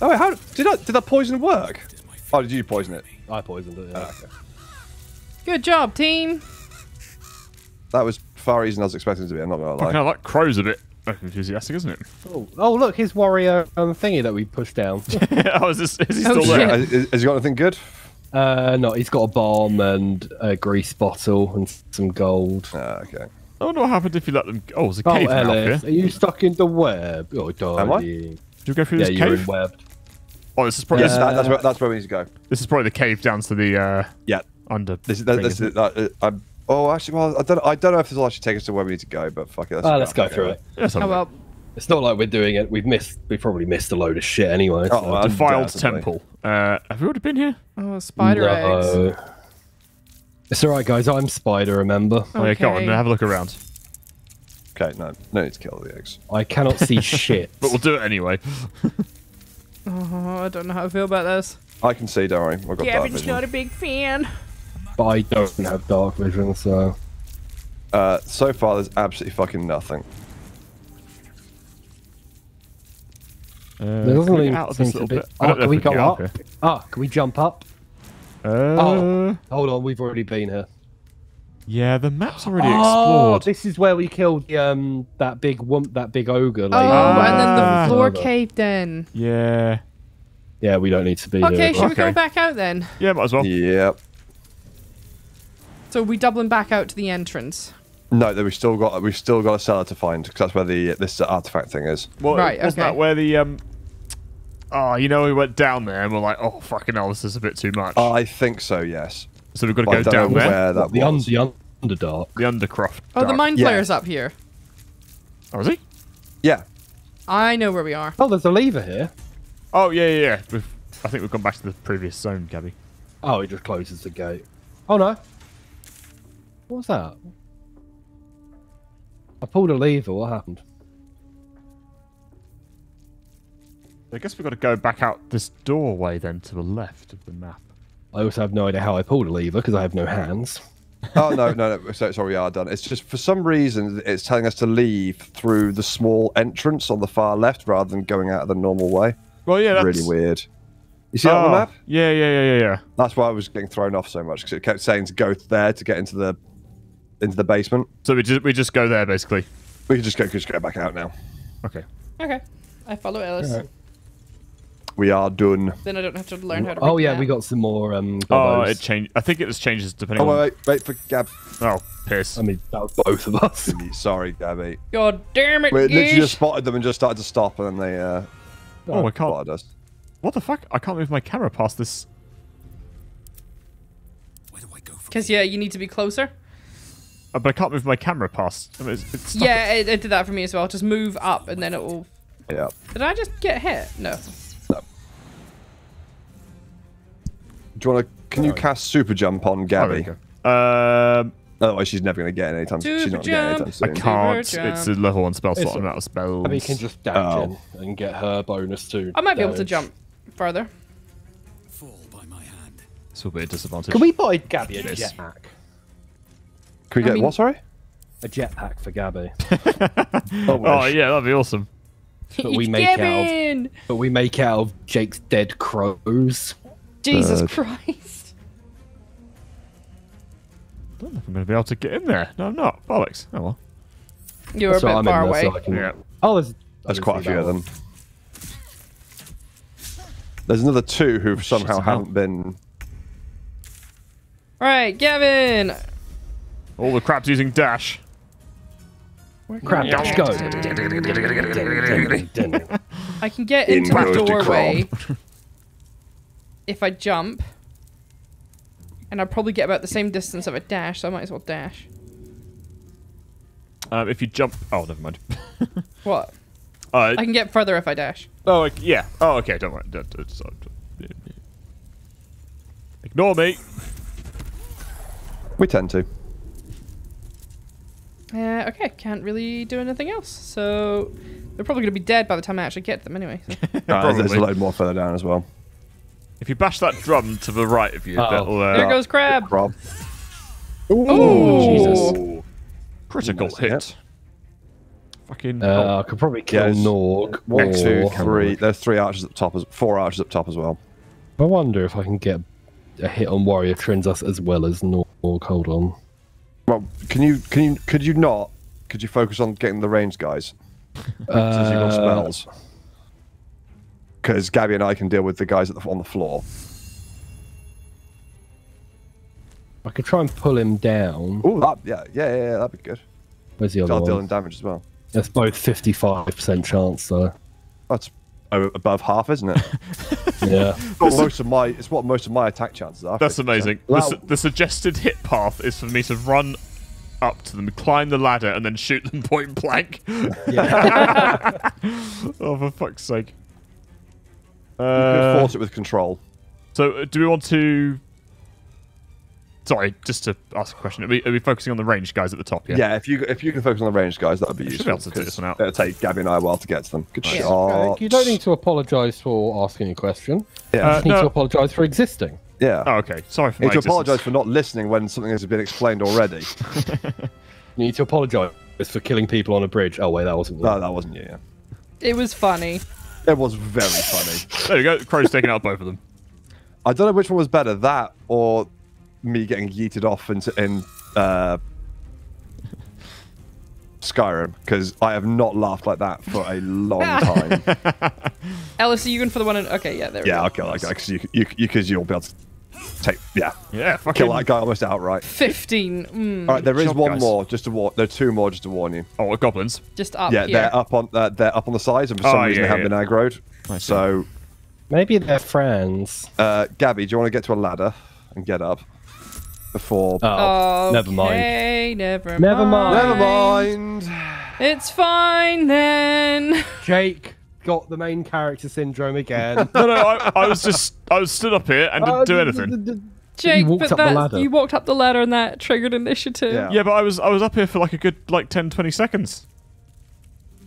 Oh wait, how did that did that poison work? Oh, did you poison it? I poisoned it. Yeah. Good job, team. That was far easier than I was expecting it to be. I'm not gonna lie. Fucking lie. hell, that crow's a bit enthusiastic, isn't it? Oh, oh, look, his warrior um, thingy that we pushed down. oh, is, this, is he Oh, still shit. there? Has, has- has he got anything good? uh, no, he's got a bomb and a grease bottle and some gold. Ah, okay. I wonder what happened if you let them. Oh, there's a Oh, cave mouth Ellis, here. are you stuck in the web? Oh, Am I? darling. Did you go through Yeah, this you're in cave? web. Oh, this is probably Yes, that, that's where that's where we need to go. this is probably the cave down to the uh, Yeah. under. This is that, thing, this that, uh, I'm. Oh, actually, well, I don't. I don't know if this will actually take us to where we need to go, but fuck it. Let's, Ah, let's go through it. Yes, Oh well. It's not like we're doing it. We've missed. We probably missed a load of shit anyway. Oh, so- well, Defiled temple. Uh, have we already been here? Oh, spider eggs. It's alright, guys. I'm Spider, remember? Oh, yeah, go on. Have a look around. Okay, no, no need to kill the eggs. I cannot see shit. But we'll do it anyway. Oh, I don't know how I feel about this. I can see. Don't worry, I've got dark Gavin's vision. not a big fan. But I don't have dark vision, so. Uh, so far, there's absolutely fucking nothing. Uh, There doesn't can we even out of seem this to little be. bit? Oh, can we go up? here. Ah, can we jump up? Uh, Oh. Hold on, we've already been here. Yeah, the map's already Oh, explored. this is where we killed the, um that big wump, that big ogre. Oh, lady. and then the floor caved in. Yeah. Yeah, we don't need to be Okay, here. should we Okay. go back out then? Yeah, might as well. Yep. So we doubling back out to the entrance. No, that we still got we've still got a cellar to find because that's where the this artifact thing is. Well, Right, wasn't okay. that where the um? Oh, you know, we went down there and we're like, oh fucking hell, this is a bit too much. I think so. Yes. so we've got to But I go don't down know there. where that the, un- was. the Underdark. The Undercroft. Oh, the Dark. mind Yeah. flayer's up here. Oh, is he? Yeah. I know where we are. Oh, there's a lever here. Oh yeah, yeah, yeah. We've, I think we've gone back to the previous zone, Gabby. Oh, it just closes the gate. Oh no. What was that? I pulled a lever. What happened? I guess we've got to go back out this doorway then to the left of the map. I also have no idea how I pulled a lever because I have no hands. Oh no, no, no. So sorry, we are done. It's just for some reason it's telling us to leave through the small entrance on the far left rather than going out of the normal way. Well, yeah, that's Really weird. You see that on Oh, the map? Yeah, yeah, yeah, yeah, yeah. That's why I was getting thrown off so much because it kept saying to go there to get into the into the basement. So we just we just go there basically. We can just go just go back out now. Okay. Okay. I follow Ellis. We are done. Then I don't have to learn how to. Oh yeah, that. we got some more. Um, Oh, it changed. I think it just changes depending Oh, on. wait, wait, wait for Gab. Oh, piss. I mean, that was both of us. Sorry, Gabby. God damn it! We literally Gish. just spotted them and just started to stop, and then they uh, Oh, I can't. us. What the fuck? I can't move my camera past this. Where do I go from Because yeah, you need to be closer. Uh, but I can't move my camera past. I mean, it's, it's. Yeah, it, it did that for me as well. Just move up and then it will. Yeah. Did I just get hit? No. Do you want to? Can you cast super jump on Oh, Gabby? you go. Um, Otherwise, she's never going to get it anytime. She's Super not getting it anytime jump. I soon. can't. Super It's a level one spell slot. It's- I'm out of spells. Abby can just dash Oh. in and get her bonus too. I might be able to jump further. Fall by my hand. This will be a disadvantage. Can we buy Gabby a Yes. jetpack? Can we I get mean- what? Sorry. A jetpack for Gabby. Oh yeah, that'd be awesome. But we make out of- but we make out of Jake's dead crows. Jesus Bird. Christ. I don't know if I'm going to be able to get in there. No, I'm not. Bollocks. Oh well. You were a bit I'm far in there, away. so can- Yeah. Oh, there's, There's quite a few of them. There's another two who somehow shit, haven't been. Alright, Gavin! All the crap's using dash. Crap, dash, go. I can get into the goes the doorway if I jump. And I'll probably get about the same distance of a dash, so I might as well dash. Um, if you jump. Oh, never mind. What? Uh, I can get further if I dash. oh, like, yeah. Oh, okay. Don't worry. Don't, don't, don't- don't- Ignore me. We tend to. Uh, okay, can't really do anything else. So they're probably going to be dead by the time I actually get them anyway. so. Uh, there's a load more further down as well. If you bash that drum to the right of you, Oh. that'll. Uh, there goes Crab! Rob. Ooh. Jesus. Critical Nice hit. hit. Fucking. Uh, I could probably kill Yes. Norg. One, two, or- three. There's three archers up top, as four archers up top as well. I wonder if I can get a hit on Warrior Trends us as well as Norg. Hold on. Well, can you? Can you? Could you not? Could you focus on getting the ranged guys? Since you got Uh, spells. Because Gabby and I can deal with the guys at the, on the floor. I could try and pull him down. Oh, that yeah, yeah, yeah, yeah, that'd be good. Where's the other Start one? dealing damage as well. That's both 55% chance, though. That's above half, isn't it? Yeah. Well, most of my it's what most of my attack chances are. That's amazing. The, Wow. su- the suggested hit path is for me to run up to them, climb the ladder, and then shoot them point blank. yeah. oh, for fuck's sake. You could Uh, force it with control. so, uh, do we want to? Sorry, just to ask a question. Are we, are we focusing on the range guys at the top? Yeah. Yeah, if you if you can focus on the range guys, that would be I should useful. be able to do 'cause this one out. It'll take Gabby and I a while to get to them. Good Yeah. shot. you don't need to apologise for asking a question. Yeah. You Uh, just need no. to apologise for existing. yeah. Oh, okay. Sorry for you my need to apologise for not listening when something has been explained already. You need to apologise for killing people on a bridge. Oh, wait, that wasn't you. no, that wasn't you. Yeah. It was funny. It was very funny. There you go. Crow's taking out both of them. I don't know which one was better, that or me getting yeeted off into in uh, Skyrim, because I have not laughed like that for a long time. Ellis, are you going for the one in... Okay, yeah, there we yeah, go. I'll kill that guy because you, you, you, cause you'll be able to take, yeah, Yeah, fucking. kill that guy almost outright. 15. Mm, All right, there is job, one guys. more, just to warn. There are two more, just to warn you. Oh, goblins. just up yeah, here. they're up on uh, they're up on the sides, and for some Oh, reason yeah, they haven't yeah. been aggroed. So, Maybe they're friends. uh, Gabby, do you want to get to a ladder and get up before? Oh, never mind. Okay, never, Never mind. Never mind. It's fine then. Jake got the main character syndrome again. No, no, I, I was just, I was stood up here and didn't do anything. Uh, Jake, walked but up that, ladder. you walked up the ladder and that triggered initiative. Yeah. Yeah, but I was, I was up here for like a good, like 10, 20 seconds.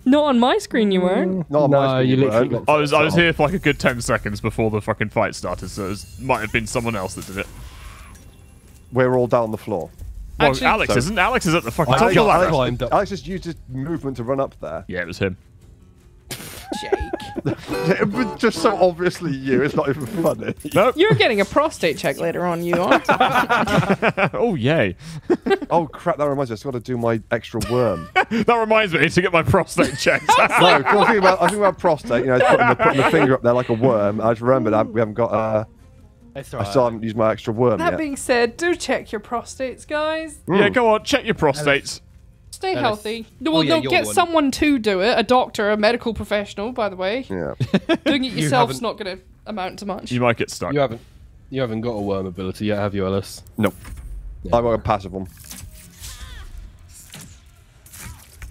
Not on my screen, you weren't. Mm, not on no, my screen, you you literally weren't. I was, I was here for like a good 10 seconds before the fucking fight started, so it was, might have been someone else that did it. We're all down the floor. Well, Actually- Alex So- isn't. Alex is at the fucking I top of the got- I ladder. climbed up. Alex just used his movement to run up there. Yeah, it was him. Jake. it was just so obviously you. It's not even funny. Nope. You're getting a prostate check later on, you aren't? oh, yay. Oh crap! That reminds me. I've got to do my extra worm. That reminds me to get my prostate checked. no, 'cause I was thinking about I was thinking about prostate. You know, putting the, putting the finger up there like a worm. I just remembered I, we haven't got. Uh, It's I still haven't used my extra worm that yet. being said, do check your prostates, guys. Hmm. yeah, go on, check your prostates. Stay Ellis. healthy. No, Oh, well, yeah, no, you're get one. someone to do it. A doctor, a medical professional, by the way. Yeah. Doing it yourself's haven't- going to amount to much. You might get stuck. You haven't. You haven't got a worm ability yet, have you, Ellis? Nope. I've got a passive one.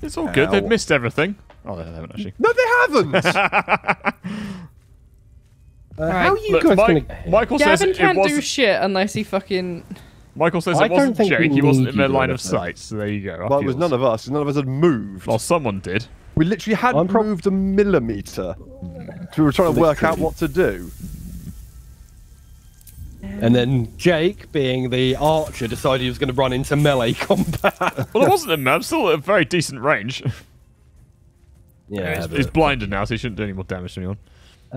It's all good. They've missed everything. Oh, they haven't actually. No, they haven't. Uh, How are you Look, guys Mike- gonna? Michael says Gavin it can't do wasn't. shit unless he fucking. Michael says I it don't wasn't think Jake. He wasn't in their line of sight. So there you go. well, it was none of us. None of us had moved. Well, someone did. We literally hadn't I'm moved a millimeter. So we were trying to work out what to do. And then Jake, being the archer, decided he was going to run into melee combat. Well, it wasn't him. I'm still at a very decent range. yeah, he's, but- he's blinded now, so he shouldn't do any more damage to anyone.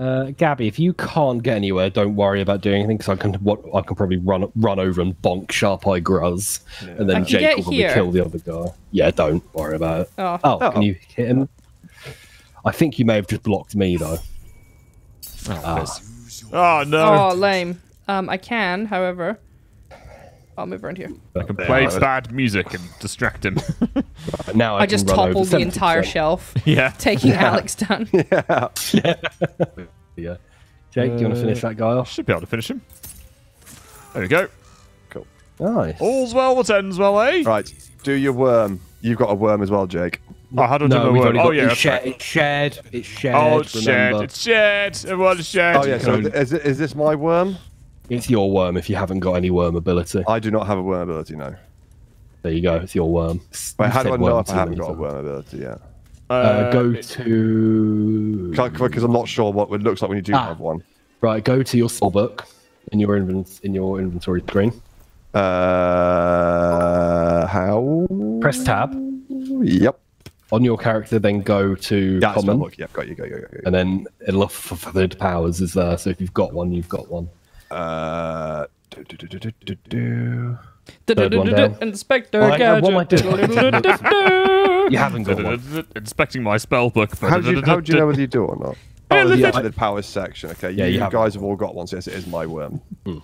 Uh, Gabby, if you can't get anywhere, don't worry about doing anything because I can what I can probably run run over and bonk Sharp Eye Gruz, and then can Jake will probably here. kill the other guy. Yeah, don't worry about it. Oh. Oh, Oh. can you hit him? I think you may have just blocked me though. Oh, piss. oh no! Oh, lame. Um, I can, however. I'll move around here. I can play bad music and distract him. But now I, I just can toppled the entire shelf, yeah. taking Alex down. Yeah. yeah. Jake, do you want to finish that guy off? Should be able to finish him. There we go. Cool. Nice. All's well that ends well, eh? Right. Do your worm. You've got a worm as well, Jake. Oh, how do I do No, my we've Oh, yeah. it's, that's shared, right. it's shared. It's shared. Oh, it's shared. remember. It's shared. Everyone is shared. Oh yeah. So Cone. th- is, this my worm? It's your worm if you haven't got any worm ability. I do not have a worm ability. No. There you go. It's your worm. Wait, You've how do I know if I haven't many got a worm ability yet? Uh, go to Because I'm not sure what it looks like when you do Ah. have one. right. Go to your spell book in your invent in your inventory screen. Uh, how? Press tab Yep. on your character. Then go to Yeah, common, look. Yep. Got you. Got you. Got you. and then it'll look for illithid powers is there. So if you've got one, you've got one. Uh, do, do, do, do, do, do, do. Third one down. Inspector hang what am I Gadget. You haven't got one. Inspecting my spell book. How do you, how do you know whether you do or not? Oh, look the at- illithid powers section. Okay, Yeah, you, you you have guys have all got one. So yes, it is my worm. Hmm.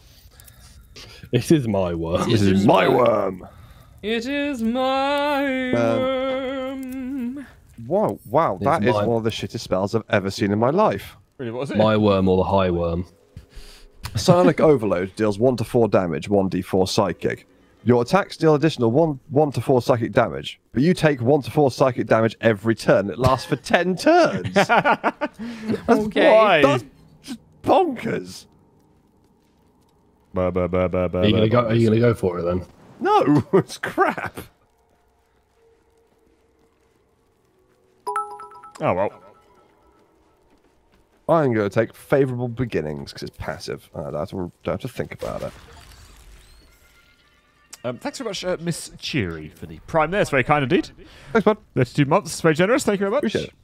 This is my worm. This is my worm. It is my um, worm. Wow, wow, that is my- one of the shittest spells I've ever seen in my life. Really, what was it? My worm or the high worm. Psionic Overload deals 1 to 4 damage, 1d4 psychic. Your attacks deal additional 1, 1 to 4 psychic damage, but you take 1 to 4 psychic damage every turn. It lasts for 10 turns. That's, Okay. Why? that's just bonkers. Ba, ba, ba, ba, ba, Are you gonna go? Are you gonna go for it then? No, it's crap. Oh well. I'm going to take favourable beginnings because it's passive. I don't have, to, don't have to think about it. Um, thanks very much, uh, Miss Cheery, for the prime there. It's very kind indeed. Thanks, bud. 32 months. Very generous. Thank you very much. Appreciate it.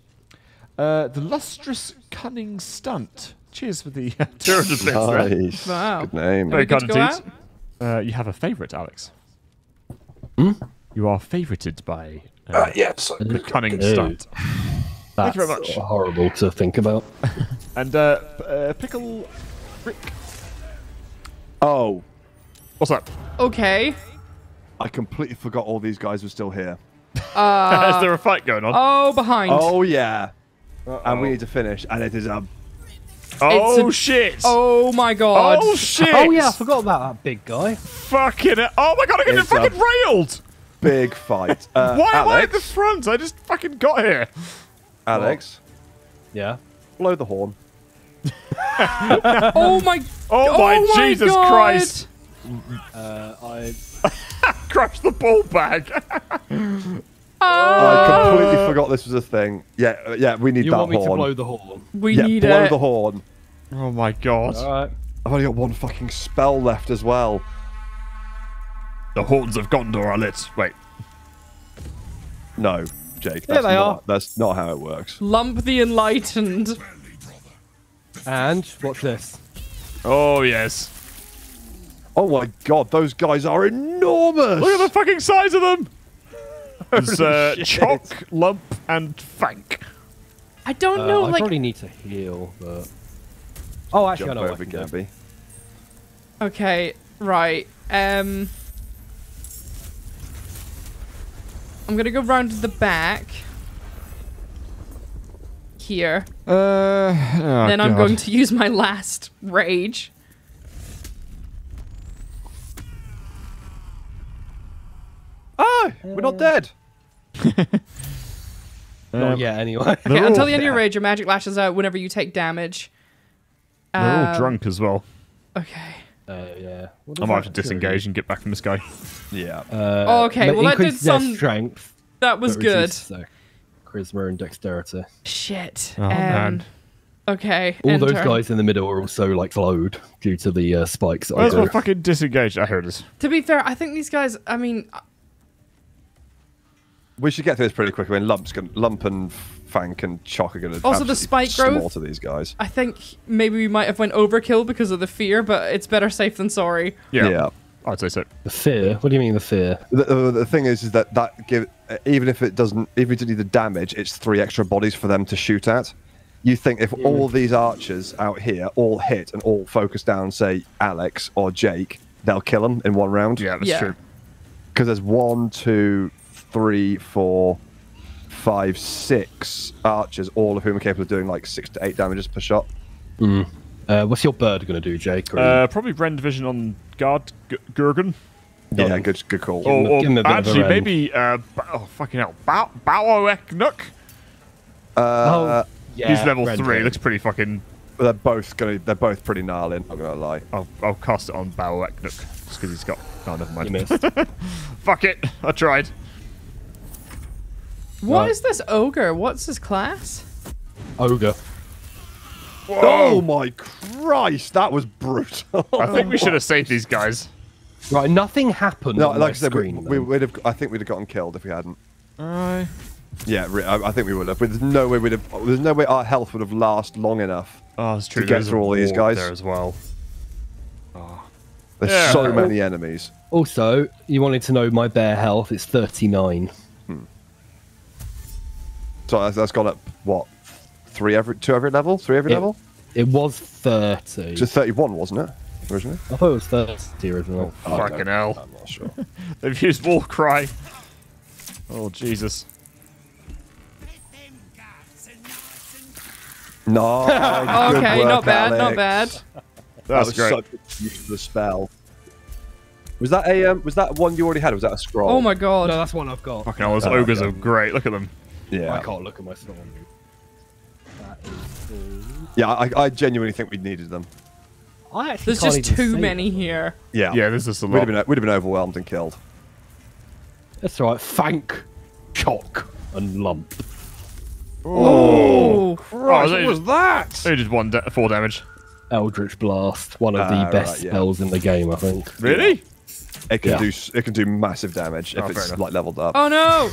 Uh, the lustrous cunning stunt. Cheers for the uh, 200 bits. Nice. Wow. Good name. Very kind indeed. Uh, you have a favourite, Alex. Hmm? You are favourited by uh, yes. the cunning Dude. stunt. That's you very much. horrible to think about. And uh, uh, Pickle Rick. Oh, What's that? Okay. I completely forgot all these guys were still here. Uh, Is there a fight going on? Oh, behind. Oh yeah. And we need to finish, and it is a oh, a- shit! Oh my god. Oh, shit! Oh yeah, I forgot about that big guy. Fucking it. Oh my god, I'm getting It's a- fucking railed! big fight. Uh, Why am I at the front? I just fucking got here. Alex, Yeah. blow the horn. Oh my. Oh my Jesus God. Christ! Uh, I. Crash the ball bag. I completely forgot this was a thing. Yeah, uh, yeah, we need You that want me to blow the horn? We yeah, need blow it. the horn. oh my god. All right. I've only got one fucking spell left as well. The horns of Gondor are lit. Wait. No, Jake. Yeah, they not, are. That's not how it works. Lump the enlightened. And watch this. Oh yes. Oh my god, those guys are enormous! Look at the fucking size of them. There's uh, shit. Chock, Lump, and Fank. I don't Uh, know, I like probably need to heal, but. Oh, actually, Jump I know. what I over can do. Gabby. Okay, right. Um I'm gonna go round to the back. Here. Uh, then I'm going to use my last rage. Oh, we're not dead. Not yet, anyway. Okay, until all- the end of your rage, your magic lashes out whenever you take damage. They're all Um, drunk as well. Okay. Uh, yeah. I does might have that to do? disengage and get back from this guy. Yeah. Uh, Oh, okay, well, that did some- strength. That was good. reduces their charisma and dexterity. Shit. Oh, um, man. Okay. All those enter. guys in the middle are also like slowed due to the uh, spikes. That I Where's my fucking disengage? I heard this. To be fair, I think these guys. I mean, We should get through this pretty quickly. And Lump's gonna, Lump and Fank and Chock are going to Also, the spike growth- to these guys. I think maybe we might have went overkill because of the fear, but it's better safe than sorry. Yeah. Yeah. I'd say so. The fear? What do you mean the fear? The, the, the thing is, is that that give uh, even if it doesn't, even if it didn't do the damage, it's three extra bodies for them to shoot at. You think if all these archers out here all hit and all focus down, say Alex or Jake, they'll kill them in one round. Yeah, that's Yeah. true. Because there's one, two, three, four, five, six archers, all of whom are capable of doing like six to eight damages per shot. Uh, what's your bird going to do, Jake? Uh, probably Rend Vision on guard, G- Gurgen. Yeah, good, good call. Or, or give him a bit of a actually, maybe, uh, ba- oh, fucking hell. Bao Baoeknuk. Uh, oh, yeah, He's level Ren three. Ren. Looks pretty fucking. they're both gonna, they're both pretty gnarly. I'm not gonna lie. I'll, I'll cast it on Baoeknuk just because he's got. Oh, never mind. You missed. Fuck it. I tried. What is Right. this ogre? What's his class? Ogre. Oh my Christ, that was brutal. I think we should have saved these guys. Right, nothing happened. no, on like I said, we, screen, we then. would have. I think we'd have gotten killed if we hadn't. Aye. Yeah, I, I think we would have. But there's no way we'd have. There's no way our health would have lasted long enough. Oh, it's true. To get there's through all these guys. there as well. Ah. There's Yeah. so many oh. enemies. Also, you wanted to know my bear health. It's 39. So that's, that's gone up what? Three every two every level, three every It- level. It was 30. So 31, wasn't it originally? I thought it was 30 originally. Fucking hell. I'm not sure. They've used War Cry. Oh, Jesus. no. Okay, good not work, bad, not Alex. bad. That was great. such a useless spell. Was that a um, was that one you already had? Or was that a scroll? Oh my god. No, that's one I've got. Fucking hell, those Oh, ogres okay. are great. Look at them. Yeah. I can't look at my storm. That is cool. Yeah, I, I genuinely think we needed them. I actually There's just too many that. here. Yeah. Yeah, there's just a We'd have been we'd have been overwhelmed and killed. That's right. Fank, Chock, and Lump. Oh. Oh, they, was that? they did one da- four damage. Eldritch Blast, one of the Ah, best right, yeah. spells in the game, I think. Really? It can Yeah. do it can do massive damage Oh, if fair it's like leveled up. Oh no.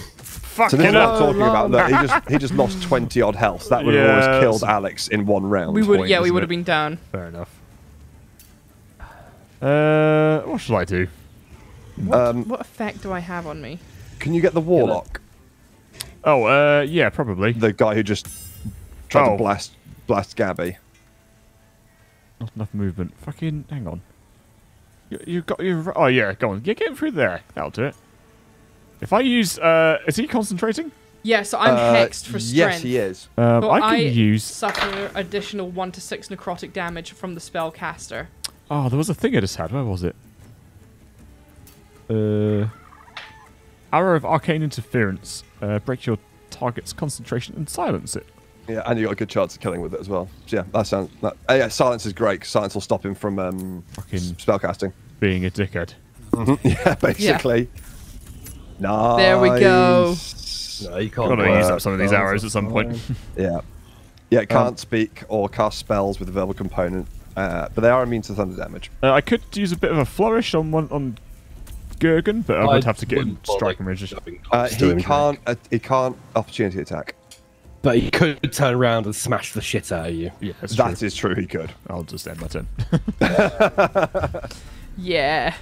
so this is what. I'm talking about. Look, he just he just lost 20 odd health. That would have Yeah, almost killed Alex in one round. We would point, yeah, we would have been down. Fair enough. Uh, what should I do? Um, What effect do I have on me? can you get the warlock? Oh, uh, yeah, probably. The guy who just tried Oh. to blast blast Gabby. Not enough movement. Fucking, hang on. You, you got you. Oh yeah, go on. Yeah, get him through there. That'll do it. If I use, uh, is he concentrating? Yeah, so I'm Uh, hexed for strength. Yes, he is. Um, So I can use. suffer additional one to six necrotic damage from the spellcaster. Oh, there was a thing I just had. Where was it? Uh, arrow of arcane interference. Uh, break your target's concentration and silence it. Yeah, and you got a good chance of killing with it as well. So yeah, that sounds. That, uh, yeah, silence is great. silence will stop him from um, Fucking- spellcasting. Being a dickhead. yeah, basically. Nice. There we go. No, you can't. Gotta use up some of these arrows at some point. Yeah. Yeah, it can't speak or cast spells with a verbal component, uh, but they are immune to thunder damage. Uh, I could use a bit of a flourish on one on Gurgen, but I would have to get him wouldn't bother striking range. Uh, he can't. Uh, he can't opportunity attack. But he could turn around and smash the shit out of you. Yeah, that's That true. is true. He could. I'll just end my turn. Yeah.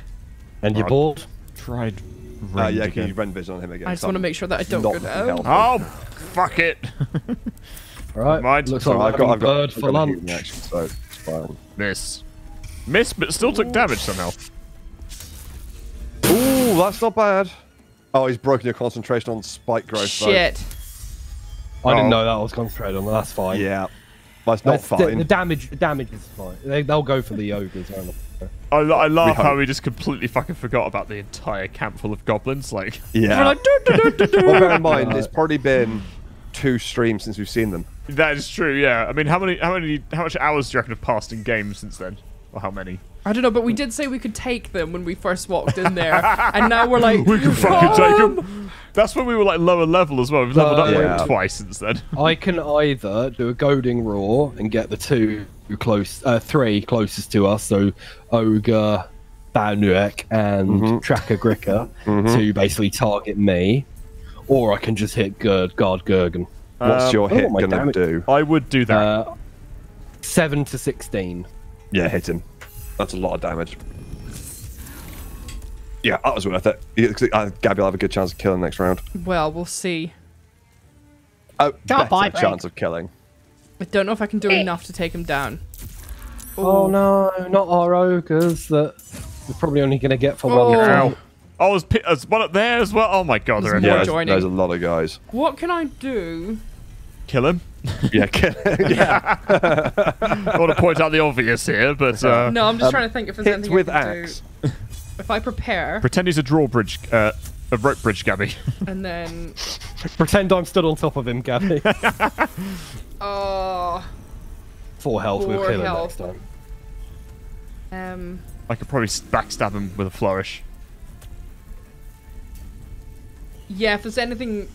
And you're bored? Tried. Uh, Rend yeah, can you rend vision on him again? I just want to make sure that I don't go looking down. Oh, fuck it. All right. Mind. Looks like I've got, I've got, bird I've for got a lunch. healing action, so it's fine. Miss. Miss, but still took damage somehow. Ooh, that's not bad. Oh, he's broken your concentration on spike growth. though. Shit. I didn't know that was concentrated on. That's fine. Yeah. That's not That's- the- fine. The, damage, the damage is fine. They, they'll go for the ogres. I, I laugh hope. how we just completely fucking forgot about the entire camp full of goblins. Like, yeah. We're like, "Doo, doo, doo, doo, doo." well, bear in mind, it's probably been two streams since we've seen them. that is true. Yeah. I mean, how many, how many, how much hours do you reckon have passed in games since then, or how many? I don't know, but we did say we could take them when we first walked in there, and now we're like, We can fucking take "Um, them. That's when we were like lower level as well. We've leveled up Yeah. like twice since then. I can either do a goading roar and get the two close, uh, three closest to us, so ogre, Baunuek, and Mhm. Tracker Gricker, Mhm. to basically target me, or I can just hit Gerd, guard Gurgen. What's Um, your hit my gonna do? I would do that. Uh, seven to sixteen. Yeah, hit him. That's a lot of damage. Yeah, that was worth it. You- 'cause, Gabby will have a good chance of killing next round. Well, we'll see. Oh, Can't better bite chance of killing. I don't know if I can do enough to take him down. Oh no, not our ogres that we're probably only going to get for Oh. one round. Oh, there's, pi- there's one up there as well. Oh my god, they're There's everywhere. more Yeah, there's, joining. there's a lot of guys. What can I do? Kill him. Yeah, kill him. yeah. I want to point out the obvious here, but uh, No, I'm just Um, trying to think if there's Hit anything with I can axe. do. If I prepare pretend he's a drawbridge, uh, a rope bridge, Gabby. and then, Pretend I'm stood on top of him, Gabby. oh, Four health, we'll Four kill him health. next time. um, I could probably backstab him with a flourish. yeah. If there's anything,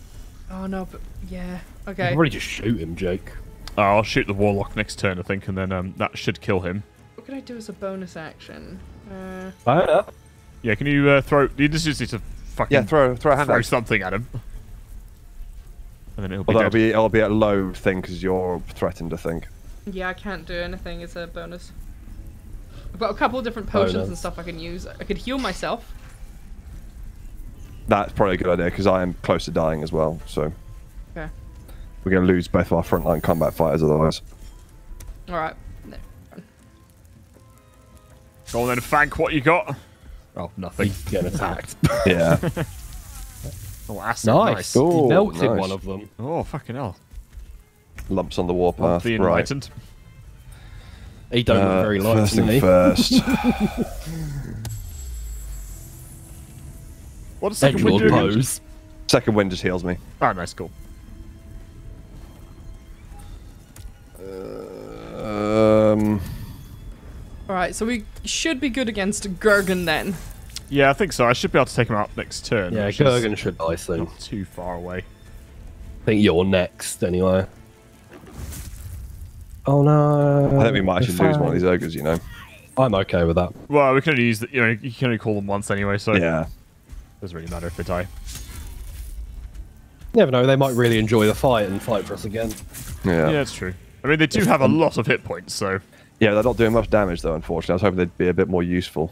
oh no, but yeah, You okay. can probably just shoot him, Jake. Uh, I'll shoot the warlock next turn, I think, and then um, that should kill him. What can I do as a bonus action? Uh, Oh, yeah. Yeah, can you uh, throw? You just need to fucking Yeah, throw throw a hand throw axe. something at him, and then it'll be Well, that'll dead. be it'll be a low thing because you're threatened. I think. yeah, I can't do anything It's a bonus. I've got a couple of different potions Bonus. and stuff I can use. I could heal myself. That's probably a good idea because I am close to dying as well. So Okay. we're going to lose both of our frontline combat fighters otherwise. All right. No. Go on then, Fank. What you got? Oh, nothing. He's getting attacked. Yeah. Oh, acid. nice. Nice. He Ooh, melted nice. one of them. Oh, fucking hell. Lumps on the warpath. the right. enlightened. He don't Uh, look very light first to thing me. first. What does second wind Edgelord do? pose. Second wind just heals me. Oh, nice, cool. Um, All right. So we should be good against Gurgen then. Yeah, I think so. I should be able to take him out next turn. Yeah, which is Gurgen should die soon. Not too far away. I think you're next, anyway. Oh no. I think we might actually lose one of these ogres. You know. I'm okay with that. Well, we can only use the, you know you can only call them once anyway, so Yeah. doesn't really matter if they die. You never know, they might really enjoy the fight and fight for us again. Yeah. Yeah, it's true. I mean, they do have a lot of hit points, so Yeah, they're not doing much damage though. Unfortunately, I was hoping they'd be a bit more useful.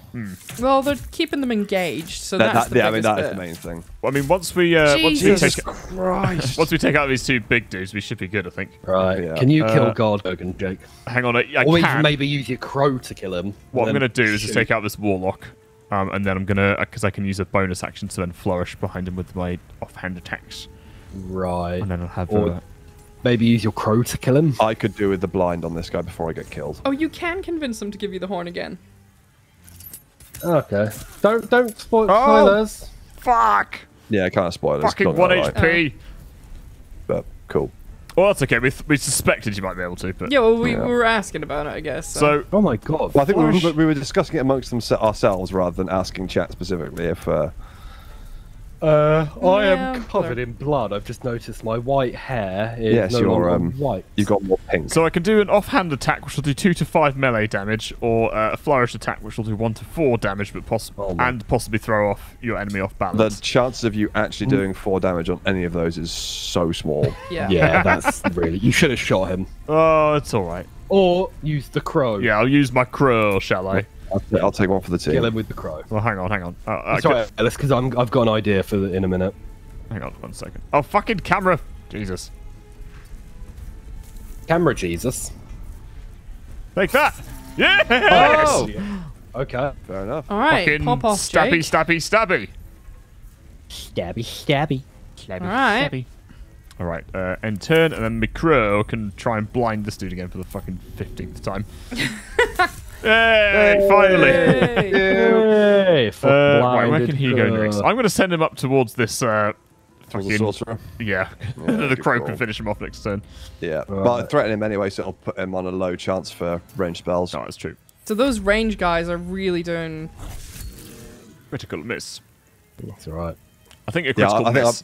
Well, they're keeping them engaged, so That- that's that- the yeah, I mean biggest that is bit. the main thing. I mean, once we uh, once we Jesus take Christ. once we take out these two big dudes, we should be good, I think. Right. Yeah. Can you Uh, kill Guard Gurgen, Jake? Hang on, I, I or even can. maybe use your crow to kill him. What I'm gonna then do is just take out this warlock, um, and then I'm gonna because I can use a bonus action to then flourish behind him with my offhand attacks, Right. and then I'll have. Or- Uh, Maybe use your crow to kill him. I could do with the blind on this guy before I get killed. Oh, you can convince them to give you the horn again. Okay. Don't don't spoil Oh! spoilers. fuck! Yeah, kind of spoilers. Fucking not one gonna lie, HP. But cool. Well, that's okay. We, th- we suspected you might be able to, but Yeah, well, we, Yeah. we were asking about it, I guess. so Oh my god. Well, I think we were, we were discussing it amongst them, ourselves rather than asking chat specifically if uh, Uh, I Yeah, am covered in blood. I've just noticed my white hair is Yes, no you're, longer um, white. You've got more pink. So I can do an offhand attack, which will do two to five melee damage, or uh, a flourish attack, which will do one to four damage, but poss- Oh, and possibly throw off your enemy off balance. the balance. chances of you actually doing four damage on any of those is so small. Yeah. yeah, that's really. You should have shot him, Oh, it's all right. or use the crow. Yeah, I'll use my crow, shall I? I'll, I'll take one for the team. kill team. him with the crow. Well, hang on, hang on. Uh, uh, Sorry, Ellis, because I've got an idea for the, in a minute. Hang on one second. Oh, fucking camera! Jesus. Camera Jesus. Take that! Yeah! Oh. Okay. Fair enough. All right, Fucking pop off, stabby, Jake. stabby, stabby. Stabby, stabby. Stabby, All right. stabby. All right, uh, end turn, and then my crow can try and blind this dude again for the fucking fifteenth time. Yay! Finally. Yay. Hey, Uh, right, where can he go next? I'm going to send him up towards this. Uh, For the fucking sorcerer. yeah, the crow call. can finish him off next turn. Yeah, Right. but I threaten him anyway, so it'll put him on a low chance for range spells. No, that's true. So those range guys are really doing. Critical miss. That's all right. I think a Yeah, critical I- I think miss.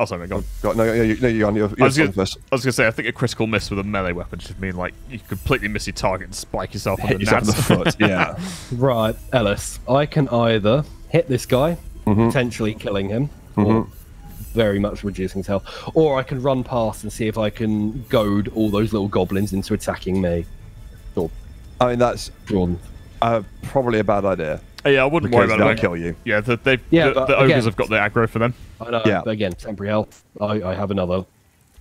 Oh, sorry, mate, go on. Got, no, no, you, no, you're on. You're, I you're was, gonna, first. I was gonna say, I think a critical miss with a melee weapon should mean like you completely miss your target and spike yourself on Hit the yourself in the foot. Yeah. Right, Ellis. I can either hit this guy, Mm-hmm. potentially killing him, or very much reducing his health, or I can run past and see if I can goad all those little goblins into attacking me. Or I mean, that's drawn. uh, probably a bad idea. yeah, I wouldn't worry about about they'll kill you. Yeah, the, they Yeah, the, the ogres again- have got the aggro for them. I know, Yeah. again, temporary health. I, I have another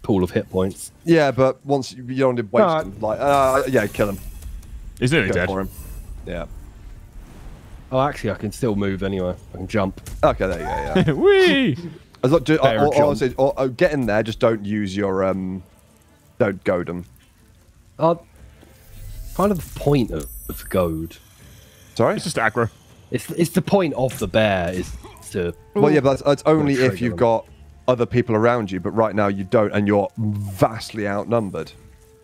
pool of hit points. Yeah, but once you, you don't need to waste No, him. Like, uh, yeah, kill him. He's nearly dead. for him. Yeah. Oh, actually, I can still move anyway. I can jump. Okay, there you go. Yeah. Whee! As long, do, Better or, or, jump. or, or get in there. Just don't use your um. Don't goad them. Uh, kind of the point of, of goad. Sorry. It's just aggro. It's it's the point of the bear is to Well, yeah, but that's, that's only if you've them. got other people around you. But right now you don't, and you're vastly outnumbered.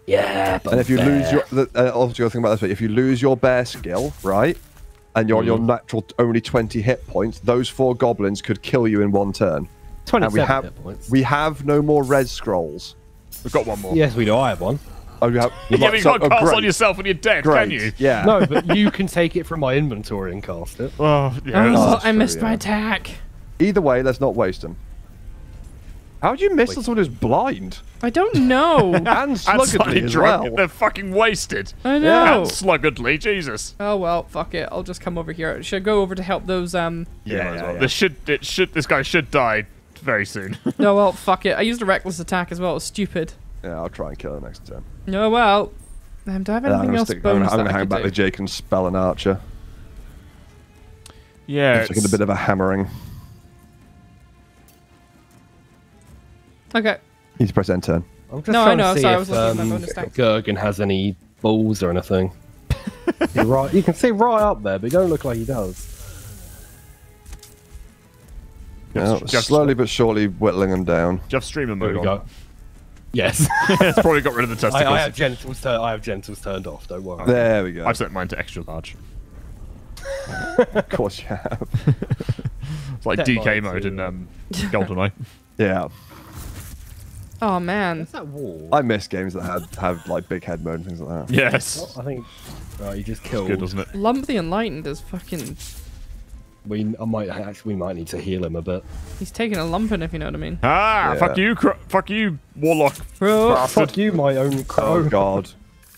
yeah. But And if you bear. lose your, the, uh, also, think about this way: if you lose your bear skill, right, and you're on your Mm. natural only 20 hit points, those four goblins could kill you in one turn. And 27 we have hit points. we have no more res scrolls. We've got one more. yes, we do. I have one. Oh, you have. Yeah, but you so- can't oh, cast great, on yourself when you're dead, Great. can you? Yeah. No, but you can take it from my inventory and cast it. Oh, yeah. Oh, that's I true, missed my yeah. attack. Either way, let's not waste them. How'd you miss on someone who's blind I don't know. and and sluggardly slightly as drunk. well? They're fucking wasted. I know. And sluggardly, Jesus. Oh well, fuck it. I'll just come over here. Should I go over to help those? Um. Yeah, might as well. This should, it should, this guy should die very soon. No, well, fuck it. I used a reckless attack as well. It was stupid. Yeah, I'll try and kill her next turn. No, well. Um, do I have Yeah, I'm anything else stick, I'm gonna, bonus I'm gonna hang back do? the Jake and spell an archer. yeah, It's like a bit of a hammering. Okay. He's need to press end turn. I'm just No, I know, to see sorry, I if was looking at my um, bonus dice. Gurgen has any balls or anything. You're right. You can see right up there, but you don't look like he does. Yeah, just- slowly but surely whittling him down. Just streamer There mode we on. go. Yes. it's probably got rid of the testicles. I have gentles. Tur- I have gentles turned off. Don't worry. There we go. I've set mine to extra large. Of course you have. It's like Set DK mode to- in um, GoldenEye. Yeah. Oh man. that wall? I miss games that have, have like big head mode and things like that. Yes. I think. Right, you just killed. Good, doesn't it? Lump the Enlightened is fucking. We I might actually we might need to heal him a bit. He's taking a lumping, if you know what I mean. Ah, Yeah. fuck you, fuck you, warlock. Bro. Fuck you, my own crow. Oh god.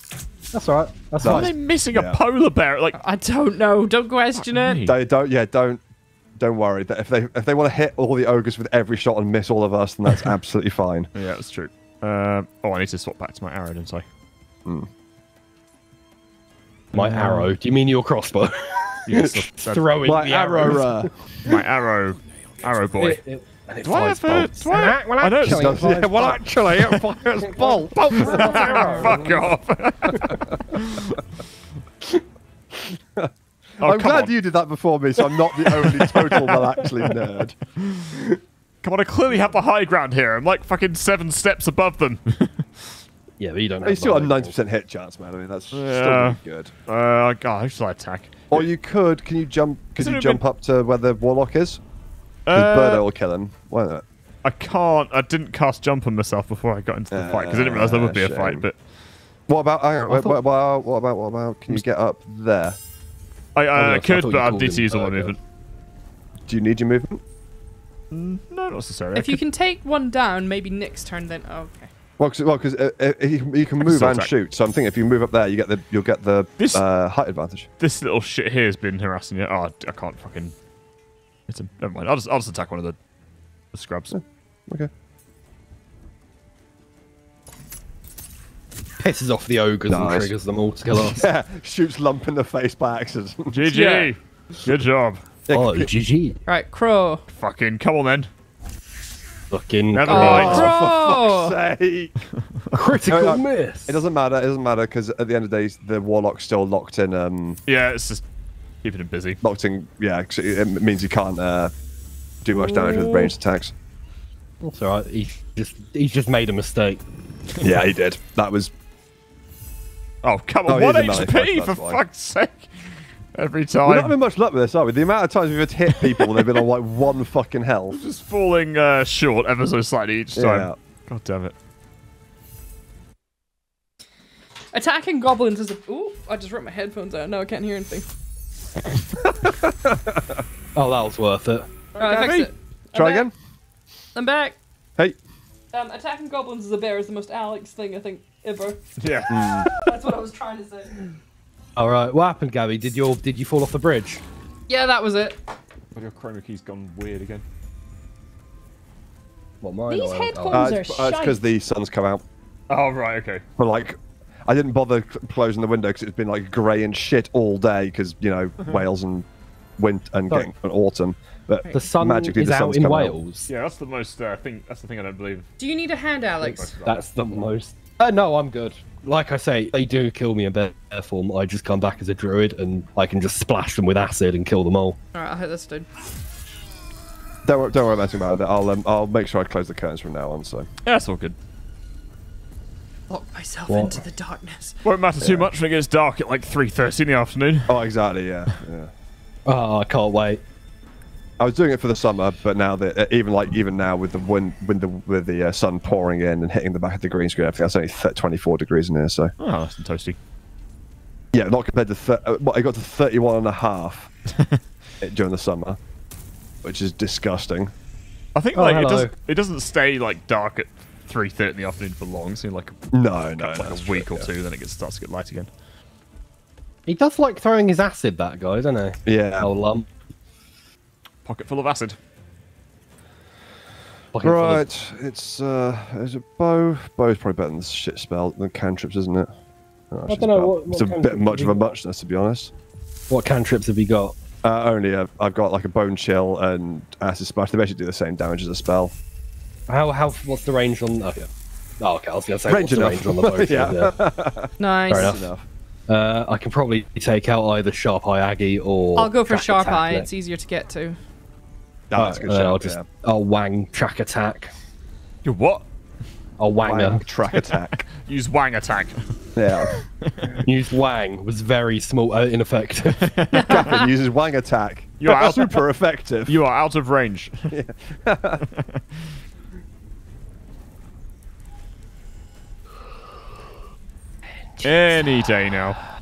That's all right. That's Why are fine. they missing Yeah. a polar bear? Like, I don't know. Don't question it. me. They don't yeah, don't don't worry. That If they if they want to hit all the ogres with every shot and miss all of us, then that's absolutely fine. yeah, that's true. Um, oh, I need to swap back to my arrow, didn't I? My arrow. Do you mean your crossbow? Yes, that's- that's- Throwing My the arrow. arrows. Uh, my arrow, arrow boy. It- it- and it Do I fires have a? bolts. Do I, Well, I know it's actually, not- it fires yeah, well, bolts. actually, it fires bolts. Fuck off. oh, I'm glad on. you did that before me, so I'm not the only total well actually nerd. Come on, I clearly have the high ground here. I'm like fucking seven steps above them. Yeah, but you don't. You have still the got high ninety percent hit chance, man. I mean that's still Yeah. really good. uh, God, how should I attack? Or you could, can you jump? Could Isn't you jump bit- up to where the warlock is? Because Uh, Birdo will kill him, won't it? I can't. I didn't cast jump on myself before I got into the fight because I didn't realize there would be a Uh, fight. But What about? Hang on, I what, thought- what, what, what about? What about? Can you get up there? I, I, Oh, I could, thought but I called need to use all my movement. Do you need your movement? No, not necessarily. I If you can take one down, maybe Nick's turn then. Oh, okay. Well, because well, 'cause, uh, uh, you, can- you can can move and attack. shoot. So I'm thinking if you move up there, you get the you'll get the This- uh, height advantage. this little shit here has been harassing you. Oh, I can't fucking hit him. Never mind. I'll just, I'll just attack one of the, the scrubs. Okay. Pisses off the ogres and triggers them all to kill us. Yeah, shoots lump in the face by accident. GG. Yeah. Good job. oh, GG. Right, Crow. Fucking come on then. Fucking Never Oh, mind. Crow! Say. critical No, no, miss. It doesn't matter. It doesn't matter because at the end of the day, the warlock's still locked in. Um, Yeah, it's just keeping him busy. locked in. Yeah, 'cause it, it means he can't uh, do much damage with ranged attacks. That's alright. He just he's just made a mistake. Yeah, he did. That was. Oh, come on. Oh, he One is a melee HP, for fuck's sake. Every time. We're not having much luck with this, are we? The amount of times we've had to hit people, they've been on like one fucking health. Just falling uh, short ever so slightly each time. Yeah. God damn it. Attacking goblins is a. Ooh, I just ripped my headphones out. No, I can't hear anything. Oh, that was worth it. Alright, I Gabby? fixed it. I'm Try back. again. I'm back. Hey. Um, attacking goblins as a bear is the most Alex thing I think ever. Yeah. That's what I was trying to say. All right, what happened, Gabby? Did your did you fall off the bridge? Yeah, that was it. your chroma key's gone weird again. What mine? These headphones- Uh, Those it's are because the sun's come out. Oh, right, okay. But like, I didn't bother closing the window because it's been like grey and shit all day because you know Wales and winter and getting an autumn. But The sun magically is the out in come Wales. Yeah, that's the most uh, thing. That's the thing I don't believe. Do you need a hand, Alex? That's the most. Uh, no, I'm good. Like I say, they do kill me in bear form. I just come back as a druid and I can just splash them with acid and kill them all. Alright, I'll hit this dude. Don't, wor- don't worry about it. I'll um, I'll make sure I close the curtains from now on. So Yeah, that's all good. Lock myself What? into the darkness. Won't matter too much when it gets dark at like 3.30 in the afternoon. oh exactly yeah yeah. Oh, I can't wait. I was doing it for the summer, but now that uh, even like even now with the wind, with the with the uh, sun pouring in and hitting the back of the green screen, I think that's only th- 24 degrees in here. So Oh, that's toasty. yeah, not compared to th- uh, what I got to 31 and a half during the summer, which is disgusting. I think Oh, like it doesn't it doesn't stay like dark at 3.30 in the afternoon for long. So like, No, no, like a week true, or two, then it gets, starts to get light again. He does like throwing his acid, that guy, doesn't he? Yeah. Oh, lump. Pocket full of acid. Pocket full of- Right, it's uh, is it bow? Bow's probably better than this shit spell than cantrips, isn't it? Oh, actually, don't know, it's what- what it's a bit much of a you muchness, to be honest. What cantrips have you got? Uh, only uh, I've got like a bone chill and acid splash. They basically do the same damage as a spell. How how what's the range on? Oh, yeah. oh okay. I was gonna say Range what's the range on the bow? Yeah. yeah. Nice. Fair enough. Enough. Uh, I can probably take out either Sharp Eye Aggie or. I'll go for Track sharp Attack eye. next. It's easier to get to. Oh, that's a good Uh, shout, I'll just yeah. I'll wang track attack. You what? I'll wang Wang, track attack. Use Wang attack. yeah. Use wang was very small, uh, ineffective. Captain uses wang attack. You are out- super effective. You are out of range. Any day now.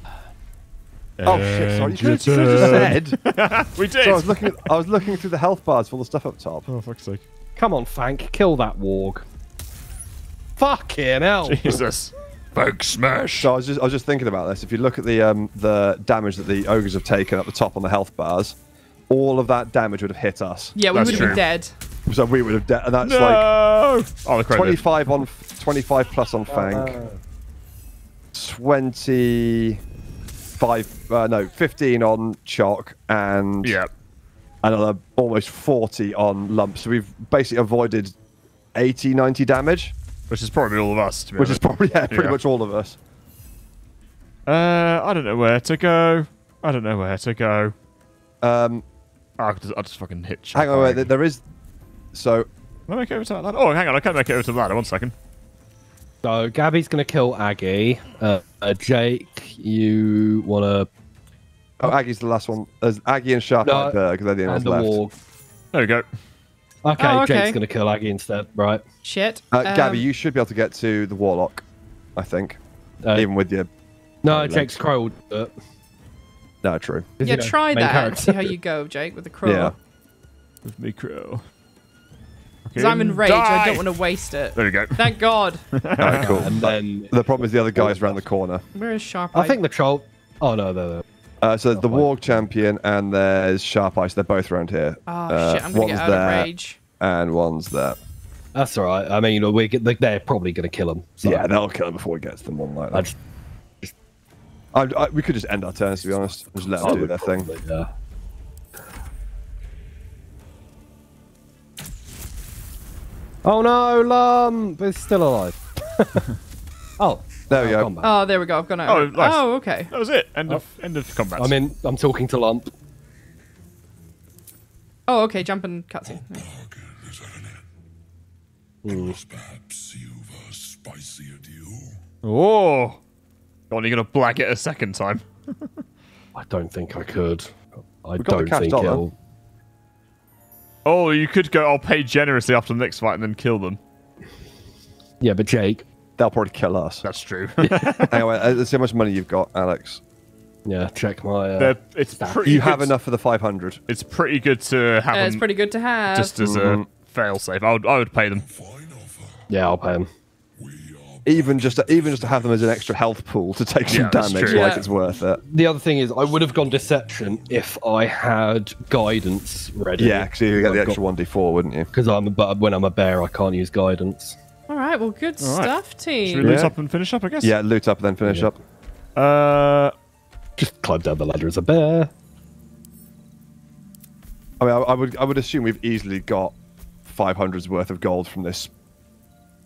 Oh shit! Sorry, you could have just said. We did. So I was looking. At, I was looking through the health bars for all the stuff up top. oh fuck's sake! Come on, Fank, kill that warg. Fucking hell! Jesus. Folk smash. So I was just I was just thinking about this. If you look at the um the damage that the ogres have taken up the top on the health bars, all of that damage would have hit us. Yeah, we That's would have been dead. So we would have, de- and that's no. like oh, the crow. did. 25 on 25 plus on Fank. 25 uh, no 15 on Chock and Yeah. another almost 40 on Lump. So we've basically avoided 80 90 damage, Which is probably all of us. To be which is probably yeah, pretty Yeah. much all of us. Uh, I don't know where to go. I don't know where to go. Um, I'll just, I'll just fucking hit. hang on, wait, there- there is so Can I make it over to that ladder? Oh, hang on. I can't make it over to the ladder. One second. So Gabby's gonna kill Aggie. Uh, uh, Jake, you wanna oh Aggie's the last one. There's Aggie and Sharp No, Berg. They're the only and ones the left. warg. There we go. Okay, Oh, okay. Jake's gonna kill Aggie instead, right? Shit. Uh, Gabby, Um, you should be able to get to the warlock. I think, Uh, even with your no, legs. Jake's crow will do it. no, true. Yeah, he the try that. See how you go, Jake, with the crow. Yeah. With me crow. Because I'm in rage. I don't want to waste it. There we go. Thank God. Alright, cool. and then The problem is the other guy's around the corner. Where is Sharp I think the troll. Oh no, they're there. Uh, so the fine. Warg champion and there's Sharp Ice. They're both around here. Oh, Uh, shit. I'm going to get out there of rage. and one's there. That's all right. I mean, you know, we get, they're probably gonna kill him. So Yeah, they'll kill him before he gets to them. One like I that. just, I, I, we could just end our turns to be honest. Just let them do their thing. yeah. Oh no, Lump is still alive. oh, There we go. combat. Oh, there we go. I've gone out. Oh, nice. oh okay. That was it. End oh. of end of combat. I'm in. I'm talking to Lump. Oh, okay. Jump and cutscene. Hmm. Perhaps you've a spicier deal. Oh. Go on, you're gonna black it a second time. I don't think I could. I don't think it'll. Oh, you could go. I'll pay generously after the next fight and then kill them. Yeah, but Jake. They'll probably kill us. That's true. anyway, uh, let's see how much money you've got, Alex. Yeah, check my. Uh, They're- it's pretty. You good. have enough for the 500. It's pretty good to have Uh, it's pretty good to have. just as a fail safe. I would I would pay them. yeah, I'll pay him. Even just to, even just to have them as an extra health pool to take some Yeah, damage, like Yeah. it's worth it. The other thing is, I would have gone deception if I had guidance ready. Yeah, because you get the extra 1d4, wouldn't you? Because I'm a, but when I'm a bear, I can't use guidance. All right. Well, good All right. stuff, Should we team. loot Yeah. up and finish up? I guess. Yeah, loot up and then finish Yeah. up. Uh. Just climb down the ladder as a bear. I mean, I, I would I would assume we've easily got 500's worth of gold from this,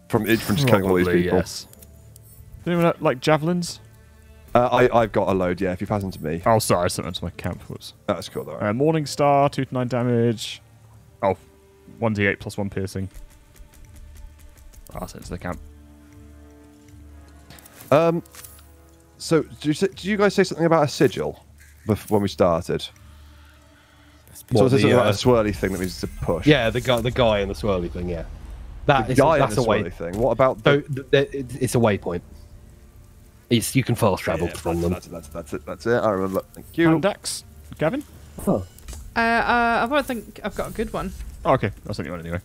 from it from just killing all these people. Yes. Does anyone have, like javelins? Uh, I I've got a load. Yeah, if you pass them to me, Oh, sorry, I sent them to my camp. Whoops. that's cool though. Uh, Morning Star, two to nine damage. Oh, 1d8 plus one piercing. Oh, I sent it to the camp. Um, so did you, say, did you guys say something about a sigil bef- when we started? So What, was there the, something about uh, a swirly thing that we used to push? Yeah, the guy, the guy in the swirly thing. Yeah, that the is guy that's a way. thing. What about So the? th- th- it's a waypoint. It's you can fast travel Yeah, from that's, them. that's, that's, that's it. That's it. I remember. Thank you. Pandax? Gavin? Uh, uh, I don't think I've got a good one. Oh, okay. I'll send you one anyway.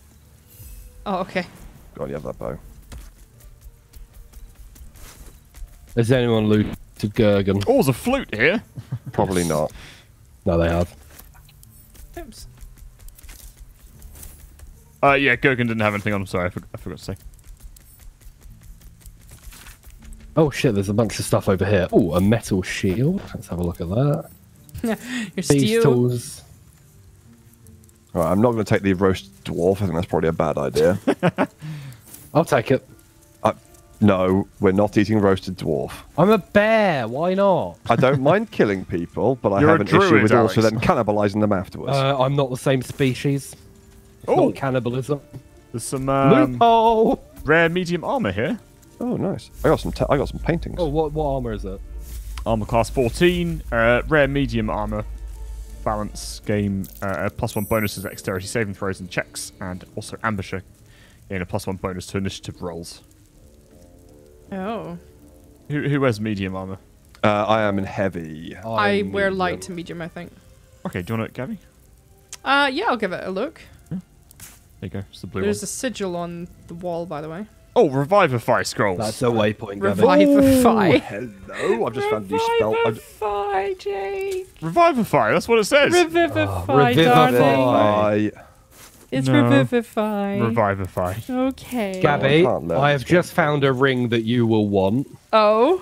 Oh, okay. God, you have that bow. Has anyone looted Gurgen? Oh, there's a flute here. Probably not. No, they have. Oops. Uh, yeah, Gurgen didn't have anything on. Sorry, I, for- I forgot to say. Oh shit! There's a bunch of stuff over here. Oh, a metal shield. Let's have a look at that. Your These steel. tools. All right, I'm not going to take the roast dwarf. I think that's probably a bad idea. I'll take it. uh, no, we're not eating roasted dwarf. I'm a bear. Why not? I don't mind killing people, but I You're have a an issue druid, with also then cannibalizing them afterwards. Uh, I'm not the same species. It's Oh, not cannibalism. there's some um, Loophole. rare medium armor here. oh, nice. I got some. T- I got some paintings. Oh, what what armor is it? Armor class 14. Uh, rare medium armor. Balance game. Uh, plus one bonus to dexterity saving throws and checks. And also ambusher. Gain a plus one bonus to initiative rolls. Oh. Who, who wears medium armor? Uh, I am in heavy. I I'm wear medium. light to medium, I think. Okay, do you want it, Gabby? Uh, yeah, I'll give it a look. There you go. It's the blue There's one. a sigil on the wall, by the way. Oh, Revivify scrolls. That's a waypoint, Gavin. Revivify. Hello, I've just found a new spell. I've- Revivify, Jake. Revivify, that's what it says. Revivify, ah, revivify. darling. I, It's No. revivify. Revivify. Okay. Gabby, oh, can't learn I have just found a ring that you will want. Oh.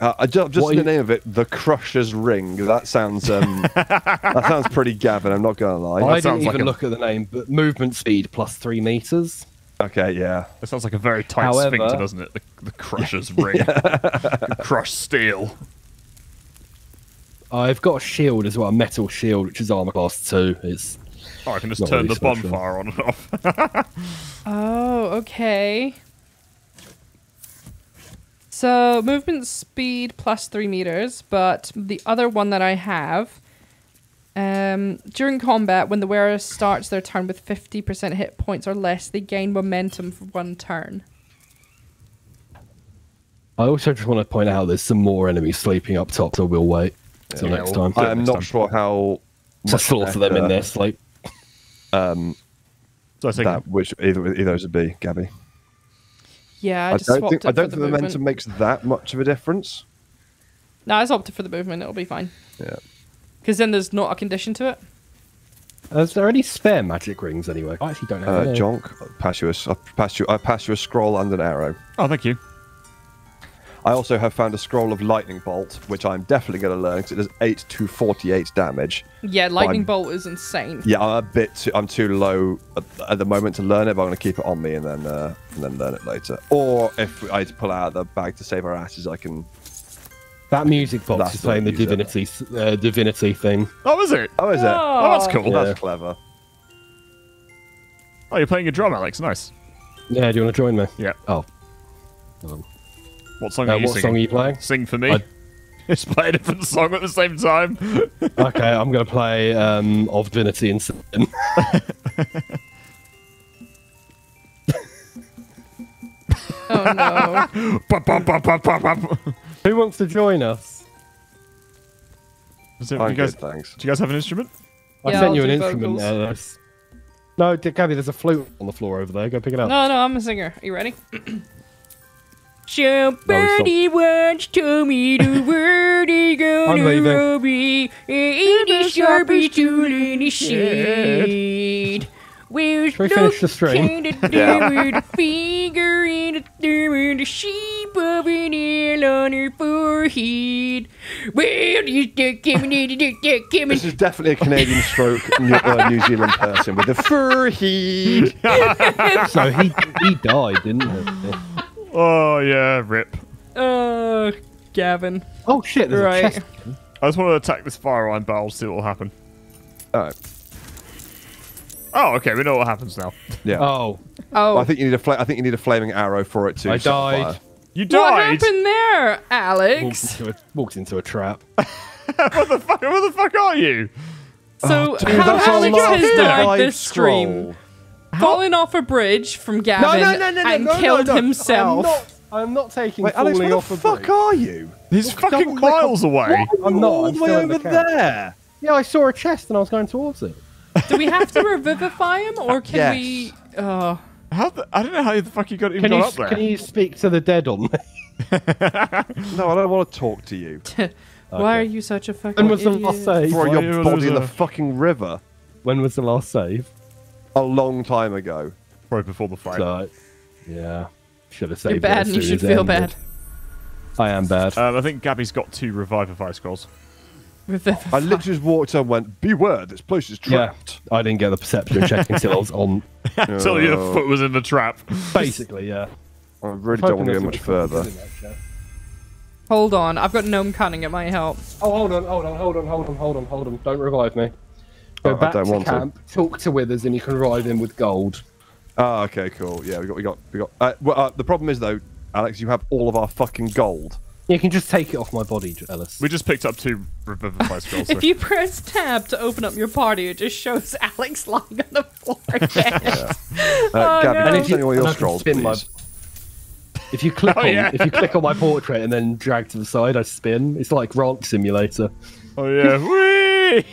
Uh, just, just What in the name of it, the Crusher's Ring. That sounds um, that sounds pretty Gavin. I'm not gonna lie. I didn't sounds like even a- look at the name, but movement speed plus three meters. Okay, yeah. That sounds like a very tight However- sphincter, doesn't it? The, the Crusher's ring. Crush steel. I've got a shield as well, a metal shield, which is armor class two. It's Oh, I can just turn really the special. bonfire on and off. Oh, okay. So movement speed plus three meters, but the other one that I have Um, during combat, when the wearer starts their turn with 50% hit points or less, they gain momentum for one turn. I also just want to point out there's some more enemies sleeping up top, so we'll wait till Yeah, next we'll- time. I am next not time. sure how to much slaughter them in better their sleep. So I think that which either either those would be, Gabby. Yeah, I, I, just don't swapped think it I don't think the the momentum makes that much of a difference. No, I swapped it for the movement. It'll be fine. Yeah. Because then there's not a condition to it. Is there any spare magic rings anyway? I actually don't have Uh, any. Jonk, pass you a, I'll pass you, I pass you a scroll and an arrow. Oh, thank you. I also have found a scroll of lightning bolt, which I'm definitely going to learn because it does eight to forty-eight damage. Yeah, lightning bolt is insane. Yeah, I'm a bit. Too, I'm too low at, at the moment to learn it, but I'm going to keep it on me and then uh, and then learn it later. Or if I pull out the bag to save our asses, I can. That music box That's is playing the the divinity uh, divinity thing. Oh, is it? Oh, is it? Oh, that's cool. Yeah. That's clever. Oh, you're playing a drum, Alex. Nice. Yeah, do you want to join me? Yeah. Oh, What song uh, are you what singing? song are you playing? Sing for me. I- Just play a different song at the same time. okay, I'm going to play um, of divinity and sin. Oh no. Who wants to join us? Is it- I'm you guys, good, thanks. do you guys have an instrument? I Yeah, sent I'll you an instrument. vocals. Uh, no, Gabby, there's a flute on the floor over there. Go pick it up. No, no, I'm a singer. Are you ready? Somebody once told me the word is gonna leaving. be in the sharpest tool in the shed. Well, Shall we finish the stream? with a finger in the thumb and the shape of an L on her forehead. Well, you stick coming in, you stick coming. This is definitely a Canadian stroke New, uh, New Zealand person with the fur heat. So he he died, didn't he? Oh, yeah, rip. Uh, Gavin. Oh shit! There's Right. a chest. I just want to attack this fire iron barrel, see what will happen. All right. Oh, okay, we know what happens now. Yeah. Oh, Oh, I think you need a fla- I think you need a flaming arrow for it too. I died. fire. You what happened there, walked Alex? into a walked into a trap. what the fuck? Where the fuck are you? So, Dude, how that's a Alex lot has of died live this stream, scroll. falling off a bridge from Gavin and killed himself. I'm not, I'm not taking Wait, Alex, falling where the fuck bridge. are you? He's fucking double on- miles away. I'm not. All I'm the way still in the over there. Yeah, I saw a chest and I was going towards it. Do we have to revivify him, or uh, can Yes. we? Oh, How the, I don't know how the fuck you got even Can you up there. can you speak to the dead on me? No, I don't want to talk to you. why are you such a fucking When was the last save? Throw your body in the fucking river. When was the last save? A long time ago. Right before the fight. So, yeah, should have saved. You're bad and you should feel ended. bad. I am bad. Um, I think Gabby's got two revivify scrolls. Revivify. I literally just walked up and went, Beware, this place is yeah, trapped. I didn't get the perception check until I was on. Until your Oh. foot was in the trap. Basically, yeah. I really don't want to go much further. good in that chest. Hold on, I've got gnome cunning. It might help. Oh, hold on, hold on, hold on, hold on, hold on, hold on. Don't revive me. Go Oh, I back don't to want to. camp, talk to Withers, and you can ride him with gold. Ah, okay, cool. Yeah, we got, we got, we got. Uh, well, uh, the problem is though, Alex, you have all of our fucking gold. You can just take it off my body, Ellis. We just picked up two revivify scrolls. If you press tab to open up your party, it just shows Alex lying on the floor again. Uh, Oh, Gabby, no. you And tell me all your can scrolls, spin my- please? If you click Oh, on, yeah. if you click on my portrait and then drag to the side, I spin. It's like Rank Simulator. oh yeah. Whee!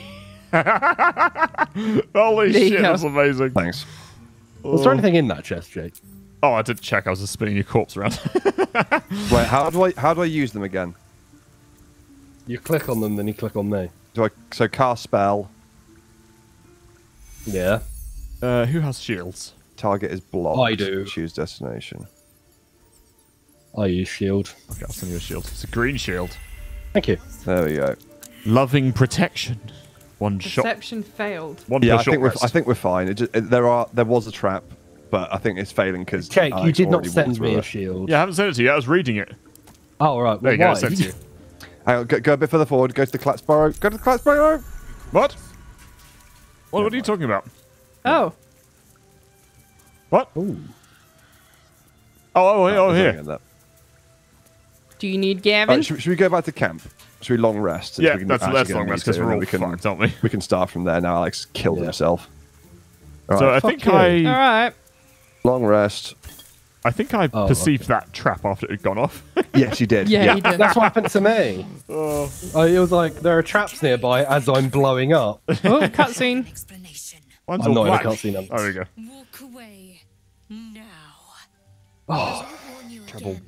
Holy There shit, that's amazing. Thanks. Was there anything in that chest, Jake? Oh, I did check. I was just spinning your corpse around. Wait, how do I, how do I use them again? You click on them, then you click on me. Do I so cast spell? Yeah. uh, who has shields? Target is blocked. I do. Choose destination. I use shield. Okay, I'll send you a shield. It's a green shield. Thank you. There we go. Loving protection. One shot. Perception failed. One Yeah, I shot think we're. I think we're fine. It just, it, there are there was a trap, but I think it's failing because Jake, you did not send me a shield. Yeah, I haven't sent it to you. I was reading it. Oh, right. There Well, you go. I why? sent it to you. Hang on, go, go a bit further forward. Go to the Clatsborough. Go to the Clatsborough. What? What, what are you talking about? Oh, What? Ooh. Oh, oh, oh, There's here. nothing in that. do you need Gavin? Right, should, should we go back to camp? Should we long rest? since Yeah, we can that's actually that's long rest because we're all we can, fucked, aren't we? We can start from there. Now Alex killed Yeah. himself. All So right, I fuck think you. I All right. long rest. I think I Oh, perceived that trap after it had gone off. Yes, you did. Yeah, you did. That's what happened to me. Oh, it was like there are traps nearby as I'm blowing up. Oh, cutscene. Explanation. Mine's I'm all not in a black. cutscene, I'm- Oh, there we go. Walk away now. Oh, Warn Trouble. again.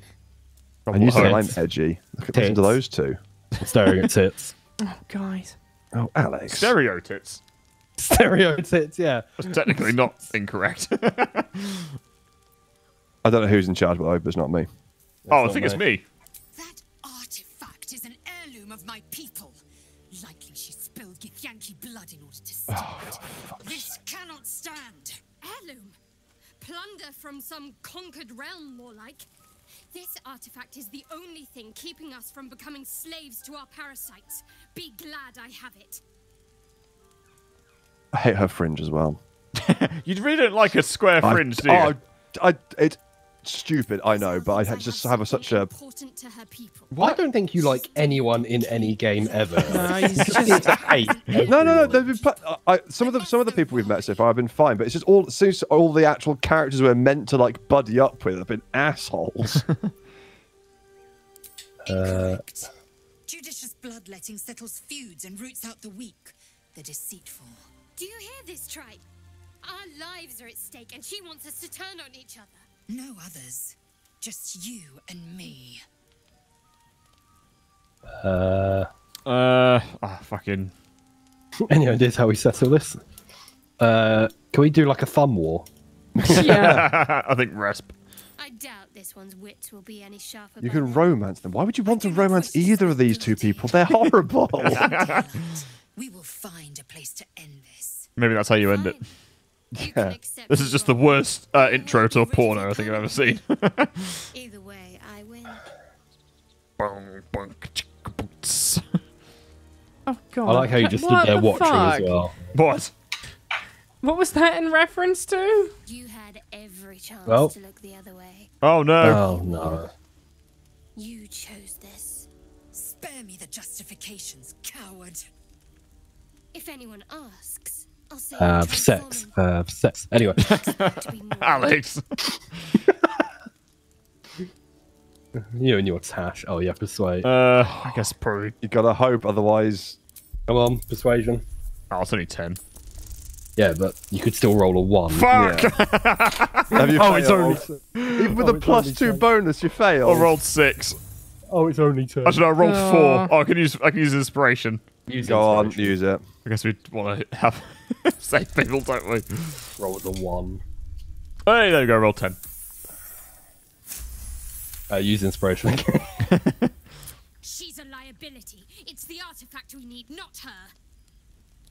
And you said Oh, I'm edgy. Look at listen to Tits. those two. Stereo tits. Oh, guys. Oh, Alex. Stereo tits. Stereo tits, yeah. That's technically not incorrect. I don't know who's in charge, but I hope it's not me. oh, I not think it's me. me. That artifact is an heirloom of my people. Likely she spilled Githyanki blood in order to oh, steal it. This cannot stand. Heirloom. Plunder from some conquered realm, more like. This artifact is the only thing keeping us from becoming slaves to our parasites. Be glad I have it. I hate her fringe as well. You really don't like a square I- fringe, do oh, you? Oh, I, it's stupid, I know, but I ha- just have a, such a. important to her people. I don't think you like anyone in any game ever. No, he's just hate. No, no, no. everyone. Been I, some of the some of the people we've met so far have been fine, but it's just all since all the actual characters we're meant to like buddy up with have been assholes. Incorrect. Uh, Judicious bloodletting settles feuds and roots out the weak, the deceitful. Do you hear this, Tripe? Our lives are at stake, and she wants us to turn on each other. No others. Just you and me. Uh, Uh, ah, fucking. any ideas how we settle this? Uh, can we do like a thumb war? Yeah. I think Resp. I doubt this one's wits will be any sharper. you can romance them. Why would you want to romance either of these two people? They're horrible. We will find a place to end this. Maybe that's how you end it. Fine. You can Yeah. This is just the worst uh, intro to a porno I think I've ever seen. Either way, I win. Bong, bong, chicka, boots. Oh, God. I like how you just What stood there the watching fuck? as well. what? What was that in reference to? You had every chance Well. to look the other way. Oh no. Oh no. You chose this. Spare me the justifications, coward. If anyone asks, Uh, I'll Have sex. Uh, transforming. Have sex. Anyway. Expect to be more Alex. you and your tash. Oh yeah, persuade. Uh, I guess probably. you gotta hope, otherwise. Come on, persuasion. Oh, it's only ten. Yeah, but you could still roll a one. Fuck! Have you Oh, it's failed? Even with oh, a two plus only two ten. bonus, you fail. I rolled six. Oh, it's only two. Actually, no, I rolled Aw. four. Ah. Oh, I can use. I can use inspiration. Go on, use it. I guess we want to have save people, don't we? Roll with a one. Hey, there you go. Roll ten. Uh, use inspiration. She's a liability. It's the artifact we need, not her.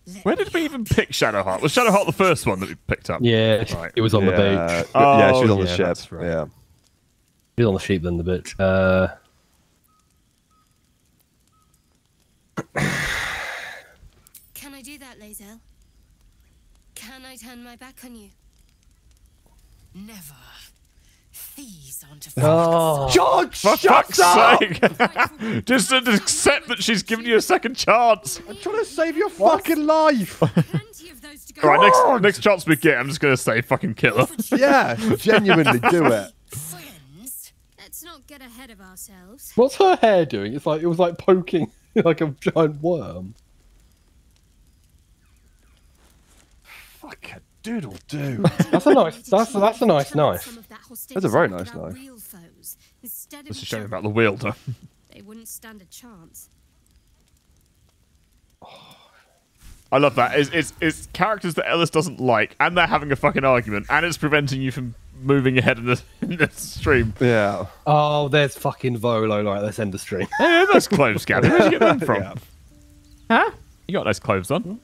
Let Where did we even pick Shadowheart? Was Shadowheart the first one that we picked up? yeah, Right. it was on the yeah. beach. yeah, she was Oh, on the yeah, ship. right. Yeah. He was on the sheep then the bitch. Uh, Can I do that, Lae'zel? Can I turn my back on you? Never. Thieves aren't a oh, George, For shut fuck's up! sake! Just to accept that she's given you a second chance. I'm trying to save your fucking life. Plenty of those to go. All right, next next chance we get, I'm just gonna say fucking kill her. yeah, genuinely do it. friends. Let's not get ahead of ourselves. what's her hair doing? It's like it was like poking like a giant worm. Fuck a doodle do. That's a nice. That's that's a nice knife. That's a very nice knife. Instead of This is each showing about the wielder. they wouldn't stand a chance. I love that. It's, it's it's characters that Ellis doesn't like, and they're having a fucking argument, and it's preventing you from moving ahead in the in the stream. Yeah. Oh, there's fucking Volo. Right, let's end the stream. Hey, those clothes, Gabby. Where'd you get them from? Yeah. Huh? You got those clothes on. Hmm?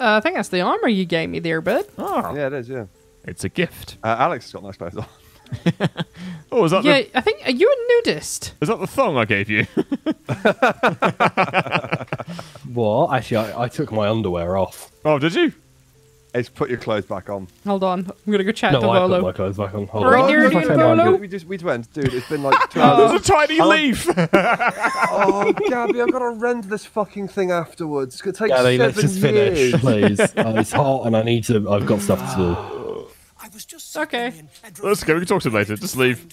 Uh, I think that's the armor you gave me there, bud. Oh, Yeah, it is, yeah. it's a gift. Uh, Alex has got nice clothes on. Oh, is that Yeah, the I think. Are you a nudist? is that the thong I gave you? What? Actually, I, I took my underwear off. oh, did you? It's put your clothes back on. Hold on. I'm gonna go chat No, to I put my clothes back on. Hold Right on. there, If I dude, Volo. We just we went, dude. It's been like two hours. There's a tiny I'll- leaf. oh, Gabby, I've got to render this fucking thing afterwards. It's gonna take Gabby, seven let's just years. finish, please. Oh, it's hot and I need to. I've got stuff to do. I was just Okay. settling in and Let's go. We can talk to him later. Just leave.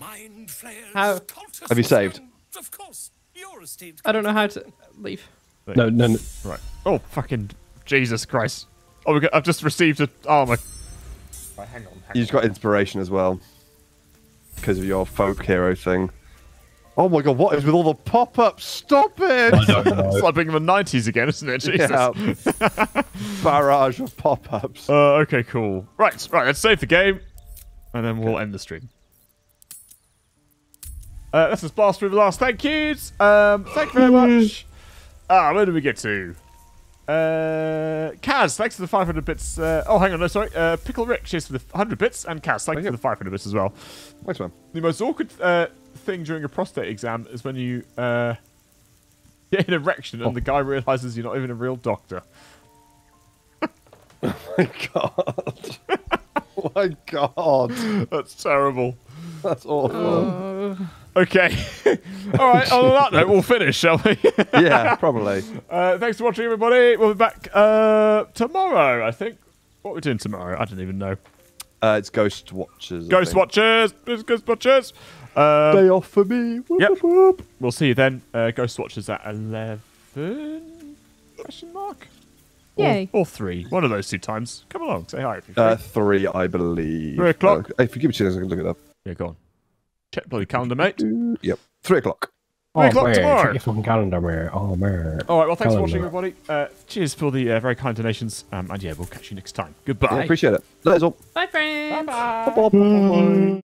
Mind flayers, How? Have you saved? Of course, your esteemed I don't know how to leave. No, no, no. Right. Oh, fucking Jesus Christ. Oh, we got, I've just received a armor. Right, hang on. Hang You just got inspiration as well because of your folk hero thing. Oh my god, what is with all the pop-ups? Stop it! I don't. It's like being in the 90s again, isn't it? Jesus. Yeah. Barrage of pop-ups. Uh, okay, cool. Right, right, let's save the game. And then we'll end the stream. Uh, let's just blast through the last thank yous. Um, thank you very much. Ah, where did we get to? Uh, Kaz, thanks for the 500 bits. Uh, oh, hang on, no, sorry. Uh, Pickle Rick, cheers for the 100 bits. And Kaz, thank you for the 500 bits as well. Thanks, man. The most awkward uh, thing during a prostate exam is when you uh, get an erection and the guy realizes you're not even a real doctor. Oh my god. oh my god. That's terrible. That's awful. Okay. All right. On that note, we'll finish, shall we? yeah, probably. uh, thanks for watching, everybody. We'll be back uh, tomorrow, I think. What are we doing tomorrow? I don't even know. Uh, it's Ghost Watchers. Ghost. Watchers. It's Ghost Watchers. Um, Day off for me. Whoop, Yep. whoop, whoop. we'll see you then. Uh, Ghost Watchers at 11? Question mark? Or- Yay. Or, three. One of those two times. Come along. Say hi if you're Uh, free. three, I believe. Three o'clock. Uh, if you give me two seconds, I can look it up. Yeah, go on. Check bloody calendar, mate. Yep. Three o'clock. Three o'clock man, tomorrow. Check your fucking calendar, man. Oh, man. All right. Well, thanks for watching, everybody. Uh, cheers for the uh, very kind donations. Um, and yeah, we'll catch you next time. Goodbye. Yeah, appreciate it. That is all. Bye, friends. Bye-bye.